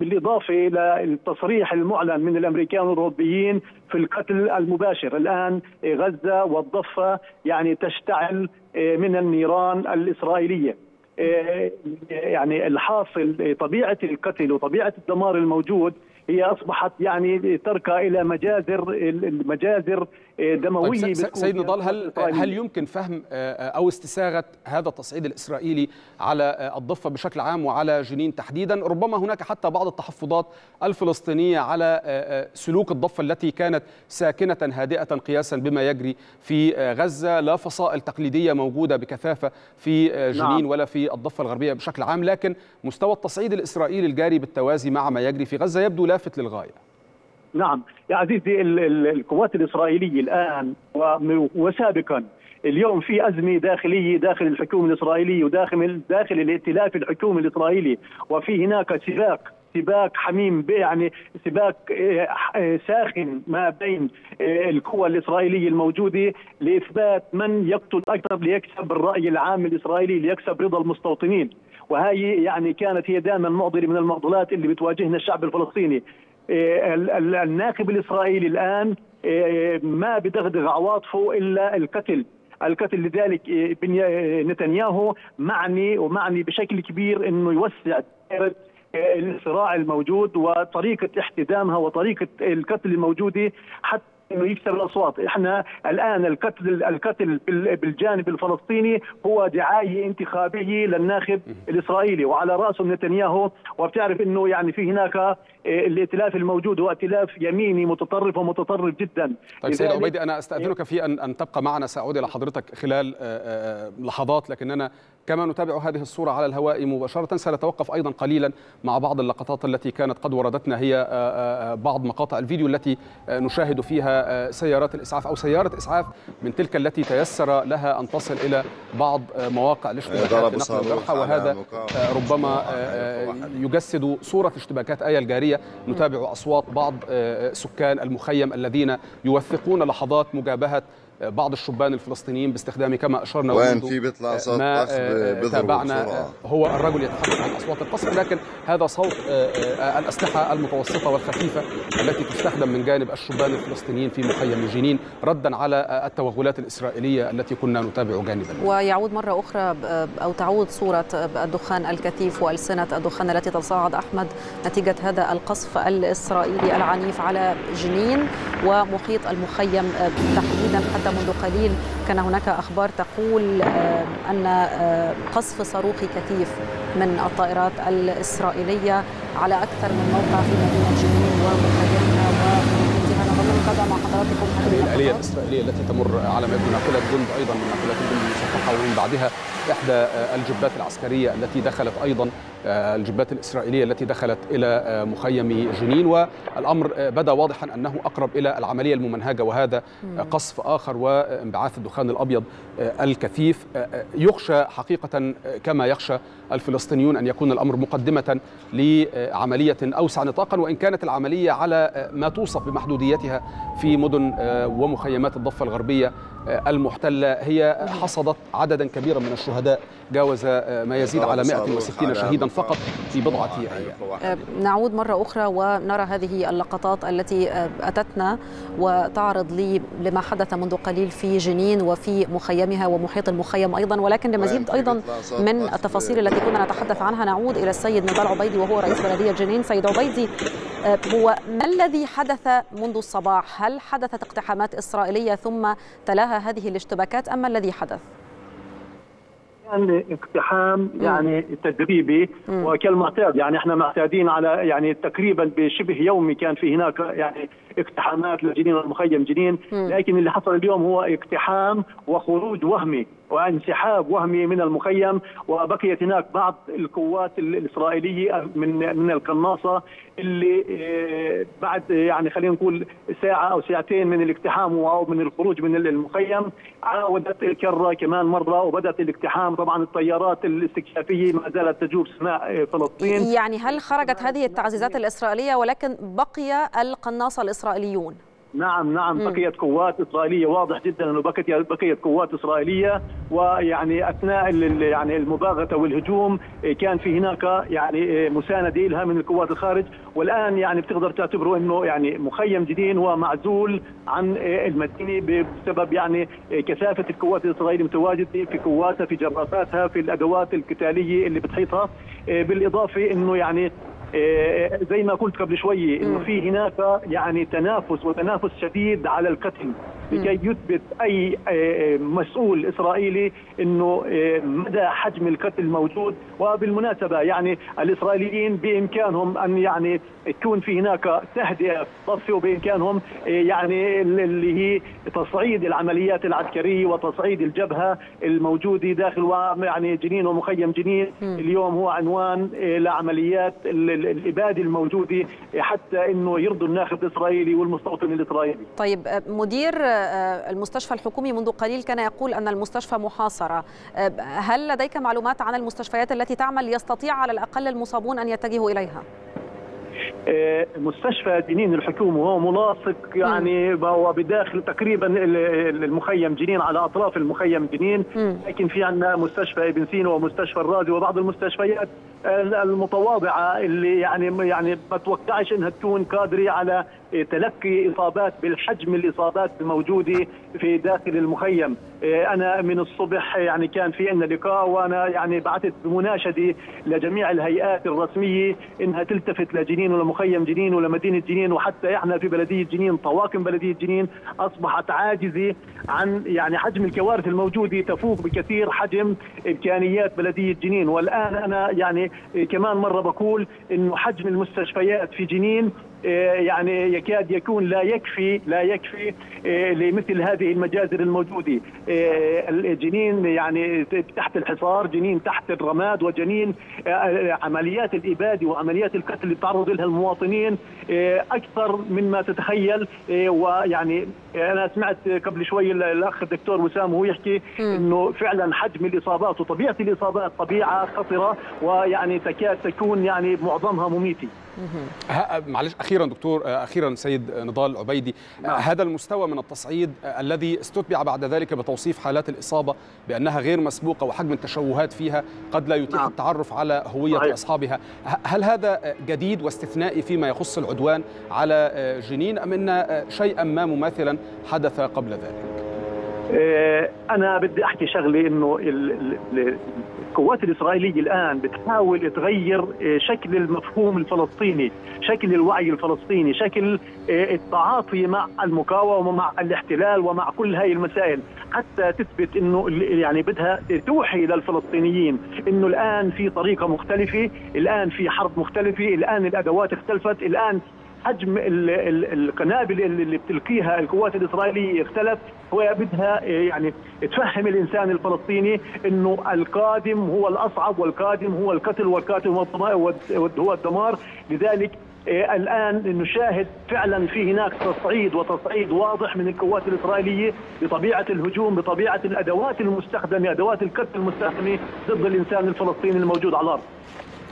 S15: بالإضافة إلى التصريح المعلن من الأمريكان والأوروبيين في القتل المباشر. الآن غزة والضفة يعني تشتعل من النيران الإسرائيلية. يعني الحاصل طبيعة القتل وطبيعة الدمار الموجود هي أصبحت يعني تركى إلى مجازر المجازر دموية
S2: طيب سيد نضال هل هل يمكن فهم أو استساغة هذا التصعيد الإسرائيلي على الضفة بشكل عام وعلى جنين تحديدا؟ ربما هناك حتى بعض التحفظات الفلسطينية على سلوك الضفة التي كانت ساكنة هادئة قياسا بما يجري في غزة. لا فصائل تقليدية موجودة بكثافة في جنين نعم. ولا في الضفة الغربية بشكل عام لكن مستوى التصعيد الإسرائيلي الجاري بالتوازي مع ما يجري في غزة يبدو لافت للغاية.
S15: نعم. يا عزيزي القوات الإسرائيلية الآن وسابقا اليوم في أزمة داخلية داخل الحكومة الإسرائيلية وداخل داخل الائتلاف الحكومي الإسرائيلي وفي هناك سباق سباق حميم يعني سباق ساخن ما بين القوى الإسرائيلية الموجودة لإثبات من يقتل أكثر ليكسب الرأي العام الإسرائيلي ليكسب رضا المستوطنين. وهي يعني كانت هي دائما معضلة من المعضلات اللي بتواجهنا الشعب الفلسطيني. الناخب الإسرائيلي الآن ما بدغدغ عواطفه إلا القتل. القتل لذلك نتنياهو معني ومعني بشكل كبير إنه يوسع دائرة الصراع الموجود وطريقة احتدامها وطريقة القتل الموجودة حتى إنه يكسب الأصوات، إحنا الآن القتل القتل بالجانب الفلسطيني هو دعاية انتخابيه للناخب الإسرائيلي. وعلى رأسه نتنياهو. وبتعرف إنه يعني في هناك الائتلاف الموجود هو ائتلاف يميني متطرف ومتطرف جدا.
S2: طيب سيد عبيدي أنا أستأذنك في أن أن تبقى معنا. سأعود إلى حضرتك خلال لحظات لكننا كما نتابع هذه الصورة على الهواء مباشرة سنتوقف أيضا قليلا مع بعض اللقطات التي كانت قد وردتنا هي بعض مقاطع الفيديو التي نشاهد فيها سيارات الإسعاف أو سيارة إسعاف من تلك التي تيسر لها أن تصل إلى بعض مواقع الاشتباكات لنقل الجرحى وهذا ربما يجسد صورة الاشتباكات آية الجارية. نتابع أصوات بعض سكان المخيم الذين يوثقون لحظات مجابهة بعض الشبان الفلسطينيين باستخدام كما أشرنا
S16: وين في بيطلع صوت
S2: ما
S16: قصف
S2: تابعنا هو الرجل يتحدث عن أصوات القصف لكن هذا صوت الأسلحة المتوسطة والخفيفة التي تستخدم من جانب الشبان الفلسطينيين في مخيم جنين ردا على التوغلات الإسرائيلية التي كنا نتابع جانبا.
S3: ويعود مرة أخرى أو تعود صورة الدخان الكثيف والسنة الدخان التي تصاعد أحمد نتيجة هذا القصف الإسرائيلي العنيف على جنين ومحيط المخيم تحديدا حتى منذ قليل كان هناك أخبار تقول أن قصف صاروخي كثيف من الطائرات الإسرائيلية على أكثر من موقع في مدينة جنين ومخيمها مع حضراتكم.
S2: هذه الآلية الإسرائيلية التي تمر على ما يبدو ناقله جند أيضا من ناقلات الجند المصفحه ومن بعدها إحدى الجبات العسكرية التي دخلت أيضا الجبات الإسرائيلية التي دخلت إلى مخيم جنين. والأمر بدا واضحا أنه أقرب إلى العملية الممنهجة وهذا قصف آخر وانبعاث الدخان الأبيض الكثيف. يخشى حقيقه كما يخشى الفلسطينيون أن يكون الأمر مقدمة لعملية أوسع نطاقا وإن كانت العملية على ما توصف بمحدوديتها في مدن ومخيمات الضفة الغربية المحتلة هي حصدت عددا كبيرا من الشهداء. جاوز ما يزيد على 160 شهيدا فقط في بضعة أيام.
S3: نعود مرة أخرى ونرى هذه اللقطات التي أتتنا وتعرض لي لما حدث منذ قليل في جنين وفي مخيمها ومحيط المخيم أيضا ولكن لمزيد أيضا من التفاصيل التي كنا نتحدث عنها نعود إلى السيد نضال عبيدي وهو رئيس بلدية جنين سيد عبيدي هو ما الذي حدث منذ الصباح؟ هل حدثت اقتحامات إسرائيلية ثم تلاها هذه الاشتباكات أم ما الذي حدث؟
S15: كان اقتحام يعني تدريبي وكالمعتاد. يعني إحنا معتادين على يعني تقريبا بشبه يومي كان في هناك يعني اقتحامات لجنين والمخيم جنين. لكن اللي حصل اليوم هو اقتحام وخروج وهمي. وانسحاب وهمي من المخيم وبقيت هناك بعض القوات الإسرائيلية من من القناصة اللي بعد يعني خلينا نقول ساعة أو ساعتين من الاقتحام أو من الخروج من المخيم عاودت الكرة كمان مرة وبدأت الاقتحام. طبعا الطيارات الاستكشافية ما زالت تجوب سماء فلسطين.
S3: يعني هل خرجت هذه التعزيزات الإسرائيلية ولكن بقي القناصة الإسرائيليون؟
S15: نعم نعم بقيت قوات إسرائيلية. واضح جدا أنه بقيت بقيت قوات إسرائيلية. ويعني أثناء يعني المباغتة والهجوم كان في هناك يعني مساندة لها من القوات الخارج. والآن يعني بتقدر تعتبره إنه يعني مخيم جديد هو معزول عن المدينة بسبب يعني كثافة القوات الإسرائيلية المتواجدة في قواتها في جرافاتها في الأدوات القتالية اللي بتحيطها. بالإضافة إنه يعني زي ما قلت قبل شوي إنه في هناك يعني تنافس وتنافس شديد على القتل. لكي يثبت أي مسؤول إسرائيلي إنه مدى حجم القتل موجود. وبالمناسبة يعني الإسرائيليين بإمكانهم أن يعني تكون في هناك تهدئة طفي وبامكانهم يعني اللي هي تصعيد العمليات العسكرية وتصعيد الجبهة الموجودة داخل يعني جنين ومخيم جنين. اليوم هو عنوان لعمليات الإبادة الموجودة حتى إنه يرضوا الناخب الإسرائيلي والمستوطن الإسرائيلي.
S3: طيب مدير المستشفى الحكومي منذ قليل كان يقول أن المستشفى محاصرة، هل لديك معلومات عن المستشفيات التي تعمل يستطيع على الأقل المصابون أن يتجهوا إليها؟
S15: مستشفى جنين الحكومي وهو ملاصق يعني وهو بداخل تقريبا المخيم جنين على أطراف المخيم جنين. لكن في عندنا مستشفى ابن سينا ومستشفى الرازي وبعض المستشفيات المتواضعة اللي يعني يعني ما توقعش إنها تكون قادرة على تلقي إصابات بالحجم الإصابات الموجودة في داخل المخيم. أنا من الصبح يعني كان في عندنا لقاء وأنا يعني بعثت بمناشدة لجميع الهيئات الرسمية إنها تلتفت لجنين ولمخيم جنين ولمدينه جنين وحتى إحنا في بلدية جنين طواقم بلدية جنين أصبحت عاجزة عن يعني حجم الكوارث الموجودة تفوق بكثير حجم إمكانيات بلدية جنين. والآن أنا يعني كمان مرة بقول إنه حجم المستشفيات في جنين يعني يكاد يكون لا يكفي لا يكفي لمثل هذه المجازر الموجودة. جنين يعني تحت الحصار جنين تحت الرماد وجنين عمليات الإبادة وعمليات القتل اللي تعرض لها المواطنين أكثر مما تتخيل. ويعني أنا سمعت قبل شوي الأخ الدكتور وسام وهو يحكي إنه فعلا حجم الإصابات وطبيعة الإصابات طبيعة خطرة ويعني تكاد تكون يعني معظمها مميتة.
S2: معلش أخيرا دكتور أخيرا سيد نضال عبيدي نعم. هذا المستوى من التصعيد الذي استتبع بعد ذلك بتوصيف حالات الإصابة بأنها غير مسبوقة وحجم التشوهات فيها قد لا يتيح نعم. التعرف على هوية صحيح. أصحابها هل هذا جديد واستثنائي فيما يخص العدوان على جنين أم إن شيئا ما مماثلا حدث قبل ذلك
S15: أنا بدي أحكي شغله إنه القوات الإسرائيلية الآن بتحاول تغير شكل المفهوم الفلسطيني شكل الوعي الفلسطيني شكل التعاطي مع المقاومة ومع الاحتلال ومع كل هاي المسائل حتى تثبت إنه يعني بدها توحي للفلسطينيين إنه الآن في طريقة مختلفة، الآن في حرب مختلفة، الآن الأدوات اختلفت، الآن حجم القنابل اللي بتلقيها القوات الإسرائيلية اختلف. هو بدها يعني تفهم الإنسان الفلسطيني إنه القادم هو الأصعب والقادم هو القتل والقاتل هو الدمار. لذلك الآن نشاهد فعلا في هناك تصعيد وتصعيد واضح من القوات الإسرائيلية بطبيعة الهجوم بطبيعة الأدوات المستخدمة أدوات القتل المستخدمة ضد الإنسان الفلسطيني الموجود على الأرض.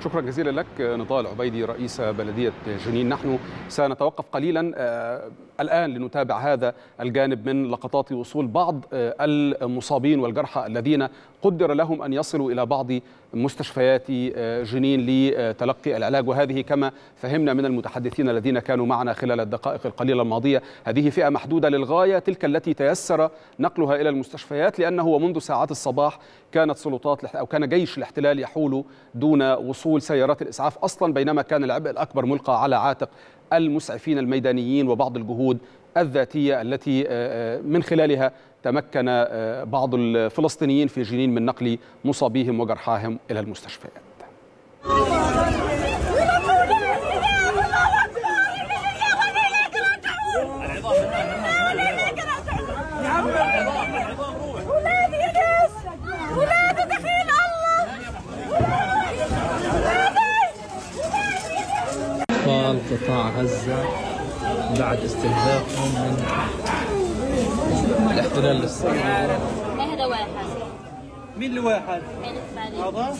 S2: شكرا جزيلا لك نضال عبيدي رئيس بلدية جنين. نحن سنتوقف قليلا الآن لنتابع هذا الجانب من لقطات وصول بعض المصابين والجرحى الذين قدر لهم أن يصلوا إلى بعض مستشفيات جنين لتلقي العلاج. وهذه كما فهمنا من المتحدثين الذين كانوا معنا خلال الدقائق القليلة الماضية هذه فئة محدودة للغاية تلك التي تيسر نقلها إلى المستشفيات لأنه ومنذ ساعات الصباح كانت سلطات أو كان جيش الاحتلال يحول دون وصول سيارات الإسعاف. أصلا بينما كان العبء الأكبر ملقى على عاتق المسعفين الميدانيين وبعض الجهود الذاتية التي من خلالها تمكن بعض الفلسطينيين في جنين من نقل مصابيهم وجرحاهم إلى المستشفيات.
S16: قطاع غزة بعد استهدافهم من الاحتلال الإسرائيلي
S17: هذا واحد
S16: مين اللي واحد؟
S17: هذا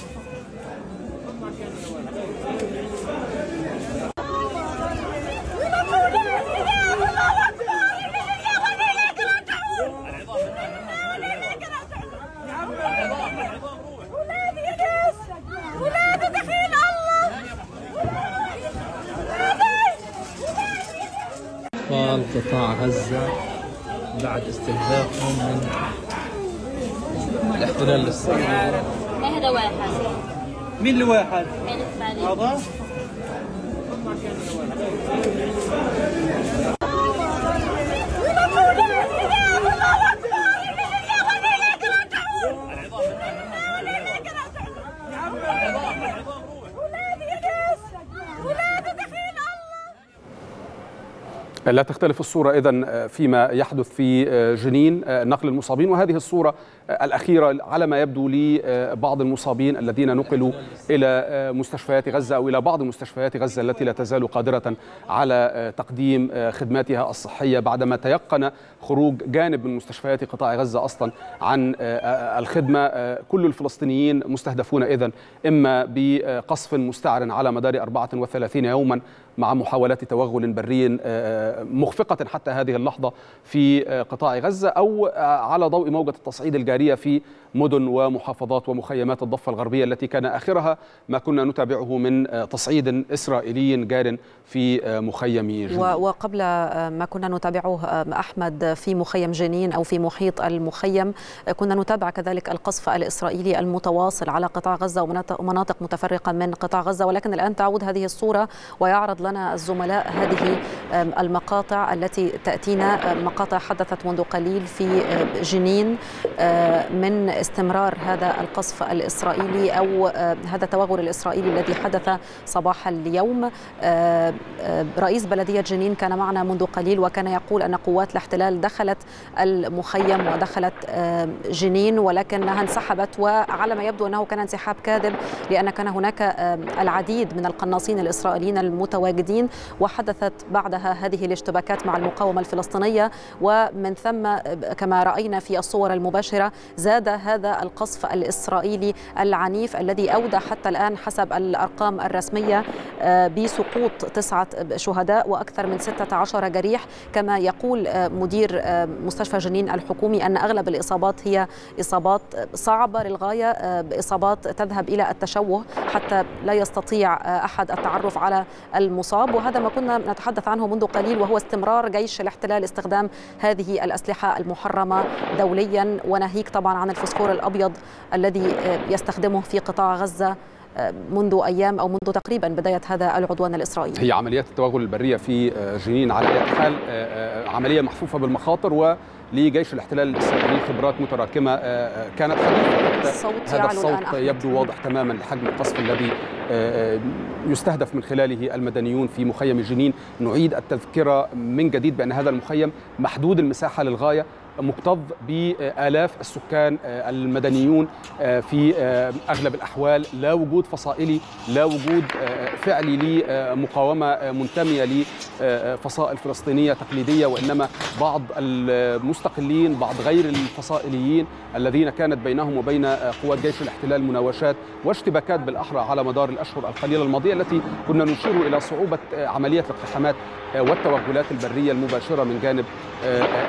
S16: قطاع غزة بعد استهدافهم من الاحتلال الإسرائيلي
S17: هذا واحد؟
S16: مين اللي واحد؟
S17: هذا؟
S2: لا تختلف الصورة إذا فيما يحدث في جنين نقل المصابين. وهذه الصورة الأخيرة على ما يبدو لبعض المصابين الذين نقلوا إلى مستشفيات غزة أو إلى بعض مستشفيات غزة التي لا تزال قادرة على تقديم خدماتها الصحية بعدما تيقن خروج جانب من مستشفيات قطاع غزة أصلا عن الخدمة. كل الفلسطينيين مستهدفون إذن إما بقصف مستعر على مدار 34 يوما مع محاولات توغل بري مخفقة حتى هذه اللحظة في قطاع غزة أو على ضوء موجة التصعيد الجارية في مدن ومحافظات ومخيمات الضفة الغربية التي كان آخرها ما كنا نتابعه من تصعيد إسرائيلي جار في مخيم جنين.
S3: وقبل ما كنا نتابعه أحمد في مخيم جنين أو في محيط المخيم كنا نتابع كذلك القصف الإسرائيلي المتواصل على قطاع غزة ومناطق متفرقة من قطاع غزة ولكن الآن تعود هذه الصورة ويعرض لنا الزملاء هذه المقاطع التي تأتينا. مقاطع حدثت منذ قليل في جنين من استمرار هذا القصف الإسرائيلي أو هذا التوغل الإسرائيلي الذي حدث صباح اليوم. رئيس بلدية جنين كان معنا منذ قليل وكان يقول أن قوات الاحتلال دخلت المخيم ودخلت جنين ولكنها انسحبت. وعلى ما يبدو أنه كان انسحاب كاذب لأن كان هناك العديد من القناصين الإسرائيليين المتواجدين وحدثت بعدها هذه الاشتباكات مع المقاومة الفلسطينية. ومن ثم كما رأينا في الصور المباشرة زاد هذا القصف الإسرائيلي العنيف الذي أودى حتى الآن حسب الأرقام الرسمية بسقوط تسعة شهداء وأكثر من 16 جريح. كما يقول مدير مستشفى جنين الحكومي أن أغلب الإصابات هي إصابات صعبة للغاية إصابات تذهب إلى التشوه حتى لا يستطيع أحد التعرف على المصاب. وهذا ما كنا نتحدث عنه منذ قليل وهو استمرار جيش الاحتلال استخدام هذه الأسلحة المحرمة دوليا وناهيك طبعا عن الفسفور الأبيض الذي يستخدمه في قطاع غزة منذ أيام أو منذ تقريبا بداية هذا العدوان الإسرائيلي.
S2: هي عمليات التوغل البرية في جنين على أي حال عملية محفوفة بالمخاطر و لجيش الاحتلال الاسرائيلي خبرات متراكمة كانت حديثة. هذا الصوت يبدو واضح تماما لحجم القصف الذي يستهدف من خلاله المدنيون في مخيم جنين. نعيد التذكرة من جديد بأن هذا المخيم محدود المساحة للغاية. مكتظ بآلاف السكان المدنيون في أغلب الأحوال لا وجود فصائلي لا وجود فعلي لمقاومة منتمية لفصائل فلسطينية تقليدية وإنما بعض المستقلين بعض غير الفصائليين الذين كانت بينهم وبين قوات جيش الاحتلال مناوشات واشتباكات بالأحرى على مدار الأشهر القليلة الماضية التي كنا نشير إلى صعوبة عملية الاقتحامات والتوغلات البرية المباشرة من جانب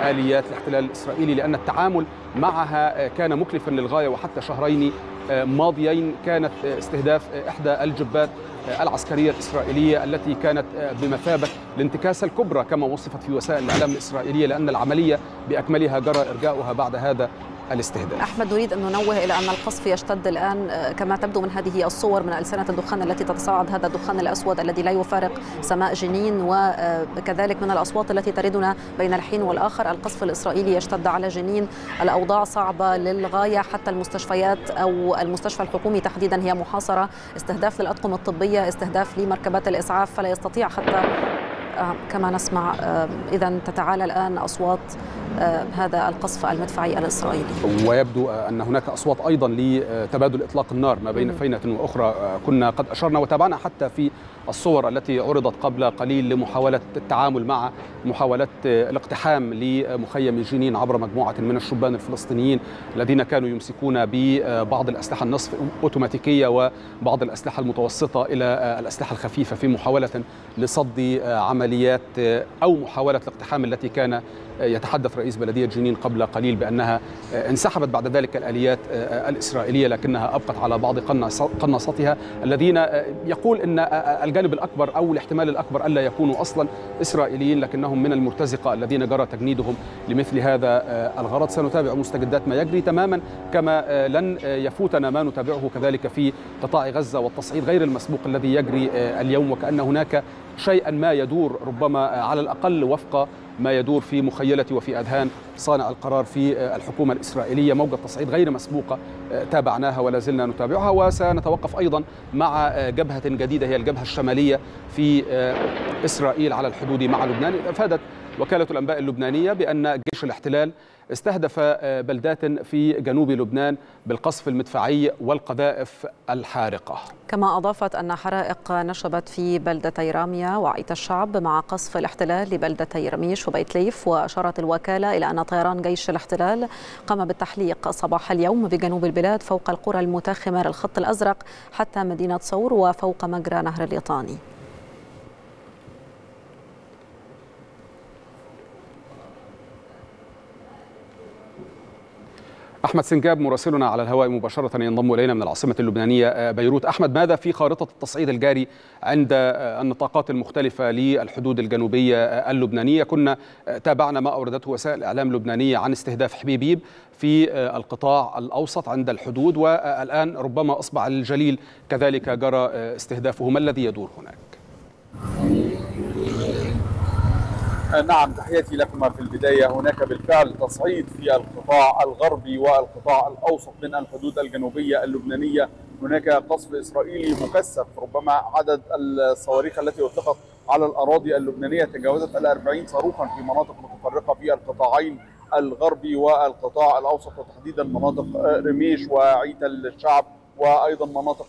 S2: آليات الاحتلال الإسرائيلي لأن التعامل معها كان مكلفا للغاية وحتى شهرين ماضيين كانت استهداف إحدى الجبات العسكرية الإسرائيلية التي كانت بمثابة الانتكاسة الكبرى كما وصفت في وسائل الإعلام الإسرائيلية لأن العملية بأكملها جرى إرجاؤها بعد هذا الاستهداف.
S3: أحمد نريد أن ننوه إلى أن القصف يشتد الآن كما تبدو من هذه الصور من ألسنة الدخان التي تتصاعد هذا الدخان الأسود الذي لا يفارق سماء جنين وكذلك من الأصوات التي تردنا بين الحين والآخر القصف الإسرائيلي يشتد على جنين. الأوضاع صعبة للغاية حتى المستشفيات أو المستشفى الحكومي تحديدا هي محاصرة. استهداف للأطقم الطبية استهداف لمركبات الإسعاف فلا يستطيع حتى كما نسمع إذا تتعالى الآن أصوات هذا القصف المدفعي الإسرائيلي.
S2: ويبدو أن هناك أصوات أيضا لتبادل إطلاق النار ما بين فينة وأخرى. كنا قد أشرنا وتابعنا حتى في الصور التي عرضت قبل قليل لمحاولة التعامل مع محاولات الاقتحام لمخيم جنين عبر مجموعة من الشبان الفلسطينيين الذين كانوا يمسكون ببعض الأسلحة النصف أوتوماتيكية وبعض الأسلحة المتوسطة إلى الأسلحة الخفيفة في محاولة لصد عمليات أو محاولة الاقتحام التي كان يتحدث رئيس بلدية جنين قبل قليل بأنها انسحبت بعد ذلك الآليات الإسرائيلية لكنها أبقت على بعض قناصتها الذين يقول أن الجانب الأكبر أو الاحتمال الأكبر ألا يكونوا أصلا إسرائيليين لكنهم من المرتزقة الذين جرى تجنيدهم لمثل هذا الغرض. سنتابع مستجدات ما يجري تماما كما لن يفوتنا ما نتابعه كذلك في قطاع غزة والتصعيد غير المسبوق الذي يجري اليوم وكأن هناك شيئا ما يدور ربما على الأقل وفق ما يدور في مخيلتي وفي أذهان صانع القرار في الحكومة الإسرائيلية موجة تصعيد غير مسبوقة تابعناها ولا زلنا نتابعها وسنتوقف أيضا مع جبهة جديدة هي الجبهة الشمالية في إسرائيل على الحدود مع لبنان. أفادت وكالة الأنباء اللبنانية بأن جيش الاحتلال استهدف بلدات في جنوب لبنان بالقصف المدفعي والقذائف الحارقة.
S3: كما أضافت أن حرائق نشبت في بلدتي رامية وعيت الشعب مع قصف الاحتلال لبلدتي رميش وبيت ليف وأشارت الوكالة إلى أن طيران جيش الاحتلال قام بالتحليق صباح اليوم بجنوب البلاد فوق القرى المتاخمة للخط الأزرق حتى مدينة صور وفوق مجرى نهر الليطاني
S2: أحمد سنجاب مراسلنا على الهواء مباشرة ينضم إلينا من العاصمة اللبنانية بيروت. أحمد ماذا في خارطة التصعيد الجاري عند النطاقات المختلفة للحدود الجنوبية اللبنانية؟ كنا تابعنا ما أوردته وسائل الاعلام اللبنانيه عن استهداف حبيبيب في القطاع الأوسط عند الحدود والآن ربما أصبح الجليل كذلك جرى استهدافه. ما الذي يدور هناك؟
S18: نعم تحياتي لكم في البداية هناك بالفعل تصعيد في القطاع الغربي والقطاع الأوسط من الحدود الجنوبية اللبنانية. هناك قصف إسرائيلي مكثف ربما عدد الصواريخ التي أطلقت على الأراضي اللبنانية تجاوزت الأربعين صاروخا في مناطق متفرقة في القطاعين الغربي والقطاع الأوسط وتحديدا مناطق رميش وعيت الشعب وأيضا مناطق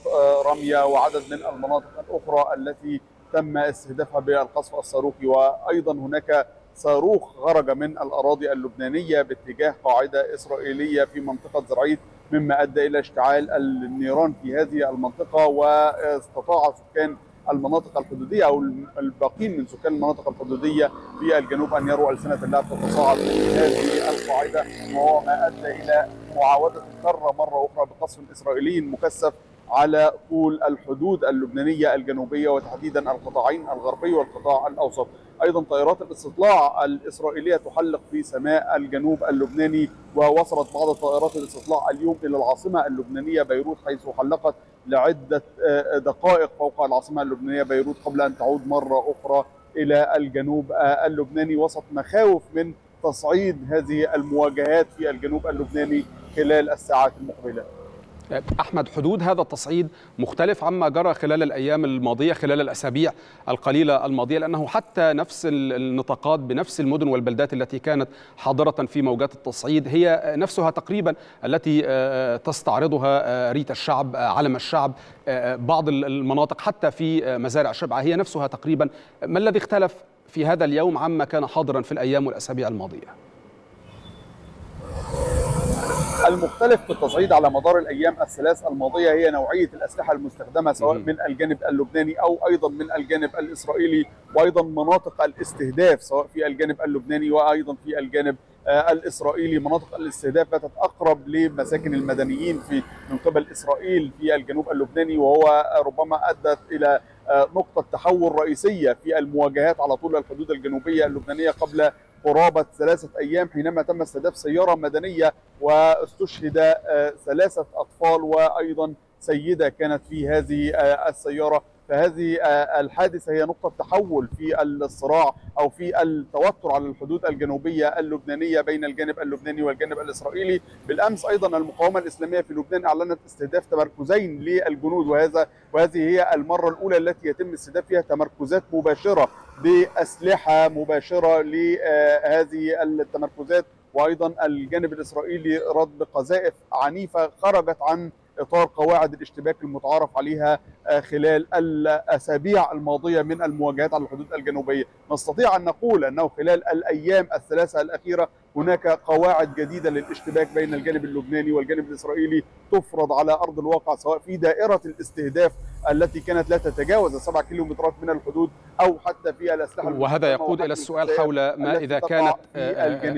S18: رمية وعدد من المناطق الأخرى التي تم استهدافها بالقصف الصاروخي وأيضا هناك صاروخ خرج من الأراضي اللبنانية باتجاه قاعدة إسرائيلية في منطقة زرعيت مما أدى إلى اشتعال النيران في هذه المنطقة واستطاع سكان المناطق الحدودية أو الباقين من سكان المناطق الحدودية في الجنوب أن يروا ألسنة الله تتصاعد في هذه القاعدة وهو ما أدى إلى معاودة الكرة مرة أخرى بقصف إسرائيلي مكثف على طول الحدود اللبنانية الجنوبية وتحديدا القطاعين الغربي والقطاع الأوسط. أيضا طائرات الاستطلاع الإسرائيلية تحلق في سماء الجنوب اللبناني ووصلت بعض طائرات الاستطلاع اليوم إلى العاصمة اللبنانية بيروت حيث حلقت لعدة دقائق فوق العاصمة اللبنانية بيروت قبل أن تعود مرة أخرى إلى الجنوب اللبناني. وسط مخاوف من تصعيد هذه المواجهات في الجنوب اللبناني خلال الساعات المقبلة.
S2: أحمد حدود هذا التصعيد مختلف عما جرى خلال الأيام الماضية خلال الأسابيع القليلة الماضية لأنه حتى نفس النطاقات بنفس المدن والبلدات التي كانت حاضرة في موجات التصعيد هي نفسها تقريبا التي تستعرضها ريت الشعب علم الشعب بعض المناطق حتى في مزارع شبعة هي نفسها تقريبا ما الذي اختلف في هذا اليوم عما كان حاضرا في الأيام والأسابيع الماضية؟
S18: المختلف في التصعيد على مدار الأيام الثلاث الماضية هي نوعية الأسلحة المستخدمة سواء من الجانب اللبناني أو أيضا من الجانب الإسرائيلي وأيضا مناطق الاستهداف سواء في الجانب اللبناني وأيضا في الجانب الإسرائيلي. مناطق الاستهداف باتت أقرب لمساكن المدنيين في من قبل إسرائيل في الجنوب اللبناني وهو ربما أدت إلى نقطة تحول رئيسية في المواجهات على طول الحدود الجنوبية اللبنانية قبل قرابة ثلاثة أيام حينما تم استهداف سيارة مدنية واستشهد ثلاثة أطفال وأيضا سيدة كانت في هذه السيارة. فهذه الحادثة هي نقطة تحول في الصراع أو في التوتر على الحدود الجنوبية اللبنانية بين الجانب اللبناني والجانب الإسرائيلي. بالأمس أيضا المقاومة الإسلامية في لبنان أعلنت استهداف تمركزين للجنود وهذا وهذه هي المرة الأولى التي يتم استهداف فيها تمركزات مباشرة بأسلحة مباشرة لهذه التمركزات. وأيضا الجانب الإسرائيلي رد بقذائف عنيفة خرجت عن إطار قواعد الاشتباك المتعارف عليها خلال الأسابيع الماضية من المواجهات على الحدود الجنوبية، نستطيع أن نقول أنه خلال الأيام الثلاثة الأخيرة هناك قواعد جديدة للاشتباك بين الجانب اللبناني والجانب الإسرائيلي تفرض على أرض الواقع سواء في دائرة الاستهداف التي كانت لا تتجاوز 7 كيلومترات من الحدود أو حتى في الأسلحة
S2: وهذا يقود إلى السؤال حول ما إذا كانت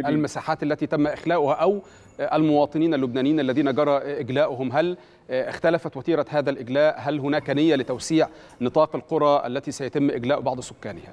S2: المساحات التي تم إخلاؤها أو المواطنين اللبنانيين الذين جرى إجلاؤهم. هل اختلفت وتيرة هذا الإجلاء؟ هل هناك نية لتوسيع نطاق القرى التي سيتم إجلاء بعض سكانها؟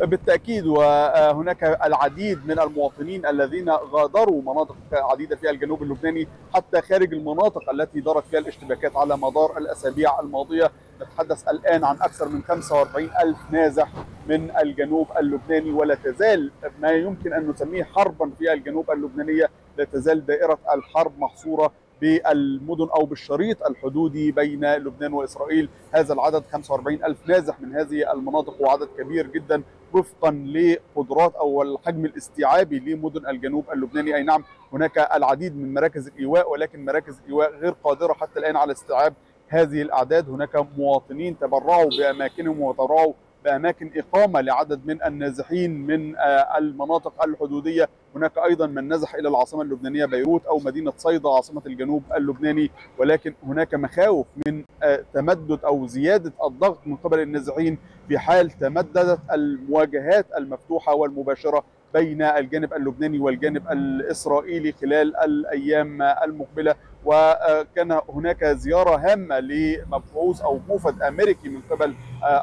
S18: بالتأكيد وهناك العديد من المواطنين الذين غادروا مناطق عديدة في الجنوب اللبناني حتى خارج المناطق التي دارت فيها الاشتباكات على مدار الأسابيع الماضية. نتحدث الآن عن أكثر من 45 ألف نازح من الجنوب اللبناني ولا تزال ما يمكن أن نسميه حربا في الجنوب اللبنانية لا تزال دائرة الحرب محصورة بالمدن أو بالشريط الحدودي بين لبنان وإسرائيل. هذا العدد 45 ألف نازح من هذه المناطق وعدد كبير جدا وفقا لقدرات أو الحجم الاستيعابي لمدن الجنوب اللبناني. أي نعم هناك العديد من مراكز الإيواء ولكن مراكز الإيواء غير قادرة حتى الآن على استيعاب هذه الأعداد. هناك مواطنين تبرعوا بأماكنهم وتبرعوا بأماكن إقامة لعدد من النازحين من المناطق الحدودية هناك أيضا من نزح إلى العاصمة اللبنانية بيروت أو مدينة صيدا عاصمة الجنوب اللبناني ولكن هناك مخاوف من تمدد أو زيادة الضغط من قبل النازحين في حال تمددت المواجهات المفتوحة والمباشرة بين الجانب اللبناني والجانب الإسرائيلي خلال الأيام المقبلة. وكان هناك زيارة هامة لمبعوث أو موفد أمريكي من قبل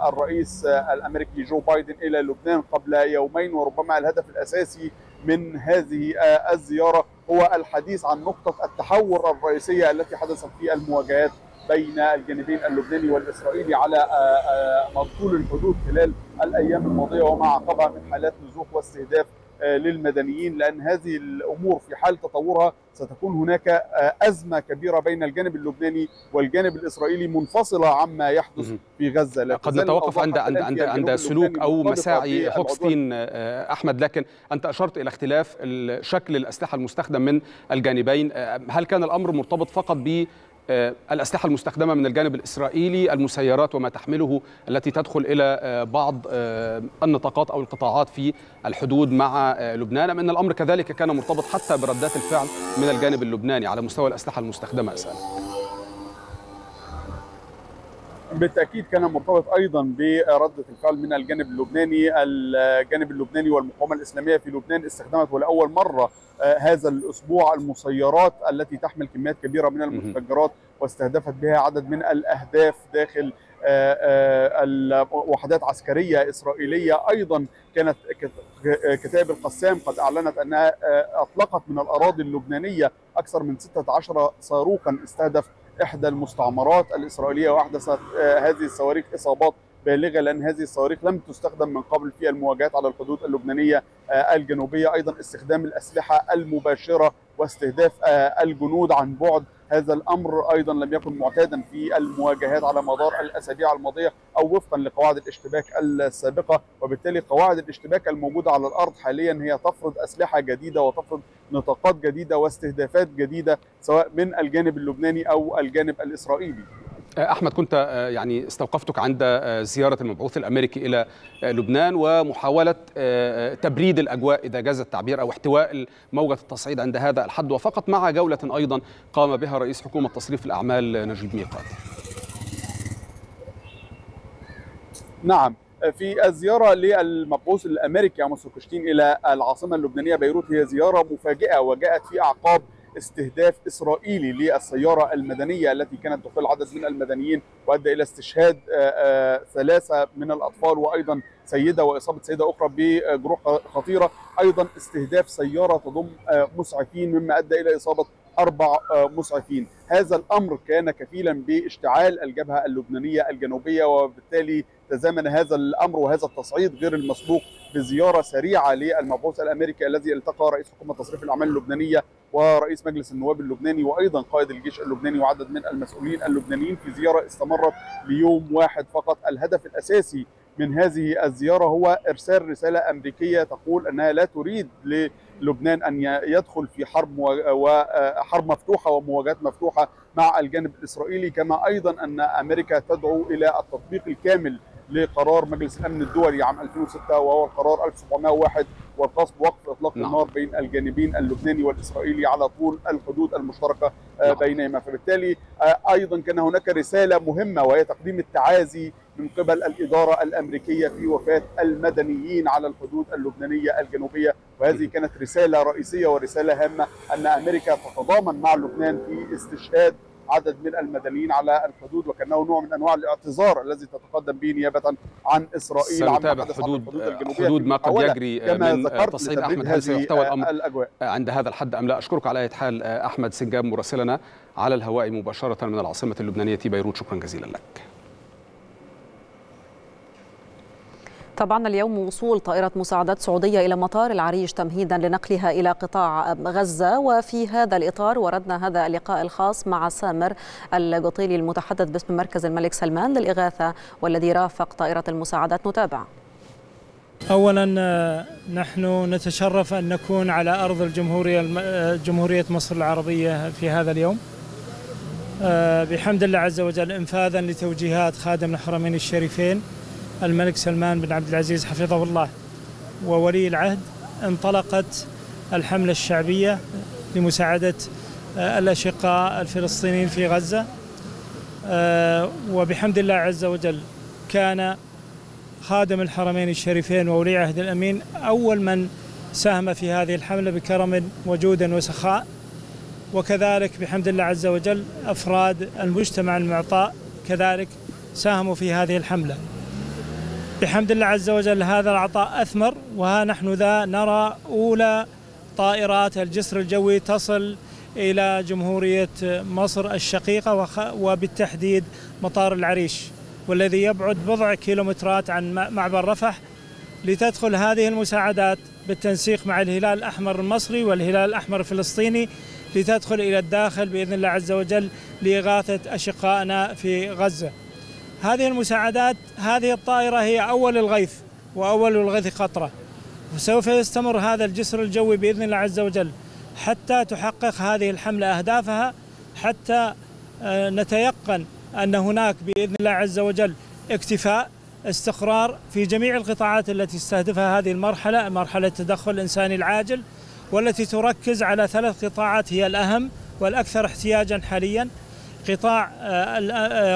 S18: الرئيس الأمريكي جو بايدن إلى لبنان قبل يومين وربما الهدف الأساسي من هذه الزيارة هو الحديث عن نقطة التحور الرئيسية التي حدثت في المواجهات بين الجانبين اللبناني والإسرائيلي على طول الحدود خلال الأيام الماضية وما عقبها من حالات نزوح واستهداف للمدنيين لأن هذه الأمور في حال تطورها ستكون هناك أزمة كبيرة بين الجانب اللبناني والجانب الإسرائيلي منفصلة عما يحدث في غزة.
S2: لا قد نتوقف عند عند عند عند سلوك أو مساعي هوكستين أحمد. لكن أنت أشرت إلى اختلاف شكل الأسلحة المستخدم من الجانبين. هل كان الأمر مرتبط فقط ب الأسلحة المستخدمة من الجانب الإسرائيلي المسيرات وما تحمله التي تدخل إلى بعض النطاقات أو القطاعات في الحدود مع لبنان أم أن الأمر كذلك كان مرتبط حتى بردات الفعل من الجانب اللبناني على مستوى الأسلحة المستخدمة أسأل
S18: بالتأكيد كان مرتبط أيضا برده الفعل من الجانب اللبناني، الجانب اللبناني والمقاومة الإسلامية في لبنان استخدمت ولأول مرة هذا الأسبوع المسيرات التي تحمل كميات كبيرة من المتفجرات واستهدفت بها عدد من الأهداف داخل وحدات عسكرية إسرائيلية. أيضا كانت كتائب القسام قد أعلنت أنها أطلقت من الأراضي اللبنانية أكثر من 16 صاروخا استهدف إحدى المستعمرات الإسرائيلية واحدثت هذه الصواريخ إصابات بالغة لأن هذه الصواريخ لم تستخدم من قبل في المواجهات على الحدود اللبنانية الجنوبية. أيضا استخدام الأسلحة المباشرة واستهداف الجنود عن بعد هذا الأمر أيضا لم يكن معتادا في المواجهات على مدار الأسابيع الماضية أو وفقا لقواعد الاشتباك السابقة. وبالتالي قواعد الاشتباك الموجودة على الأرض حاليا هي تفرض أسلحة جديدة وتفرض نطاقات جديدة واستهدافات جديدة سواء من الجانب اللبناني أو الجانب الإسرائيلي.
S2: أحمد كنت يعني استوقفتك عند زيارة المبعوث الأمريكي إلى لبنان ومحاولة تبريد الأجواء إذا جاز التعبير أو احتواء موجة التصعيد عند هذا الحد وفقط مع جولة أيضا قام بها رئيس حكومة تصريف الأعمال نجيب ميقات.
S18: نعم في الزيارة للمبعوث الأمريكي عموس كشتين إلى العاصمة اللبنانية بيروت هي زيارة مفاجئة وجاءت في أعقاب استهداف إسرائيلي للسيارة المدنية التي كانت تقل عدد من المدنيين وأدى إلى استشهاد ثلاثة من الأطفال وأيضا سيدة وإصابة سيدة أخرى بجروح خطيرة. أيضا استهداف سيارة تضم مسعفين مما أدى إلى إصابة أربع مسعفين. هذا الأمر كان كفيلا باشتعال الجبهة اللبنانية الجنوبية وبالتالي تزامن هذا الأمر وهذا التصعيد غير المسبوق بزيارة سريعة للمبعوث الأمريكي الذي التقى رئيس حكومة تصريف الأعمال اللبنانية ورئيس مجلس النواب اللبناني وأيضا قائد الجيش اللبناني وعدد من المسؤولين اللبنانيين في زيارة استمرت ليوم واحد فقط. الهدف الأساسي من هذه الزيارة هو إرسال رسالة أمريكية تقول أنها لا تريد للبنان أن يدخل في حرب وحرب مفتوحة ومواجهات مفتوحة مع الجانب الإسرائيلي كما أيضا أن أمريكا تدعو إلى التطبيق الكامل لقرار مجلس الأمن الدولي عام 2006 وهو القرار 1701 والخاص بوقف إطلاق النار بين الجانبين اللبناني والإسرائيلي على طول الحدود المشتركة بينهما. فبالتالي أيضا كان هناك رسالة مهمة وهي تقديم التعازي من قبل الإدارة الأمريكية في وفاة المدنيين على الحدود اللبنانية الجنوبية. وهذه كانت رسالة رئيسية ورسالة هامة أن أمريكا تتضامن مع لبنان في استشهاد عدد من المدنيين على الحدود وكأنه نوع من أنواع الاعتذار الذي تتقدم به نيابة عن إسرائيل
S2: سنتابع
S18: على
S2: حدود حدود ما قد يجري من تصعيد أحمد هل سيحتوى الأمر
S18: الأجواء.
S2: عند هذا الحد أم لا؟ أشكرك على اي حال أحمد سنجاب مراسلنا على الهواء مباشرة من العاصمة اللبنانية بيروت. شكرا جزيلا لك.
S3: تابعنا اليوم وصول طائرة مساعدات سعودية إلى مطار العريش تمهيدا لنقلها إلى قطاع غزة. وفي هذا الإطار وردنا هذا اللقاء الخاص مع سامر القطيلي المتحدث باسم مركز الملك سلمان للإغاثة والذي رافق طائرة المساعدات. نتابع.
S19: اولا نحن نتشرف أن نكون على أرض الجمهورية جمهورية مصر العربية في هذا اليوم. بحمد الله عز وجل انفاذا لتوجيهات خادم الحرمين الشريفين. الملك سلمان بن عبد العزيز حفظه الله وولي العهد انطلقت الحملة الشعبية لمساعدة الأشقاء الفلسطينيين في غزة وبحمد الله عز وجل كان خادم الحرمين الشريفين وولي عهد الأمين أول من ساهم في هذه الحملة بكرم وجود وسخاء وكذلك بحمد الله عز وجل أفراد المجتمع المعطاء كذلك ساهموا في هذه الحملة. بحمد الله عز وجل هذا العطاء أثمر وها نحن ذا نرى أولى طائرات الجسر الجوي تصل إلى جمهورية مصر الشقيقة وبالتحديد مطار العريش. والذي يبعد بضع كيلومترات عن معبر رفح لتدخل هذه المساعدات بالتنسيق مع الهلال الأحمر المصري والهلال الأحمر الفلسطيني لتدخل إلى الداخل بإذن الله عز وجل لإغاثة أشقائنا في غزة هذه المساعدات هذه الطائرة هي أول الغيث وأول الغيث قطرة وسوف يستمر هذا الجسر الجوي بإذن الله عز وجل حتى تحقق هذه الحملة أهدافها حتى نتيقن أن هناك بإذن الله عز وجل اكتفاء استقرار في جميع القطاعات التي استهدفها هذه المرحلة مرحلة التدخل الإنساني العاجل والتي تركز على ثلاث قطاعات هي الأهم والأكثر احتياجا حاليا. قطاع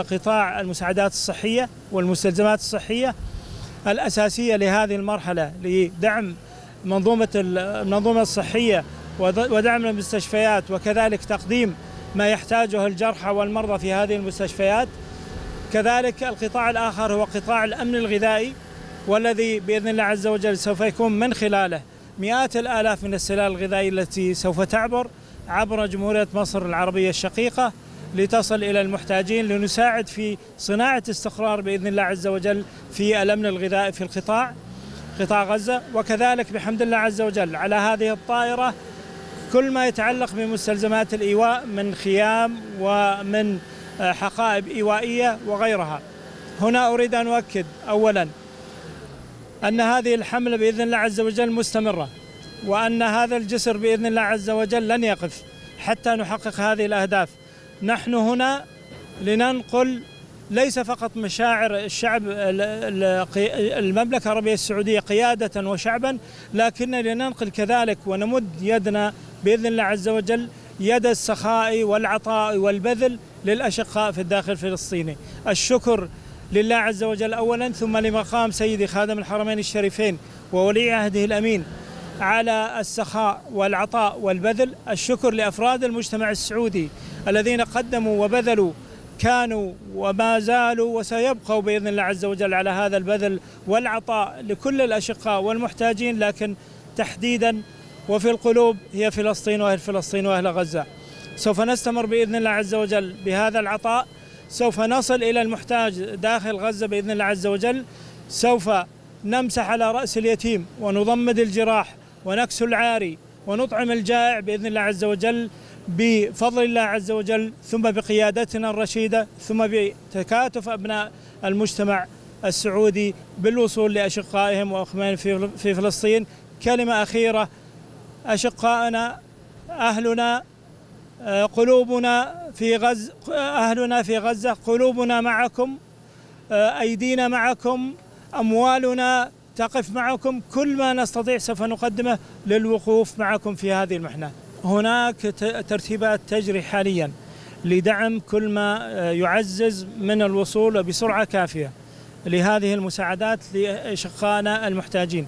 S19: قطاع المساعدات الصحية والمستلزمات الصحية الأساسية لهذه المرحلة لدعم منظومة المنظومة الصحية ودعم المستشفيات وكذلك تقديم ما يحتاجه الجرحى والمرضى في هذه المستشفيات. كذلك القطاع الآخر هو قطاع الأمن الغذائي والذي بإذن الله عز وجل سوف يكون من خلاله. مئات الآلاف من السلال الغذائية التي سوف تعبر عبر جمهورية مصر العربية الشقيقة. لتصل إلى المحتاجين لنساعد في صناعة استقرار بإذن الله عز وجل في الأمن الغذائي في القطاع قطاع غزة. وكذلك بحمد الله عز وجل على هذه الطائرة كل ما يتعلق بمستلزمات الإيواء من خيام ومن حقائب إيوائية وغيرها. هنا أريد أن أؤكد أولا أن هذه الحملة بإذن الله عز وجل مستمرة وأن هذا الجسر بإذن الله عز وجل لن يقف حتى نحقق هذه الأهداف. نحن هنا لننقل ليس فقط مشاعر الشعب المملكة العربية السعودية قيادة وشعبا لكن لننقل كذلك ونمد يدنا بإذن الله عز وجل يد السخاء والعطاء والبذل للأشقاء في الداخل الفلسطيني. الشكر لله عز وجل أولا ثم لمقام سيدي خادم الحرمين الشريفين وولي عهده الأمين على السخاء والعطاء والبذل. الشكر لأفراد المجتمع السعودي الذين قدموا وبذلوا كانوا وما زالوا وسيبقوا بإذن الله عز وجل على هذا البذل والعطاء لكل الأشقاء والمحتاجين لكن تحديدا وفي القلوب هي فلسطين وأهل فلسطين وأهل غزة. سوف نستمر بإذن الله عز وجل بهذا العطاء، سوف نصل إلى المحتاج داخل غزة بإذن الله عز وجل، سوف نمسح على رأس اليتيم ونضمد الجراح ونكسو العاري ونطعم الجائع بإذن الله عز وجل. بفضل الله عز وجل ثم بقيادتنا الرشيدة ثم بتكاتف أبناء المجتمع السعودي بالوصول لأشقائهم وأخوانهم في فلسطين. كلمة أخيرة أشقائنا أهلنا قلوبنا في غزه أهلنا في غزة قلوبنا معكم أيدينا معكم أموالنا تقف معكم. كل ما نستطيع سوف نقدمه للوقوف معكم في هذه المحنة. هناك ترتيبات تجري حاليا لدعم كل ما يعزز من الوصول بسرعة كافية لهذه المساعدات لاشقائنا المحتاجين.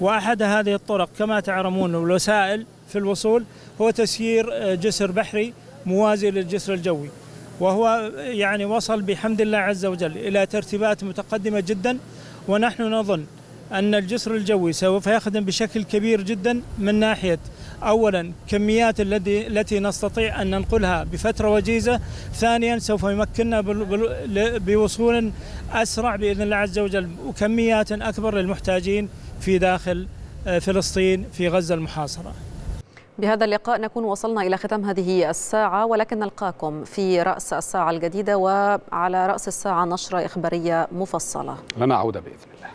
S19: وأحد هذه الطرق كما تعلمون والوسائل في الوصول هو تسيير جسر بحري موازي للجسر الجوي. وهو يعني وصل بحمد الله عز وجل إلى ترتيبات متقدمة جدا. ونحن نظن أن الجسر الجوي سوف يخدم بشكل كبير جدا من ناحية اولا كميات التي التي نستطيع أن ننقلها بفترة وجيزة، ثانيا سوف يمكننا بوصول أسرع بإذن الله عز وجل وكميات أكبر للمحتاجين في داخل فلسطين في غزة المحاصرة.
S3: بهذا اللقاء نكون وصلنا إلى ختام هذه الساعة ولكن نلقاكم في رأس الساعة الجديدة وعلى رأس الساعة نشرة إخبارية مفصلة.
S2: لنا عودة بإذن الله.